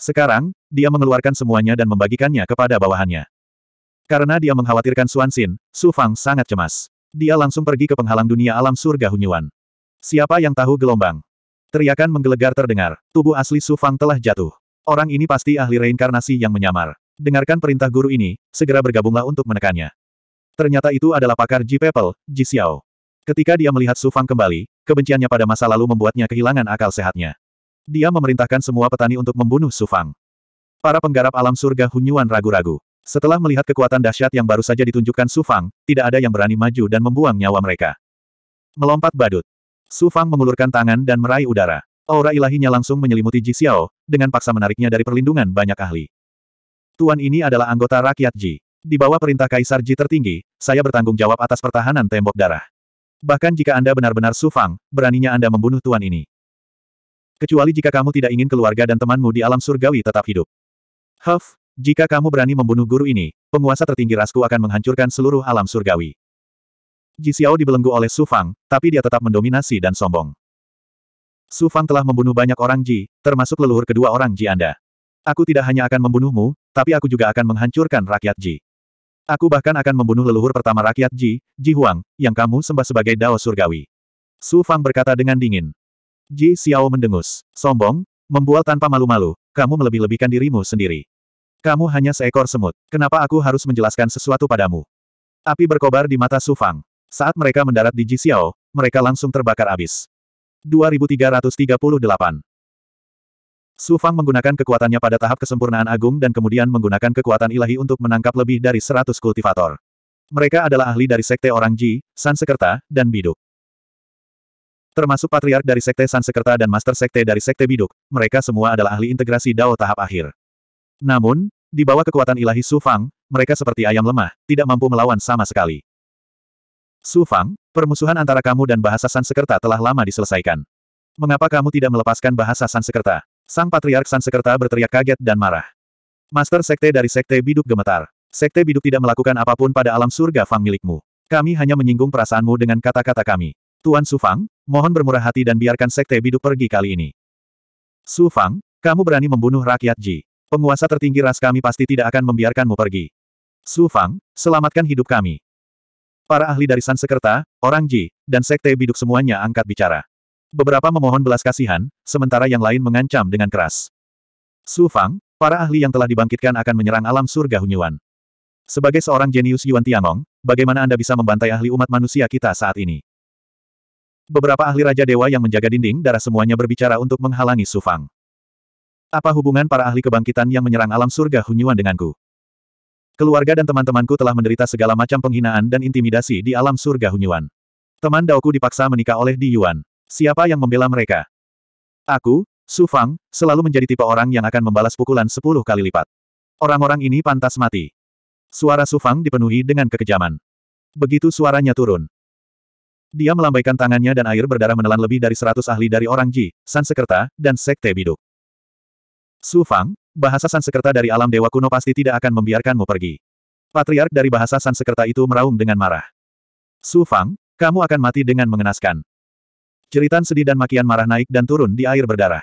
Sekarang, dia mengeluarkan semuanya dan membagikannya kepada bawahannya. Karena dia mengkhawatirkan Suan Xin, Su Fang sangat cemas. Dia langsung pergi ke penghalang dunia alam surga Hunyuan. Siapa yang tahu gelombang? Teriakan menggelegar terdengar. Tubuh asli Su Fang telah jatuh. Orang ini pasti ahli reinkarnasi yang menyamar. Dengarkan perintah guru ini, segera bergabunglah untuk menekannya. Ternyata itu adalah pakar Ji Pepel, Ji Xiao. Ketika dia melihat Su Fang kembali, kebenciannya pada masa lalu membuatnya kehilangan akal sehatnya. Dia memerintahkan semua petani untuk membunuh Su Fang. Para penggarap alam surga Hunyuan ragu-ragu. Setelah melihat kekuatan dahsyat yang baru saja ditunjukkan Su Fang, tidak ada yang berani maju dan membuang nyawa mereka. Melompat badut. Su Fang mengulurkan tangan dan meraih udara. Aura ilahinya langsung menyelimuti Ji Xiao, dengan paksa menariknya dari perlindungan banyak ahli. Tuan ini adalah anggota rakyat Ji. Di bawah perintah Kaisar Ji tertinggi, saya bertanggung jawab atas pertahanan tembok darah. Bahkan jika Anda benar-benar Su Fang, beraninya Anda membunuh tuan ini. Kecuali jika kamu tidak ingin keluarga dan temanmu di alam surgawi tetap hidup. Huff, jika kamu berani membunuh guru ini, penguasa tertinggi rasku akan menghancurkan seluruh alam surgawi. Ji Xiao dibelenggu oleh Su Fang, tapi dia tetap mendominasi dan sombong. Su Fang telah membunuh banyak orang Ji, termasuk leluhur kedua orang Ji Anda. Aku tidak hanya akan membunuhmu, tapi aku juga akan menghancurkan rakyat Ji. Aku bahkan akan membunuh leluhur pertama rakyat Ji, Ji Huang, yang kamu sembah sebagai Dao Surgawi. Su Fang berkata dengan dingin. Ji Xiao mendengus. Sombong, membual tanpa malu-malu, kamu melebih-lebihkan dirimu sendiri. Kamu hanya seekor semut. Kenapa aku harus menjelaskan sesuatu padamu? Api berkobar di mata Su Fang. Saat mereka mendarat di Jixiao, mereka langsung terbakar habis. 2338 Su Fang menggunakan kekuatannya pada tahap kesempurnaan agung dan kemudian menggunakan kekuatan ilahi untuk menangkap lebih dari 100 kultivator. Mereka adalah ahli dari Sekte Orang Ji, Sansekerta, dan Biduk. Termasuk Patriark dari Sekte Sansekerta dan Master Sekte dari Sekte Biduk, mereka semua adalah ahli integrasi Dao tahap akhir. Namun, di bawah kekuatan ilahi Su Fang, mereka seperti ayam lemah, tidak mampu melawan sama sekali. Su Fang, permusuhan antara kamu dan bahasa Sansekerta telah lama diselesaikan. Mengapa kamu tidak melepaskan bahasa Sansekerta? Sang Patriark Sansekerta berteriak kaget dan marah. Master Sekte dari Sekte Biduk gemetar. Sekte Biduk tidak melakukan apa pun pada alam surga Fang milikmu. Kami hanya menyinggung perasaanmu dengan kata-kata kami. Tuan Su Fang, mohon bermurah hati dan biarkan Sekte Biduk pergi kali ini. Su Fang, kamu berani membunuh rakyat Ji. Penguasa tertinggi ras kami pasti tidak akan membiarkanmu pergi. Su Fang, selamatkan hidup kami. Para ahli dari Sansekerta, orang Ji, dan Sekte Biduk semuanya angkat bicara. Beberapa memohon belas kasihan, sementara yang lain mengancam dengan keras. Su Fang, para ahli yang telah dibangkitkan akan menyerang alam surga Hunyuan. Sebagai seorang jenius Yuan Tiangong, bagaimana Anda bisa membantai ahli umat manusia kita saat ini? Beberapa ahli Raja Dewa yang menjaga dinding darah semuanya berbicara untuk menghalangi Su Fang. Apa hubungan para ahli kebangkitan yang menyerang alam surga Hunyuan denganku? Keluarga dan teman-temanku telah menderita segala macam penghinaan dan intimidasi di alam surga Hunyuan. Teman Daoku dipaksa menikah oleh Di Yuan. Siapa yang membela mereka? Aku, Su Fang, selalu menjadi tipe orang yang akan membalas pukulan sepuluh kali lipat. Orang-orang ini pantas mati. Suara Su Fang dipenuhi dengan kekejaman. Begitu suaranya turun. Dia melambaikan tangannya dan air berdarah menelan lebih dari seratus ahli dari orang Ji, Sansekerta, dan Sekte Biduk. Su Fang, bahasa Sansekerta dari alam dewa kuno pasti tidak akan membiarkanmu pergi. Patriark dari bahasa Sansekerta itu meraung dengan marah. Su Fang, kamu akan mati dengan mengenaskan. Jeritan sedih dan makian marah naik dan turun di air berdarah.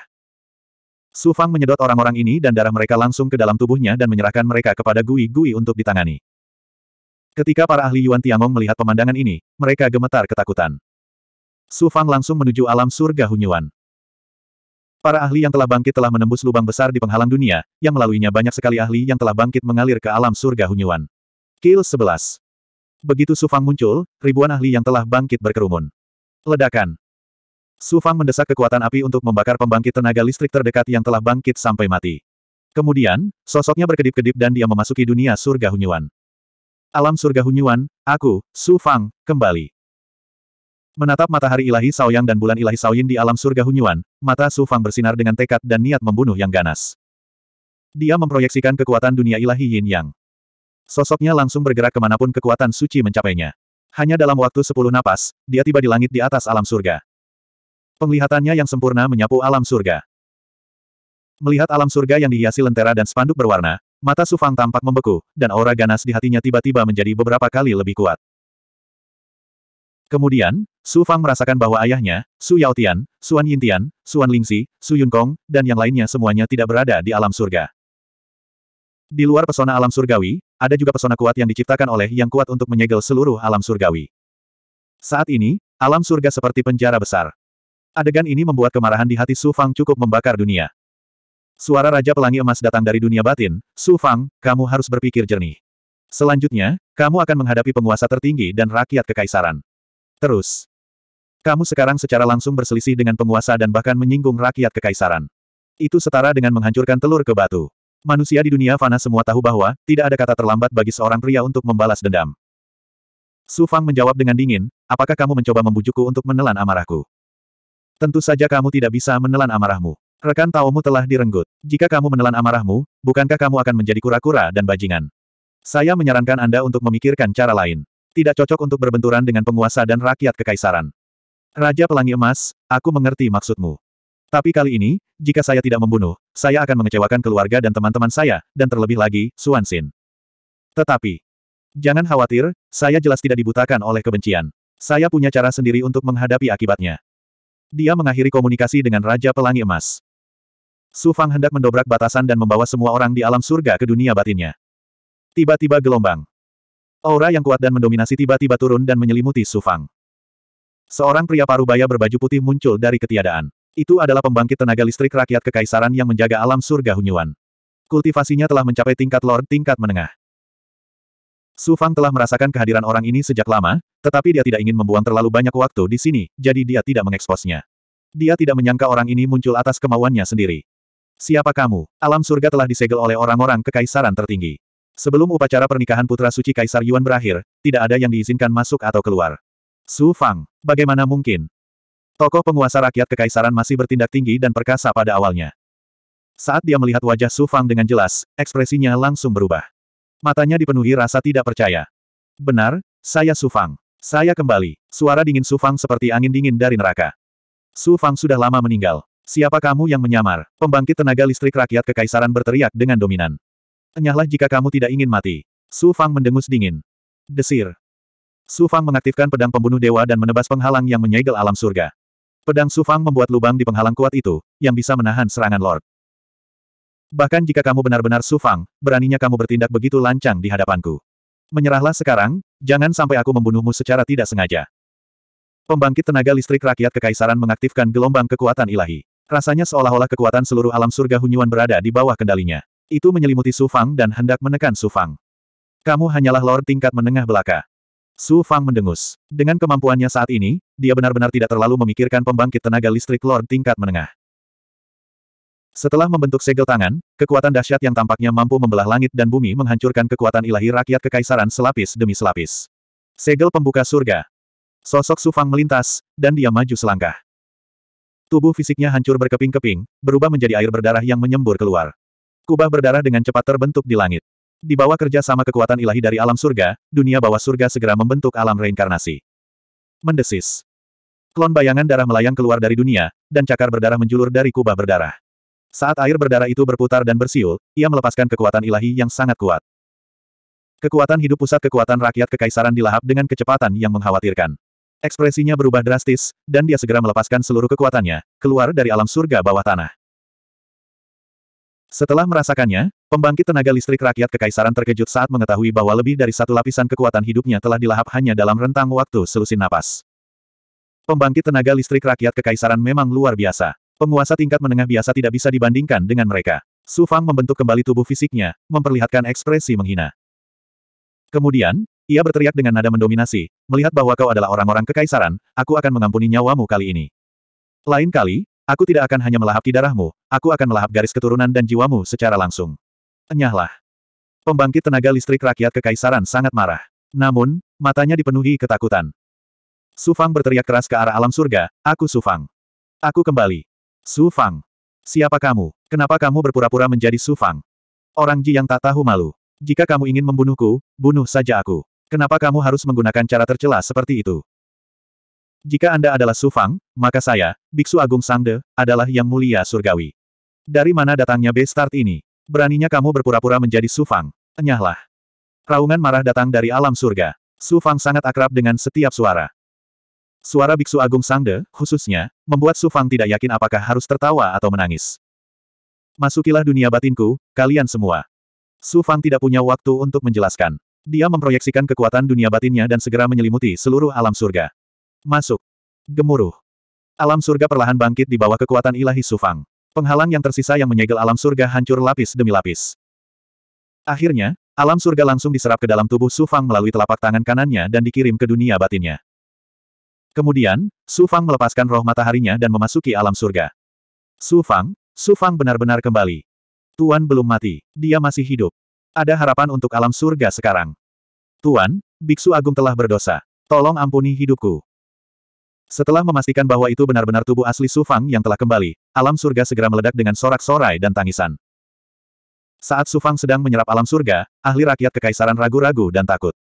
Su Fang menyedot orang-orang ini dan darah mereka langsung ke dalam tubuhnya dan menyerahkan mereka kepada Gui Gui untuk ditangani. Ketika para ahli Yuan Tiangong melihat pemandangan ini, mereka gemetar ketakutan. Su Fang langsung menuju alam surga Hunyuan. Para ahli yang telah bangkit telah menembus lubang besar di penghalang dunia, yang melaluinya banyak sekali ahli yang telah bangkit mengalir ke alam surga Hunyuan. Kill 11. Begitu Su Fang muncul, ribuan ahli yang telah bangkit berkerumun. Ledakan. Su Fang mendesak kekuatan api untuk membakar pembangkit tenaga listrik terdekat yang telah bangkit sampai mati. Kemudian, sosoknya berkedip-kedip dan dia memasuki dunia surga Hunyuan. Alam surga Hunyuan, aku, Su Fang, kembali. Menatap matahari ilahi Saoyang dan bulan ilahi Saoyin di alam surga Hunyuan, mata Su Fang bersinar dengan tekad dan niat membunuh yang ganas. Dia memproyeksikan kekuatan dunia ilahi Yin Yang. Sosoknya langsung bergerak ke mana pun kekuatan suci mencapainya. Hanya dalam waktu sepuluh napas, dia tiba di langit di atas alam surga. Penglihatannya yang sempurna menyapu alam surga. Melihat alam surga yang dihiasi lentera dan spanduk berwarna, mata Su Fang tampak membeku, dan aura ganas di hatinya tiba-tiba menjadi beberapa kali lebih kuat. Kemudian, Su Fang merasakan bahwa ayahnya, Su Yaotian, Suan Yintian, Suan Lingxi, Su Yunkong, dan yang lainnya semuanya tidak berada di alam surga. Di luar pesona alam surgawi, ada juga pesona kuat yang diciptakan oleh yang kuat untuk menyegel seluruh alam surgawi. Saat ini, alam surga seperti penjara besar. Adegan ini membuat kemarahan di hati Su Fang cukup membakar dunia. Suara Raja Pelangi Emas datang dari dunia batin, Su Fang, kamu harus berpikir jernih. Selanjutnya, kamu akan menghadapi penguasa tertinggi dan rakyat kekaisaran. Terus. Kamu sekarang secara langsung berselisih dengan penguasa dan bahkan menyinggung rakyat kekaisaran. Itu setara dengan menghancurkan telur ke batu. Manusia di dunia fana semua tahu bahwa, tidak ada kata terlambat bagi seorang pria untuk membalas dendam. Su Fang menjawab dengan dingin, apakah kamu mencoba membujukku untuk menelan amarahku? Tentu saja kamu tidak bisa menelan amarahmu. Rekan Taomu telah direnggut. Jika kamu menelan amarahmu, bukankah kamu akan menjadi kura-kura dan bajingan? Saya menyarankan Anda untuk memikirkan cara lain. Tidak cocok untuk berbenturan dengan penguasa dan rakyat kekaisaran. Raja Pelangi Emas, aku mengerti maksudmu. Tapi kali ini, jika saya tidak membunuh, saya akan mengecewakan keluarga dan teman-teman saya, dan terlebih lagi, Suan Xin. Tetapi, jangan khawatir, saya jelas tidak dibutakan oleh kebencian. Saya punya cara sendiri untuk menghadapi akibatnya. Dia mengakhiri komunikasi dengan Raja Pelangi Emas. Su Fang hendak mendobrak batasan dan membawa semua orang di alam surga ke dunia batinnya. Tiba-tiba gelombang. Aura yang kuat dan mendominasi tiba-tiba turun dan menyelimuti Su Fang. Seorang pria parubaya berbaju putih muncul dari ketiadaan. Itu adalah pembangkit tenaga listrik rakyat kekaisaran yang menjaga alam surga Hunyuan. Kultivasinya telah mencapai tingkat lord tingkat menengah. Su Fang telah merasakan kehadiran orang ini sejak lama, tetapi dia tidak ingin membuang terlalu banyak waktu di sini, jadi dia tidak mengeksposnya. Dia tidak menyangka orang ini muncul atas kemauannya sendiri. Siapa kamu? Alam surga telah disegel oleh orang-orang kekaisaran tertinggi. Sebelum upacara pernikahan putra suci Kaisar Yuan berakhir, tidak ada yang diizinkan masuk atau keluar. Su Fang, bagaimana mungkin? Tokoh penguasa rakyat kekaisaran masih bertindak tinggi dan perkasa pada awalnya. Saat dia melihat wajah Su Fang dengan jelas, ekspresinya langsung berubah. Matanya dipenuhi rasa tidak percaya. Benar, saya Su Fang. Saya kembali. Suara dingin Su Fang seperti angin dingin dari neraka. Su Fang sudah lama meninggal. Siapa kamu yang menyamar? Pembangkit tenaga listrik rakyat kekaisaran berteriak dengan dominan. Enyahlah jika kamu tidak ingin mati. Su Fang mendengus dingin. Desir. Su Fang mengaktifkan pedang pembunuh dewa dan menebas penghalang yang menyegel alam surga. Pedang Su Fang membuat lubang di penghalang kuat itu, yang bisa menahan serangan Lord. Bahkan jika kamu benar-benar Su Fang, beraninya kamu bertindak begitu lancang di hadapanku. Menyerahlah sekarang, jangan sampai aku membunuhmu secara tidak sengaja. Pembangkit tenaga listrik rakyat kekaisaran mengaktifkan gelombang kekuatan ilahi. Rasanya seolah-olah kekuatan seluruh alam surga Hunyuan berada di bawah kendalinya. Itu menyelimuti Su Fang dan hendak menekan Su Fang. Kamu hanyalah Lord tingkat menengah belaka. Su Fang mendengus. Dengan kemampuannya saat ini, dia benar-benar tidak terlalu memikirkan pembangkit tenaga listrik Lord tingkat menengah. Setelah membentuk segel tangan, kekuatan dahsyat yang tampaknya mampu membelah langit dan bumi menghancurkan kekuatan ilahi rakyat kekaisaran selapis demi selapis. Segel pembuka surga. Sosok Su Fang melintas, dan dia maju selangkah. Tubuh fisiknya hancur berkeping-keping, berubah menjadi air berdarah yang menyembur keluar. Kubah berdarah dengan cepat terbentuk di langit. Di bawah kerja sama kekuatan ilahi dari alam surga, dunia bawah surga segera membentuk alam reinkarnasi. Mendesis. Klon bayangan darah melayang keluar dari dunia, dan cakar berdarah menjulur dari kubah berdarah. Saat air berdarah itu berputar dan bersiul, ia melepaskan kekuatan ilahi yang sangat kuat. Kekuatan hidup pusat kekuatan rakyat kekaisaran dilahap dengan kecepatan yang mengkhawatirkan. Ekspresinya berubah drastis, dan dia segera melepaskan seluruh kekuatannya, keluar dari alam surga bawah tanah. Setelah merasakannya, pembangkit tenaga listrik rakyat kekaisaran terkejut saat mengetahui bahwa lebih dari satu lapisan kekuatan hidupnya telah dilahap hanya dalam rentang waktu selusin napas. Pembangkit tenaga listrik rakyat kekaisaran memang luar biasa. Penguasa tingkat menengah biasa tidak bisa dibandingkan dengan mereka. Su Fang membentuk kembali tubuh fisiknya, memperlihatkan ekspresi menghina. Kemudian, ia berteriak dengan nada mendominasi, melihat bahwa kau adalah orang-orang kekaisaran, aku akan mengampuni nyawamu kali ini. Lain kali, aku tidak akan hanya melahap darahmu, aku akan melahap garis keturunan dan jiwamu secara langsung. Enyahlah. Pembangkit tenaga listrik rakyat kekaisaran sangat marah. Namun, matanya dipenuhi ketakutan. Sufang berteriak keras ke arah alam surga, aku Sufang. Aku kembali. Sufang. Siapa kamu? Kenapa kamu berpura-pura menjadi Sufang? Orang Ji yang tak tahu malu. Jika kamu ingin membunuhku, bunuh saja aku. Kenapa kamu harus menggunakan cara tercela seperti itu? Jika Anda adalah Sufang, maka saya, Biksu Agung Sangde, adalah yang mulia surgawi. Dari mana datangnya Bestart ini? Beraninya kamu berpura-pura menjadi Sufang. Enyahlah. Raungan marah datang dari alam surga. Sufang sangat akrab dengan setiap suara. Suara Biksu Agung Sangde, khususnya, membuat Sufang tidak yakin apakah harus tertawa atau menangis. Masukilah dunia batinku, kalian semua. Sufang tidak punya waktu untuk menjelaskan. Dia memproyeksikan kekuatan dunia batinnya dan segera menyelimuti seluruh alam surga. Masuk. Gemuruh. Alam surga perlahan bangkit di bawah kekuatan ilahi Sufang. Penghalang yang tersisa yang menyegel alam surga hancur lapis demi lapis. Akhirnya, alam surga langsung diserap ke dalam tubuh Sufang melalui telapak tangan kanannya dan dikirim ke dunia batinnya. Kemudian, Sufang melepaskan roh mataharinya dan memasuki alam surga. Sufang, Sufang benar-benar kembali. Tuan belum mati. Dia masih hidup. Ada harapan untuk alam surga sekarang. Tuan, Biksu Agung telah berdosa. Tolong ampuni hidupku. Setelah memastikan bahwa itu benar-benar tubuh asli Sufang yang telah kembali, alam surga segera meledak dengan sorak-sorai dan tangisan. Saat Sufang sedang menyerap alam surga, ahli rakyat kekaisaran ragu-ragu dan takut.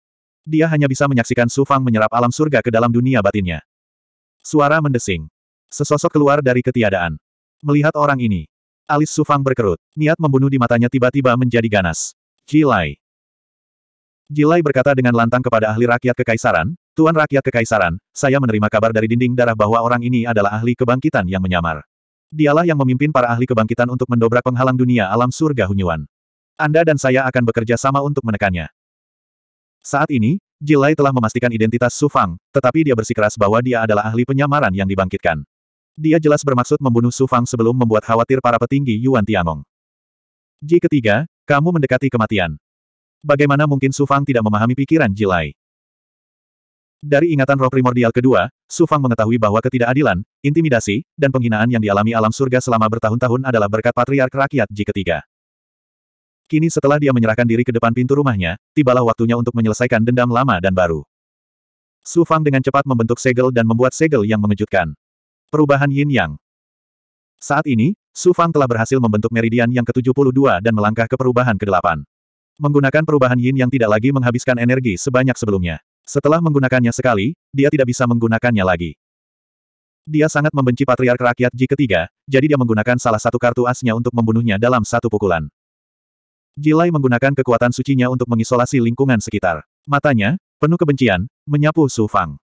Dia hanya bisa menyaksikan Sufang menyerap alam surga ke dalam dunia batinnya. Suara mendesing. Sesosok keluar dari ketiadaan. Melihat orang ini, alis Sufang berkerut. Niat membunuh di matanya tiba-tiba menjadi ganas. Jilai. Jilai berkata dengan lantang kepada ahli rakyat kekaisaran, Tuan rakyat kekaisaran, saya menerima kabar dari dinding darah bahwa orang ini adalah ahli kebangkitan yang menyamar. Dialah yang memimpin para ahli kebangkitan untuk mendobrak penghalang dunia alam surga Hunyuan. Anda dan saya akan bekerja sama untuk menekannya. Saat ini, Jilai telah memastikan identitas Su Fang, tetapi dia bersikeras bahwa dia adalah ahli penyamaran yang dibangkitkan. Dia jelas bermaksud membunuh Su Fang sebelum membuat khawatir para petinggi Yuan Tiangong. Ji ketiga, kamu mendekati kematian. Bagaimana mungkin Su Fang tidak memahami pikiran Jilai? Dari ingatan roh primordial kedua, Su Fang mengetahui bahwa ketidakadilan, intimidasi, dan penghinaan yang dialami alam surga selama bertahun-tahun adalah berkat patriark rakyat Ji ketiga. Kini setelah dia menyerahkan diri ke depan pintu rumahnya, tibalah waktunya untuk menyelesaikan dendam lama dan baru. Su Fang dengan cepat membentuk segel dan membuat segel yang mengejutkan. Perubahan Yin Yang Saat ini, Su Fang telah berhasil membentuk meridian yang ke-72 dan melangkah ke perubahan ke-8. Menggunakan perubahan Yin yang tidak lagi menghabiskan energi sebanyak sebelumnya. Setelah menggunakannya sekali, dia tidak bisa menggunakannya lagi. Dia sangat membenci Patriark Rakyat Ji ketiga, jadi dia menggunakan salah satu kartu asnya untuk membunuhnya dalam satu pukulan. Jilai menggunakan kekuatan sucinya untuk mengisolasi lingkungan sekitar. Matanya, penuh kebencian, menyapu Su Fang.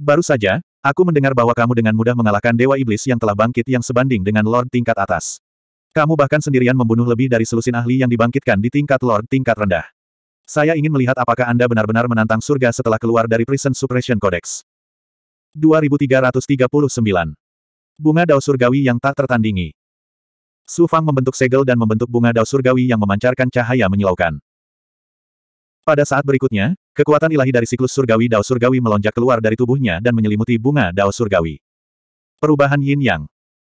Baru saja, aku mendengar bahwa kamu dengan mudah mengalahkan Dewa Iblis yang telah bangkit yang sebanding dengan Lord tingkat atas. Kamu bahkan sendirian membunuh lebih dari selusin ahli yang dibangkitkan di tingkat Lord tingkat rendah. Saya ingin melihat apakah Anda benar-benar menantang surga setelah keluar dari Prison Suppression Codex. 2339. Bunga Dao Surgawi yang tak tertandingi. Su Fang membentuk segel dan membentuk bunga Dao Surgawi yang memancarkan cahaya menyilaukan. Pada saat berikutnya, kekuatan ilahi dari siklus surgawi Dao Surgawi melonjak keluar dari tubuhnya dan menyelimuti bunga Dao Surgawi. Perubahan Yin Yang.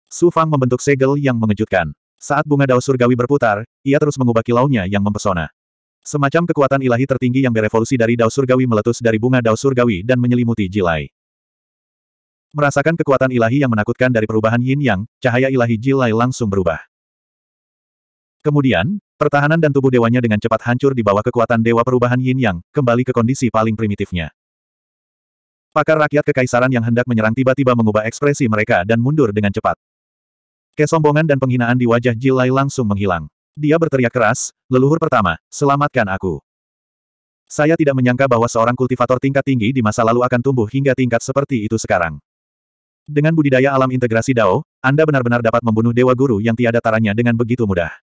Su Fang membentuk segel yang mengejutkan. Saat bunga Dao Surgawi berputar, ia terus mengubah kilaunya yang mempesona. Semacam kekuatan ilahi tertinggi yang berevolusi dari Dao Surgawi meletus dari bunga Dao Surgawi dan menyelimuti Jilai. Merasakan kekuatan ilahi yang menakutkan dari perubahan Yin Yang, cahaya ilahi Jilai langsung berubah. Kemudian, pertahanan dan tubuh dewanya dengan cepat hancur di bawah kekuatan dewa perubahan Yin Yang, kembali ke kondisi paling primitifnya. Pakar rakyat kekaisaran yang hendak menyerang tiba-tiba mengubah ekspresi mereka dan mundur dengan cepat. Kesombongan dan penghinaan di wajah Jilai langsung menghilang. Dia berteriak keras, leluhur pertama, selamatkan aku. Saya tidak menyangka bahwa seorang kultivator tingkat tinggi di masa lalu akan tumbuh hingga tingkat seperti itu sekarang. Dengan budidaya alam integrasi Dao, Anda benar-benar dapat membunuh Dewa Guru yang tiada taranya dengan begitu mudah.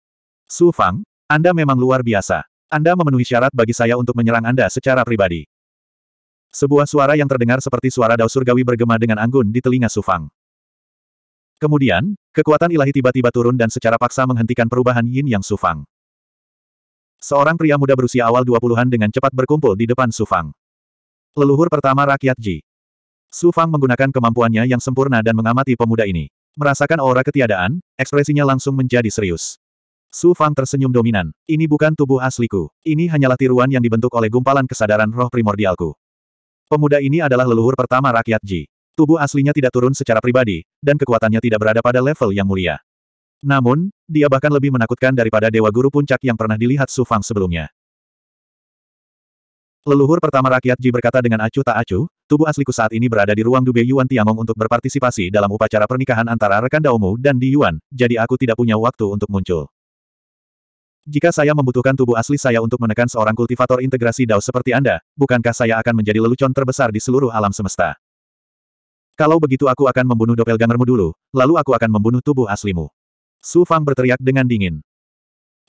Su Fang, Anda memang luar biasa. Anda memenuhi syarat bagi saya untuk menyerang Anda secara pribadi. Sebuah suara yang terdengar seperti suara Dao Surgawi bergema dengan anggun di telinga Su Fang. Kemudian, kekuatan ilahi tiba-tiba turun dan secara paksa menghentikan perubahan Yin Yang Sufang. Seorang pria muda berusia awal 20-an dengan cepat berkumpul di depan Sufang. Leluhur pertama rakyat Ji. Sufang menggunakan kemampuannya yang sempurna dan mengamati pemuda ini. Merasakan aura ketiadaan, ekspresinya langsung menjadi serius. Su Fang tersenyum dominan. Ini bukan tubuh asliku. Ini hanyalah tiruan yang dibentuk oleh gumpalan kesadaran roh primordialku. Pemuda ini adalah leluhur pertama rakyat Ji. Tubuh aslinya tidak turun secara pribadi, dan kekuatannya tidak berada pada level yang mulia. Namun, dia bahkan lebih menakutkan daripada Dewa Guru Puncak yang pernah dilihat Su Fang sebelumnya. Leluhur pertama rakyat Ji berkata dengan acuh tak acuh, tubuh asliku saat ini berada di ruang Dube Yuan Tiangong untuk berpartisipasi dalam upacara pernikahan antara rekan Daomu dan Di Yuan, jadi aku tidak punya waktu untuk muncul. Jika saya membutuhkan tubuh asli saya untuk menekan seorang kultivator integrasi Dao seperti Anda, bukankah saya akan menjadi lelucon terbesar di seluruh alam semesta? Kalau begitu aku akan membunuh doppelgangermu dulu, lalu aku akan membunuh tubuh aslimu. Su Fang berteriak dengan dingin.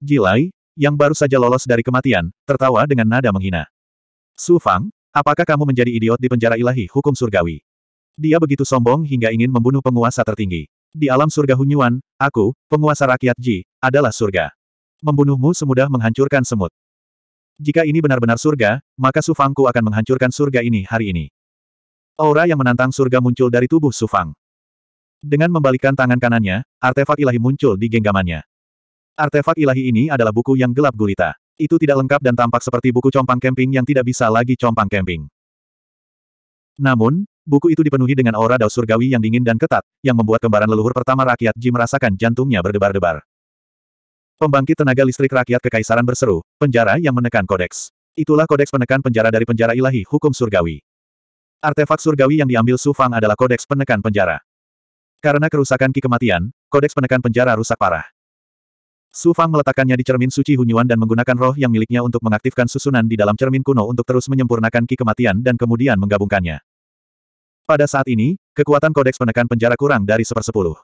Jilai, yang baru saja lolos dari kematian, tertawa dengan nada menghina. Su Fang, apakah kamu menjadi idiot di penjara ilahi hukum surgawi? Dia begitu sombong hingga ingin membunuh penguasa tertinggi. Di alam surga Hunyuan, aku, penguasa rakyat Ji, adalah surga. Membunuhmu semudah menghancurkan semut. Jika ini benar-benar surga, maka Su Fangku akan menghancurkan surga ini hari ini. Aura yang menantang surga muncul dari tubuh Su Fang. Dengan membalikkan tangan kanannya, artefak ilahi muncul di genggamannya. Artefak ilahi ini adalah buku yang gelap gulita. Itu tidak lengkap dan tampak seperti buku compang camping yang tidak bisa lagi compang camping. Namun, buku itu dipenuhi dengan aura dao surgawi yang dingin dan ketat, yang membuat kembaran leluhur pertama rakyat Ji merasakan jantungnya berdebar-debar. Pembangkit tenaga listrik rakyat kekaisaran berseru, penjara yang menekan kodeks. Itulah kodeks penekan penjara dari penjara ilahi hukum surgawi. Artefak surgawi yang diambil Su Fang adalah kodeks penekan penjara. Karena kerusakan ki kematian, kodeks penekan penjara rusak parah. Su Fang meletakkannya di cermin suci Hunyuan dan menggunakan roh yang miliknya untuk mengaktifkan susunan di dalam cermin kuno untuk terus menyempurnakan ki kematian dan kemudian menggabungkannya. Pada saat ini, kekuatan kodeks penekan penjara kurang dari sepersepuluh.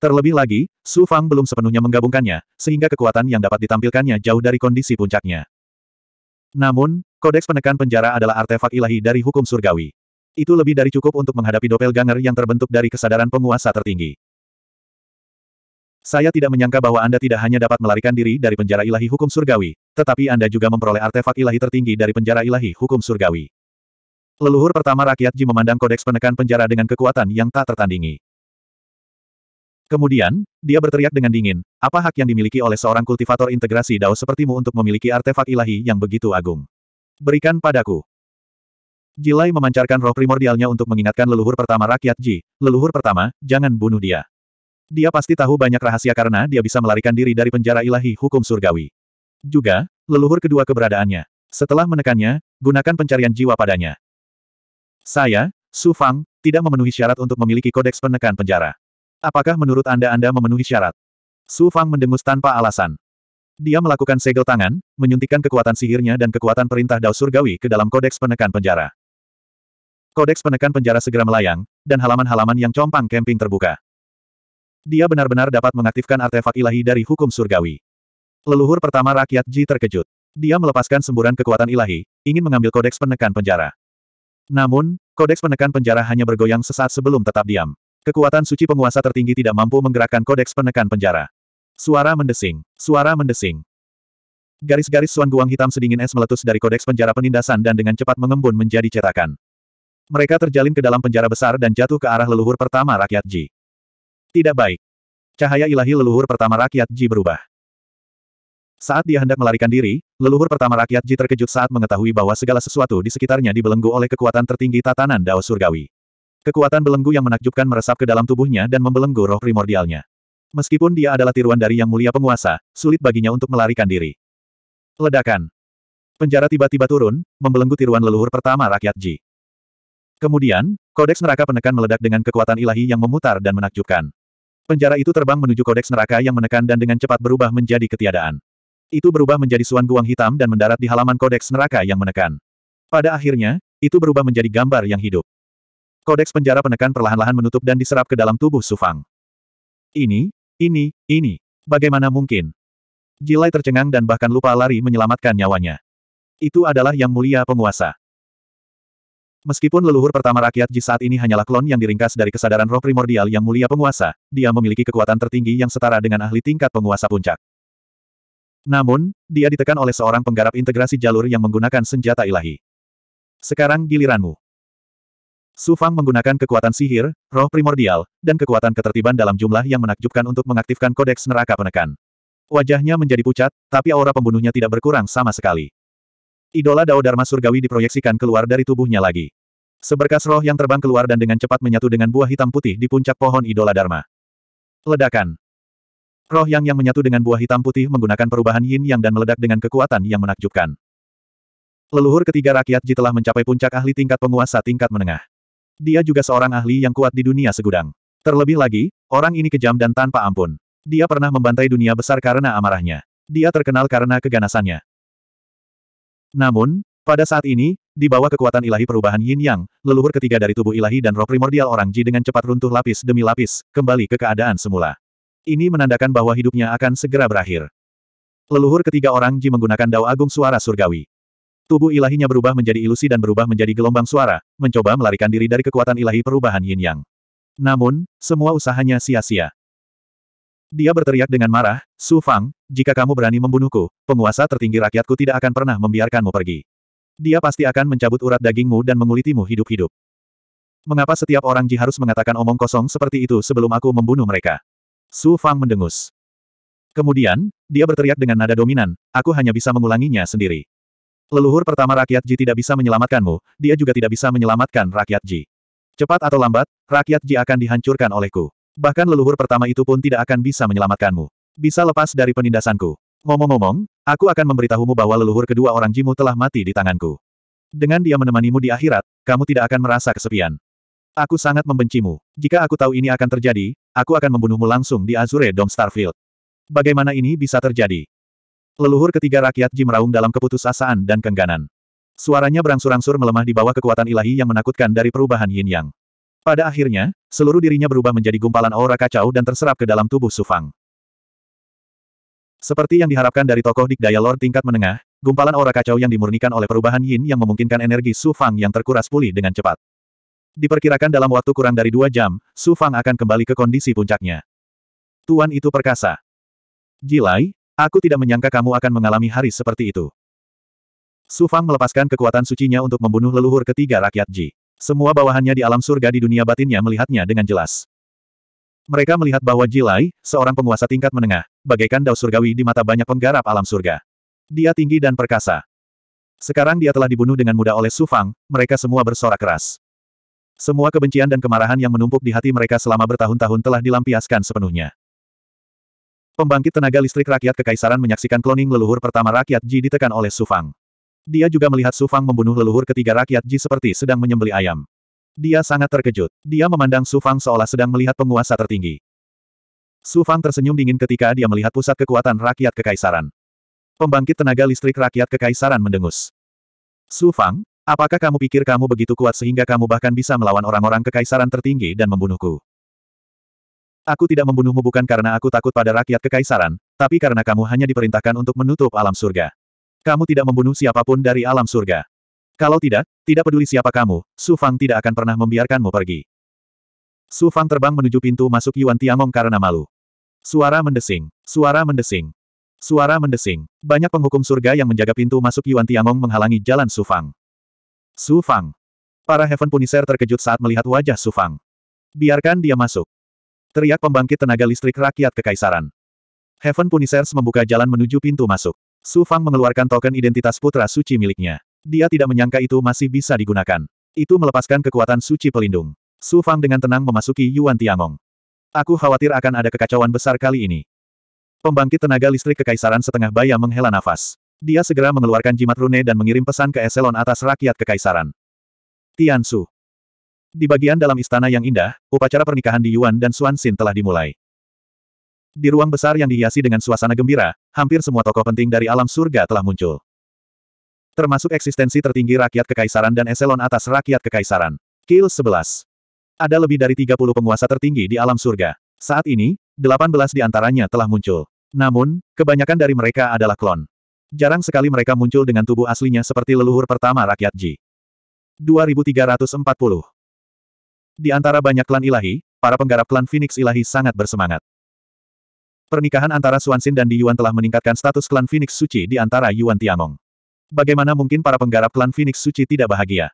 Terlebih lagi, Su Fang belum sepenuhnya menggabungkannya, sehingga kekuatan yang dapat ditampilkannya jauh dari kondisi puncaknya. Namun, kodeks penekan penjara adalah artefak ilahi dari hukum surgawi. Itu lebih dari cukup untuk menghadapi doppelganger yang terbentuk dari kesadaran penguasa tertinggi. Saya tidak menyangka bahwa Anda tidak hanya dapat melarikan diri dari penjara ilahi hukum surgawi, tetapi Anda juga memperoleh artefak ilahi tertinggi dari penjara ilahi hukum surgawi. Leluhur pertama rakyat Ji memandang kodeks penekan penjara dengan kekuatan yang tak tertandingi. Kemudian, dia berteriak dengan dingin, apa hak yang dimiliki oleh seorang kultivator integrasi Dao sepertimu untuk memiliki artefak ilahi yang begitu agung? Berikan padaku. Jilai memancarkan roh primordialnya untuk mengingatkan leluhur pertama rakyat Ji, leluhur pertama, jangan bunuh dia. Dia pasti tahu banyak rahasia karena dia bisa melarikan diri dari penjara ilahi hukum surgawi. Juga, leluhur kedua keberadaannya. Setelah menekannya, gunakan pencarian jiwa padanya. Saya, Su Fang, tidak memenuhi syarat untuk memiliki kodeks penekan penjara. Apakah menurut Anda Anda memenuhi syarat? Su Fang mendengus tanpa alasan. Dia melakukan segel tangan, menyuntikkan kekuatan sihirnya dan kekuatan perintah Dao Surgawi ke dalam kodeks penekan penjara. Kodeks penekan penjara segera melayang, dan halaman-halaman yang compang camping terbuka. Dia benar-benar dapat mengaktifkan artefak ilahi dari hukum surgawi. Leluhur pertama rakyat Ji terkejut. Dia melepaskan semburan kekuatan ilahi, ingin mengambil kodeks penekan penjara. Namun, kodeks penekan penjara hanya bergoyang sesaat sebelum tetap diam. Kekuatan suci penguasa tertinggi tidak mampu menggerakkan kodeks penekan penjara. Suara mendesing. Suara mendesing. Garis-garis suan guang hitam sedingin es meletus dari kodeks penjara penindasan dan dengan cepat mengembun menjadi cetakan. Mereka terjalin ke dalam penjara besar dan jatuh ke arah leluhur pertama rakyat Ji. Tidak baik. Cahaya ilahi leluhur pertama rakyat Ji berubah. Saat dia hendak melarikan diri, leluhur pertama rakyat Ji terkejut saat mengetahui bahwa segala sesuatu di sekitarnya dibelenggu oleh kekuatan tertinggi tatanan Dao Surgawi. Kekuatan belenggu yang menakjubkan meresap ke dalam tubuhnya dan membelenggu roh primordialnya. Meskipun dia adalah tiruan dari yang mulia penguasa, sulit baginya untuk melarikan diri. Ledakan. Penjara tiba-tiba turun, membelenggu tiruan leluhur pertama rakyat Ji. Kemudian, kodeks neraka penekan meledak dengan kekuatan ilahi yang memutar dan menakjubkan. Penjara itu terbang menuju kodeks neraka yang menekan dan dengan cepat berubah menjadi ketiadaan. Itu berubah menjadi suan guang hitam dan mendarat di halaman kodeks neraka yang menekan. Pada akhirnya, itu berubah menjadi gambar yang hidup. Kodeks penjara penekan perlahan-lahan menutup dan diserap ke dalam tubuh Sufang. Ini, ini, ini. Bagaimana mungkin? Jilai tercengang dan bahkan lupa lari menyelamatkan nyawanya. Itu adalah yang mulia penguasa. Meskipun leluhur pertama rakyat Ji saat ini hanyalah klon yang diringkas dari kesadaran roh primordial yang mulia penguasa, dia memiliki kekuatan tertinggi yang setara dengan ahli tingkat penguasa puncak. Namun, dia ditekan oleh seorang penggarap integrasi jalur yang menggunakan senjata ilahi. Sekarang giliranmu. Su Fang menggunakan kekuatan sihir, roh primordial, dan kekuatan ketertiban dalam jumlah yang menakjubkan untuk mengaktifkan kodeks neraka penekan. Wajahnya menjadi pucat, tapi aura pembunuhnya tidak berkurang sama sekali. Idola Dao Dharma Surgawi diproyeksikan keluar dari tubuhnya lagi. Seberkas roh yang terbang keluar dan dengan cepat menyatu dengan buah hitam putih di puncak pohon Idola Dharma. Ledakan. Roh yang yang menyatu dengan buah hitam putih menggunakan perubahan yin yang dan meledak dengan kekuatan yang menakjubkan. Leluhur ketiga rakyat Ji telah mencapai puncak ahli tingkat penguasa tingkat menengah. Dia juga seorang ahli yang kuat di dunia segudang. Terlebih lagi, orang ini kejam dan tanpa ampun. Dia pernah membantai dunia besar karena amarahnya. Dia terkenal karena keganasannya. Namun, pada saat ini, di bawah kekuatan ilahi perubahan Yin Yang, leluhur ketiga dari tubuh ilahi dan roh primordial orang Ji dengan cepat runtuh lapis demi lapis, kembali ke keadaan semula. Ini menandakan bahwa hidupnya akan segera berakhir. Leluhur ketiga orang Ji menggunakan dao agung suara surgawi. Tubuh ilahinya berubah menjadi ilusi dan berubah menjadi gelombang suara, mencoba melarikan diri dari kekuatan ilahi perubahan Yin Yang. Namun, semua usahanya sia-sia. Dia berteriak dengan marah, Su Fang, jika kamu berani membunuhku, penguasa tertinggi rakyatku tidak akan pernah membiarkanmu pergi. Dia pasti akan mencabut urat dagingmu dan mengulitimu hidup-hidup. Mengapa setiap orang Ji harus mengatakan omong kosong seperti itu sebelum aku membunuh mereka? Su Fang mendengus. Kemudian, dia berteriak dengan nada dominan, aku hanya bisa mengulanginya sendiri. Leluhur pertama rakyat Ji tidak bisa menyelamatkanmu, dia juga tidak bisa menyelamatkan rakyat Ji. Cepat atau lambat, rakyat Ji akan dihancurkan olehku. Bahkan leluhur pertama itu pun tidak akan bisa menyelamatkanmu. Bisa lepas dari penindasanku. Ngomong-ngomong, aku akan memberitahumu bahwa leluhur kedua orang jimu telah mati di tanganku. Dengan dia menemanimu di akhirat, kamu tidak akan merasa kesepian. Aku sangat membencimu. Jika aku tahu ini akan terjadi, aku akan membunuhmu langsung di Azure Dome Starfield. Bagaimana ini bisa terjadi? Leluhur ketiga rakyat Jim meraung dalam keputusasaan dan kengganan. Suaranya berangsur-angsur melemah di bawah kekuatan ilahi yang menakutkan dari perubahan yin yang. Pada akhirnya, seluruh dirinya berubah menjadi gumpalan aura kacau dan terserap ke dalam tubuh Sufang. Seperti yang diharapkan dari tokoh dikdaya Lord tingkat menengah, gumpalan aura kacau yang dimurnikan oleh perubahan Yin yang memungkinkan energi Su Fang yang terkuras pulih dengan cepat. Diperkirakan dalam waktu kurang dari dua jam, Su Fang akan kembali ke kondisi puncaknya. Tuan itu perkasa. Jilai, aku tidak menyangka kamu akan mengalami hari seperti itu. Su Fang melepaskan kekuatan sucinya untuk membunuh leluhur ketiga rakyat Ji. Semua bawahannya di alam surga di dunia batinnya melihatnya dengan jelas. Mereka melihat bahwa Jilai, seorang penguasa tingkat menengah, bagaikan dao surgawi di mata banyak penggarap alam surga. Dia tinggi dan perkasa. Sekarang dia telah dibunuh dengan mudah oleh Su Fang, mereka semua bersorak keras. Semua kebencian dan kemarahan yang menumpuk di hati mereka selama bertahun-tahun telah dilampiaskan sepenuhnya. Pembangkit tenaga listrik rakyat kekaisaran menyaksikan kloning leluhur pertama rakyat Ji ditekan oleh Su Fang. Dia juga melihat Su Fang membunuh leluhur ketiga rakyat Ji seperti sedang menyembeli ayam. Dia sangat terkejut. Dia memandang Su Fang seolah sedang melihat penguasa tertinggi. Su Fang tersenyum dingin ketika dia melihat pusat kekuatan rakyat kekaisaran. Pembangkit tenaga listrik rakyat kekaisaran mendengus. Su Fang, apakah kamu pikir kamu begitu kuat sehingga kamu bahkan bisa melawan orang-orang kekaisaran tertinggi dan membunuhku? Aku tidak membunuhmu bukan karena aku takut pada rakyat kekaisaran, tapi karena kamu hanya diperintahkan untuk menutup alam surga. Kamu tidak membunuh siapa pun dari alam surga. Kalau tidak, tidak peduli siapa kamu, Su Fang tidak akan pernah membiarkanmu pergi. Su Fang terbang menuju pintu masuk Yuan Tiangong karena malu. Suara mendesing. Suara mendesing. Suara mendesing. Banyak penghukum surga yang menjaga pintu masuk Yuan Tiangong menghalangi jalan Su Fang. Su Fang. Para Heaven Punisher terkejut saat melihat wajah Su Fang. Biarkan dia masuk. Teriak pembangkit tenaga listrik rakyat kekaisaran. Heaven Punishers membuka jalan menuju pintu masuk. Su Fang mengeluarkan token identitas putra suci miliknya. Dia tidak menyangka itu masih bisa digunakan. Itu melepaskan kekuatan suci pelindung. Su Fang dengan tenang memasuki Yuan Tiangong. Aku khawatir akan ada kekacauan besar kali ini. Pembangkit tenaga listrik kekaisaran setengah baya menghela nafas. Dia segera mengeluarkan jimat rune dan mengirim pesan ke eselon atas rakyat kekaisaran. Tian Su. Di bagian dalam istana yang indah, upacara pernikahan di Yuan dan Xuan Xin telah dimulai. Di ruang besar yang dihiasi dengan suasana gembira, hampir semua tokoh penting dari alam surga telah muncul. Termasuk eksistensi tertinggi rakyat kekaisaran dan eselon atas rakyat kekaisaran. Kill 11. Ada lebih dari 30 penguasa tertinggi di alam surga. Saat ini, 18 di antaranya telah muncul. Namun, kebanyakan dari mereka adalah klon. Jarang sekali mereka muncul dengan tubuh aslinya seperti leluhur pertama rakyat Ji. 2340. Di antara banyak klan ilahi, para penggarap klan Phoenix ilahi sangat bersemangat. Pernikahan antara Xuanxin dan Di Yuan telah meningkatkan status klan Phoenix Suci di antara Yuan Tiangong. Bagaimana mungkin para penggarap klan Phoenix Suci tidak bahagia?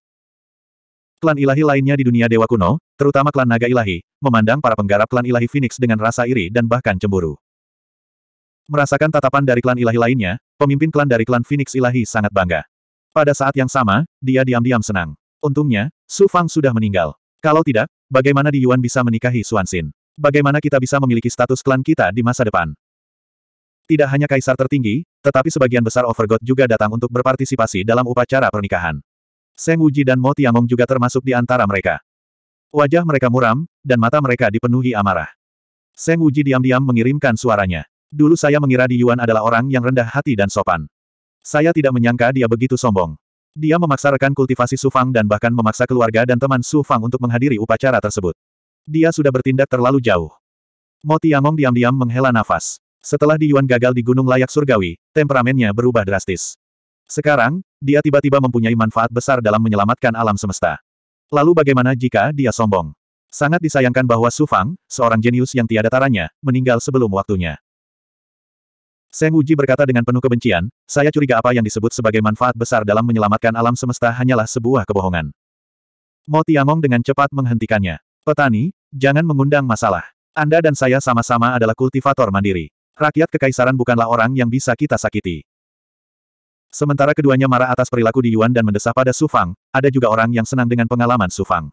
Klan ilahi lainnya di dunia dewa kuno, terutama klan naga ilahi, memandang para penggarap klan ilahi Phoenix dengan rasa iri dan bahkan cemburu. Merasakan tatapan dari klan ilahi lainnya, pemimpin klan dari klan Phoenix ilahi sangat bangga. Pada saat yang sama, dia diam-diam senang. Untungnya, Su Fang sudah meninggal. Kalau tidak, bagaimana Di Yuan bisa menikahi Xuanxin? Bagaimana kita bisa memiliki status klan kita di masa depan? Tidak hanya kaisar tertinggi, tetapi sebagian besar Overgod juga datang untuk berpartisipasi dalam upacara pernikahan. Seng Wuji dan Mo Tiangong juga termasuk di antara mereka. Wajah mereka muram, dan mata mereka dipenuhi amarah. Seng Wuji diam-diam mengirimkan suaranya. Dulu saya mengira Di Yuan adalah orang yang rendah hati dan sopan. Saya tidak menyangka dia begitu sombong. Dia memaksa rekan kultivasi Su Fang dan bahkan memaksa keluarga dan teman Su Fang untuk menghadiri upacara tersebut. Dia sudah bertindak terlalu jauh. Mo Tiangong diam-diam menghela nafas. Setelah Di Yuan gagal di Gunung Layak Surgawi, temperamennya berubah drastis. Sekarang, dia tiba-tiba mempunyai manfaat besar dalam menyelamatkan alam semesta. Lalu bagaimana jika dia sombong? Sangat disayangkan bahwa Su Fang, seorang jenius yang tiada taranya, meninggal sebelum waktunya. Seng Wuji berkata dengan penuh kebencian, saya curiga apa yang disebut sebagai manfaat besar dalam menyelamatkan alam semesta hanyalah sebuah kebohongan. Mo Tiangong dengan cepat menghentikannya. Petani, Jangan mengundang masalah. Anda dan saya sama-sama adalah kultivator mandiri. Rakyat kekaisaran bukanlah orang yang bisa kita sakiti. Sementara keduanya marah atas perilaku di Yuan dan mendesah pada Su Fang, ada juga orang yang senang dengan pengalaman Su Fang.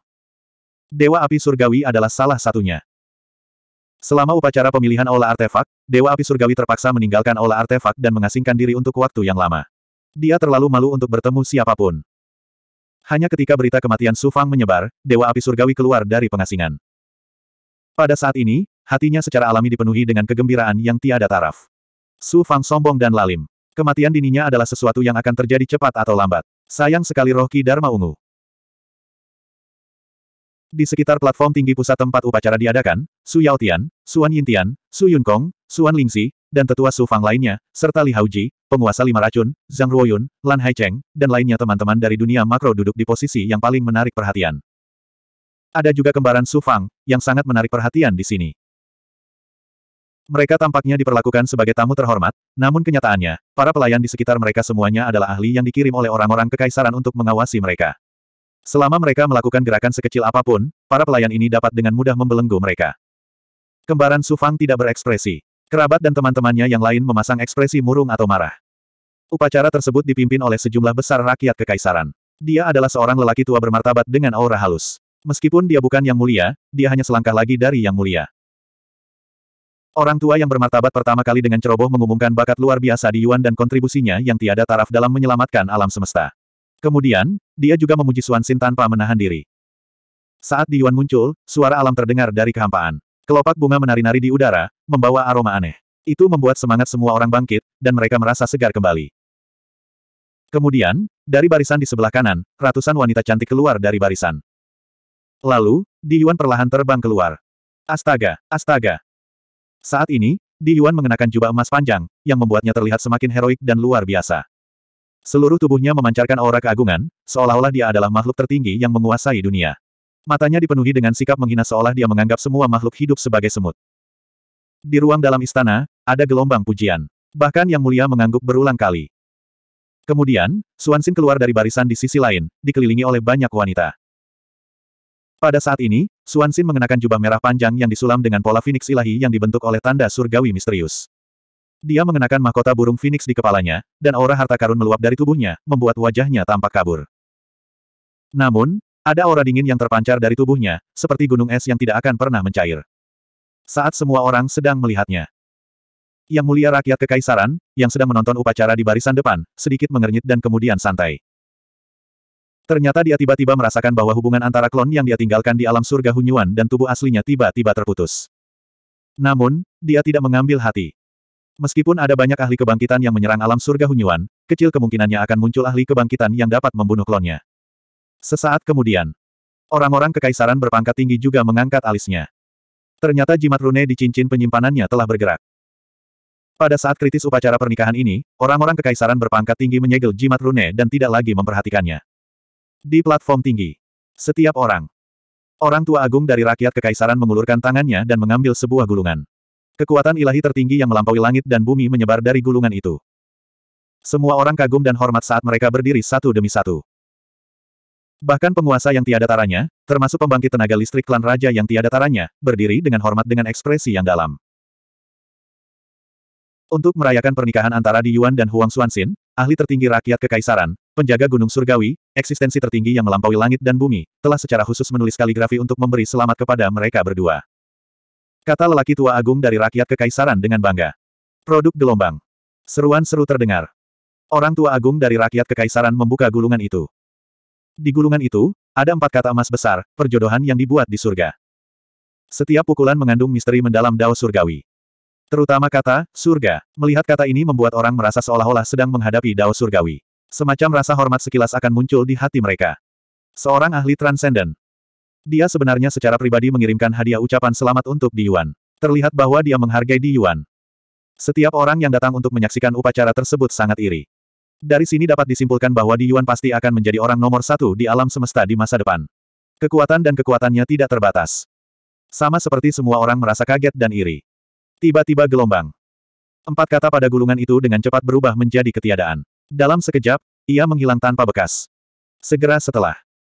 Dewa Api Surgawi adalah salah satunya. Selama upacara pemilihan Aula Artefak, Dewa Api Surgawi terpaksa meninggalkan Aula Artefak dan mengasingkan diri untuk waktu yang lama. Dia terlalu malu untuk bertemu siapa pun. Hanya ketika berita kematian Su Fang menyebar, Dewa Api Surgawi keluar dari pengasingan. Pada saat ini, hatinya secara alami dipenuhi dengan kegembiraan yang tiada taraf. Su Fang sombong dan lalim. Kematian dininya adalah sesuatu yang akan terjadi cepat atau lambat. Sayang sekali roh Ki Dharma Ungu. Di sekitar platform tinggi pusat tempat upacara diadakan, Su Yaotian, Suan Yintian, Su Yunkong, Suan Lingxi, dan tetua Su Fang lainnya, serta Li Haoji, penguasa lima racun, Zhang Ruoyun, Lan Haicheng, dan lainnya teman-teman dari dunia makro duduk di posisi yang paling menarik perhatian. Ada juga kembaran Su Fang, yang sangat menarik perhatian di sini. Mereka tampaknya diperlakukan sebagai tamu terhormat, namun kenyataannya, para pelayan di sekitar mereka semuanya adalah ahli yang dikirim oleh orang-orang kekaisaran untuk mengawasi mereka. Selama mereka melakukan gerakan sekecil apa pun, para pelayan ini dapat dengan mudah membelenggu mereka. Kembaran Su Fang tidak berekspresi. Kerabat dan teman-temannya yang lain memasang ekspresi murung atau marah. Upacara tersebut dipimpin oleh sejumlah besar rakyat kekaisaran. Dia adalah seorang lelaki tua bermartabat dengan aura halus. Meskipun dia bukan yang mulia, dia hanya selangkah lagi dari yang mulia. Orang tua yang bermartabat pertama kali dengan ceroboh mengumumkan bakat luar biasa di Yuan dan kontribusinya yang tiada taraf dalam menyelamatkan alam semesta. Kemudian, dia juga memuji Xuan Xin tanpa menahan diri. Saat di Yuan muncul, suara alam terdengar dari kehampaan. Kelopak bunga menari-nari di udara, membawa aroma aneh. Itu membuat semangat semua orang bangkit, dan mereka merasa segar kembali. Kemudian, dari barisan di sebelah kanan, ratusan wanita cantik keluar dari barisan. Lalu, Di Yuan perlahan terbang keluar. Astaga, astaga, saat ini, Di Yuan mengenakan jubah emas panjang, yang membuatnya terlihat semakin heroik dan luar biasa. Seluruh tubuhnya memancarkan aura keagungan, seolah-olah dia adalah makhluk tertinggi yang menguasai dunia. Matanya dipenuhi dengan sikap menghina seolah dia menganggap semua makhluk hidup sebagai semut. Di ruang dalam istana, ada gelombang pujian. Bahkan Yang Mulia mengangguk berulang kali. Kemudian, Suansin keluar dari barisan di sisi lain, dikelilingi oleh banyak wanita. Pada saat ini, Suan Xin mengenakan jubah merah panjang yang disulam dengan pola Phoenix ilahi yang dibentuk oleh tanda surgawi misterius. Dia mengenakan mahkota burung Phoenix di kepalanya, dan aura harta karun meluap dari tubuhnya, membuat wajahnya tampak kabur. Namun, ada aura dingin yang terpancar dari tubuhnya, seperti gunung es yang tidak akan pernah mencair. Saat semua orang sedang melihatnya. Yang mulia rakyat kekaisaran, yang sedang menonton upacara di barisan depan, sedikit mengernyit dan kemudian santai. Ternyata dia tiba-tiba merasakan bahwa hubungan antara klon yang dia tinggalkan di alam surga Hunyuan dan tubuh aslinya tiba-tiba terputus. Namun, dia tidak mengambil hati. Meskipun ada banyak ahli kebangkitan yang menyerang alam surga Hunyuan, kecil kemungkinannya akan muncul ahli kebangkitan yang dapat membunuh klonnya. Sesaat kemudian, orang-orang kekaisaran berpangkat tinggi juga mengangkat alisnya. Ternyata jimat rune di cincin penyimpanannya telah bergerak. Pada saat kritis upacara pernikahan ini, orang-orang kekaisaran berpangkat tinggi menyegel jimat rune dan tidak lagi memperhatikannya. Di platform tinggi. Setiap orang. Orang tua agung dari rakyat kekaisaran mengulurkan tangannya dan mengambil sebuah gulungan. Kekuatan ilahi tertinggi yang melampaui langit dan bumi menyebar dari gulungan itu. Semua orang kagum dan hormat saat mereka berdiri satu demi satu. Bahkan penguasa yang tiada taranya, termasuk pembangkit tenaga listrik klan raja yang tiada taranya, berdiri dengan hormat dengan ekspresi yang dalam. Untuk merayakan pernikahan antara Di Yuan dan Huang Xuanxin, ahli tertinggi rakyat kekaisaran, penjaga gunung surgawi, eksistensi tertinggi yang melampaui langit dan bumi, telah secara khusus menulis kaligrafi untuk memberi selamat kepada mereka berdua. Kata lelaki tua agung dari rakyat kekaisaran dengan bangga. Produk gelombang. Seruan seru terdengar. Orang tua agung dari rakyat kekaisaran membuka gulungan itu. Di gulungan itu, ada empat kata emas besar, perjodohan yang dibuat di surga. Setiap pukulan mengandung misteri mendalam dao surgawi. Terutama kata, surga. Melihat kata ini membuat orang merasa seolah-olah sedang menghadapi dao surgawi. Semacam rasa hormat sekilas akan muncul di hati mereka. Seorang ahli transenden. Dia sebenarnya secara pribadi mengirimkan hadiah ucapan selamat untuk Di Yuan. Terlihat bahwa dia menghargai Di Yuan. Setiap orang yang datang untuk menyaksikan upacara tersebut sangat iri. Dari sini dapat disimpulkan bahwa Di Yuan pasti akan menjadi orang nomor satu di alam semesta di masa depan. Kekuatan dan kekuatannya tidak terbatas. Sama seperti semua orang merasa kaget dan iri. Tiba-tiba gelombang. Empat kata pada gulungan itu dengan cepat berubah menjadi ketiadaan. Dalam sekejap, ia menghilang tanpa bekas. Segera setelah,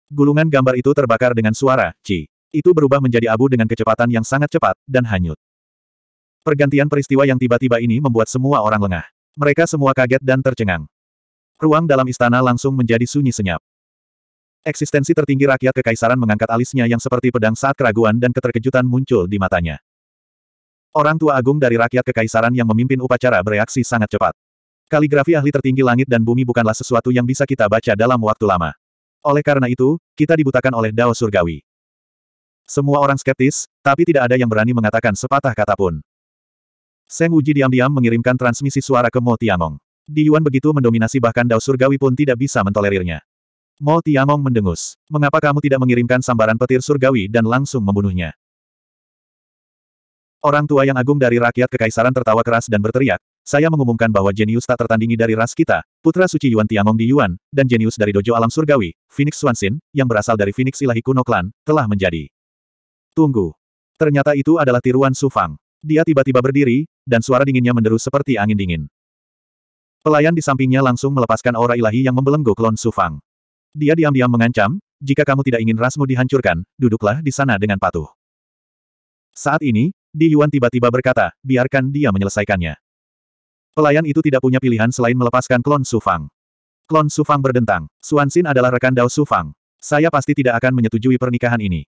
gulungan gambar itu terbakar dengan suara, Ci. Itu berubah menjadi abu dengan kecepatan yang sangat cepat, dan hanyut. Pergantian peristiwa yang tiba-tiba ini membuat semua orang lengah. Mereka semua kaget dan tercengang. Ruang dalam istana langsung menjadi sunyi senyap. Eksistensi tertinggi rakyat kekaisaran mengangkat alisnya yang seperti pedang saat keraguan dan keterkejutan muncul di matanya. Orang tua agung dari rakyat kekaisaran yang memimpin upacara bereaksi sangat cepat. Kaligrafi ahli tertinggi langit dan bumi bukanlah sesuatu yang bisa kita baca dalam waktu lama. Oleh karena itu, kita dibutakan oleh Dao Surgawi. Semua orang skeptis, tapi tidak ada yang berani mengatakan sepatah kata pun. Seng Wuji diam-diam mengirimkan transmisi suara ke Mo. Di Yuan begitu mendominasi bahkan Dao Surgawi pun tidak bisa mentolerirnya. Mo Tiangong mendengus. Mengapa kamu tidak mengirimkan sambaran petir surgawi dan langsung membunuhnya? Orang tua yang agung dari rakyat kekaisaran tertawa keras dan berteriak, saya mengumumkan bahwa jenius tak tertandingi dari ras kita, putra suci Yuan Tiangong di Yuan, dan jenius dari dojo alam surgawi, Phoenix Swansin, yang berasal dari Phoenix ilahi kuno klan, telah menjadi. Tunggu. Ternyata itu adalah tiruan Su Fang. Dia tiba-tiba berdiri, dan suara dinginnya menderu seperti angin dingin. Pelayan di sampingnya langsung melepaskan aura ilahi yang membelenggu klon Su Fang. Dia diam-diam mengancam, jika kamu tidak ingin rasmu dihancurkan, duduklah di sana dengan patuh. Saat ini, Di Yuan tiba-tiba berkata, biarkan dia menyelesaikannya. Pelayan itu tidak punya pilihan selain melepaskan klon Su Fang. Klon Su Fang berdentang. Suan Xin adalah rekan Dao Su Fang. Saya pasti tidak akan menyetujui pernikahan ini.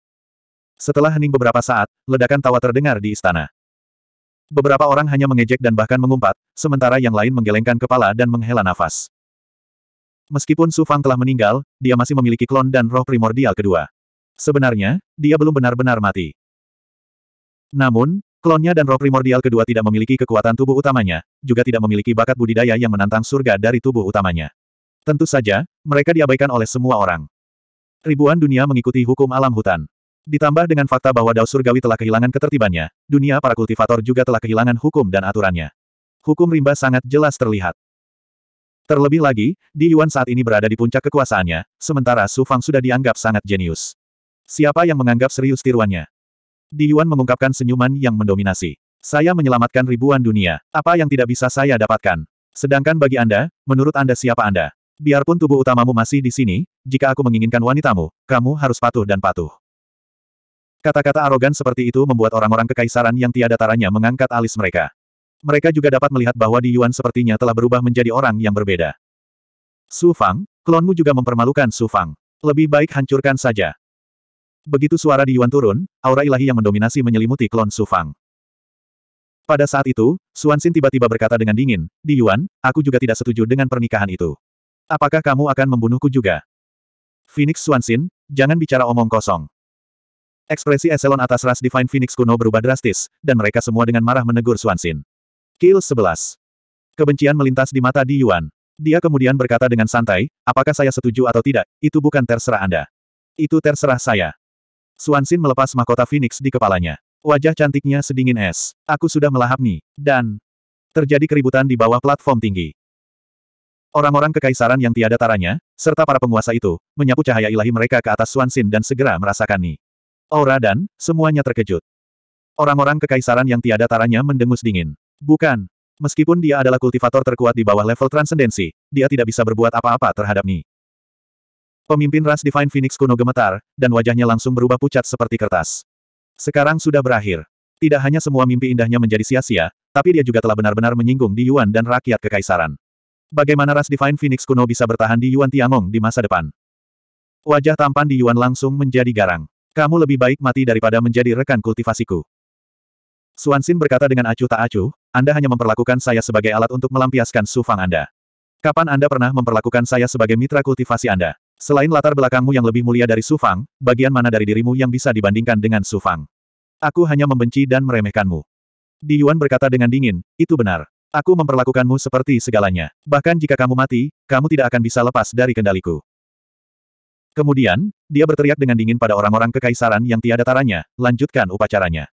Setelah hening beberapa saat, ledakan tawa terdengar di istana. Beberapa orang hanya mengejek dan bahkan mengumpat, sementara yang lain menggelengkan kepala dan menghela nafas. Meskipun Su Fang telah meninggal, dia masih memiliki klon dan roh primordial kedua. Sebenarnya, dia belum benar-benar mati. Namun, klonnya dan roh primordial kedua tidak memiliki kekuatan tubuh utamanya, juga tidak memiliki bakat budidaya yang menantang surga dari tubuh utamanya. Tentu saja, mereka diabaikan oleh semua orang. Ribuan dunia mengikuti hukum alam hutan. Ditambah dengan fakta bahwa Dao Surgawi telah kehilangan ketertibannya, dunia para kultivator juga telah kehilangan hukum dan aturannya. Hukum rimba sangat jelas terlihat. Terlebih lagi, Di Yuan saat ini berada di puncak kekuasaannya, sementara Su Fang sudah dianggap sangat jenius. Siapa yang menganggap serius tiruannya? Di Yuan mengungkapkan senyuman yang mendominasi. Saya menyelamatkan ribuan dunia. Apa yang tidak bisa saya dapatkan? Sedangkan bagi Anda, menurut Anda siapa Anda? Biarpun tubuh utamamu masih di sini, jika aku menginginkan wanitamu, kamu harus patuh dan patuh. Kata-kata arogan seperti itu membuat orang-orang kekaisaran yang tiada taranya mengangkat alis mereka. Mereka juga dapat melihat bahwa Di Yuan sepertinya telah berubah menjadi orang yang berbeda. Su Fang, klonmu juga mempermalukan Su Fang. Lebih baik hancurkan saja. Begitu suara di Yuan turun, aura ilahi yang mendominasi menyelimuti klon Su Fang. Pada saat itu, Suan Xin tiba-tiba berkata dengan dingin, Di Yuan, aku juga tidak setuju dengan pernikahan itu. Apakah kamu akan membunuhku juga? Phoenix Suan Xin, jangan bicara omong kosong. Ekspresi eselon atas ras Divine Phoenix kuno berubah drastis, dan mereka semua dengan marah menegur Suan Xin. Kill 11. Kebencian melintas di mata Di Yuan. Dia kemudian berkata dengan santai, apakah saya setuju atau tidak, itu bukan terserah Anda. Itu terserah saya. Suansin melepas mahkota Phoenix di kepalanya. Wajah cantiknya sedingin es. Aku sudah melahap nih. Dan... Terjadi keributan di bawah platform tinggi. Orang-orang kekaisaran yang tiada taranya, serta para penguasa itu, menyapu cahaya ilahi mereka ke atas Suansin dan segera merasakan nih. Aura dan, semuanya terkejut. Orang-orang kekaisaran yang tiada taranya mendengus dingin. Bukan. Meskipun dia adalah kultivator terkuat di bawah level transendensi, dia tidak bisa berbuat apa-apa terhadap Ni. Pemimpin ras Divine Phoenix kuno gemetar, dan wajahnya langsung berubah pucat seperti kertas. Sekarang sudah berakhir. Tidak hanya semua mimpi indahnya menjadi sia-sia, tapi dia juga telah benar-benar menyinggung di Yuan dan rakyat kekaisaran. Bagaimana ras Divine Phoenix kuno bisa bertahan di Yuan Tiangong di masa depan? Wajah tampan di Yuan langsung menjadi garang. Kamu lebih baik mati daripada menjadi rekan kultivasiku. Suansin berkata dengan acuh tak acuh, Anda hanya memperlakukan saya sebagai alat untuk melampiaskan sufang Anda. Kapan Anda pernah memperlakukan saya sebagai mitra kultivasi Anda? Selain latar belakangmu yang lebih mulia dari Su Fang, bagian mana dari dirimu yang bisa dibandingkan dengan Su Fang? Aku hanya membenci dan meremehkanmu. Di Yuan berkata dengan dingin, itu benar. Aku memperlakukanmu seperti segalanya. Bahkan jika kamu mati, kamu tidak akan bisa lepas dari kendaliku. Kemudian, dia berteriak dengan dingin pada orang-orang kekaisaran yang tiada taranya, lanjutkan upacaranya.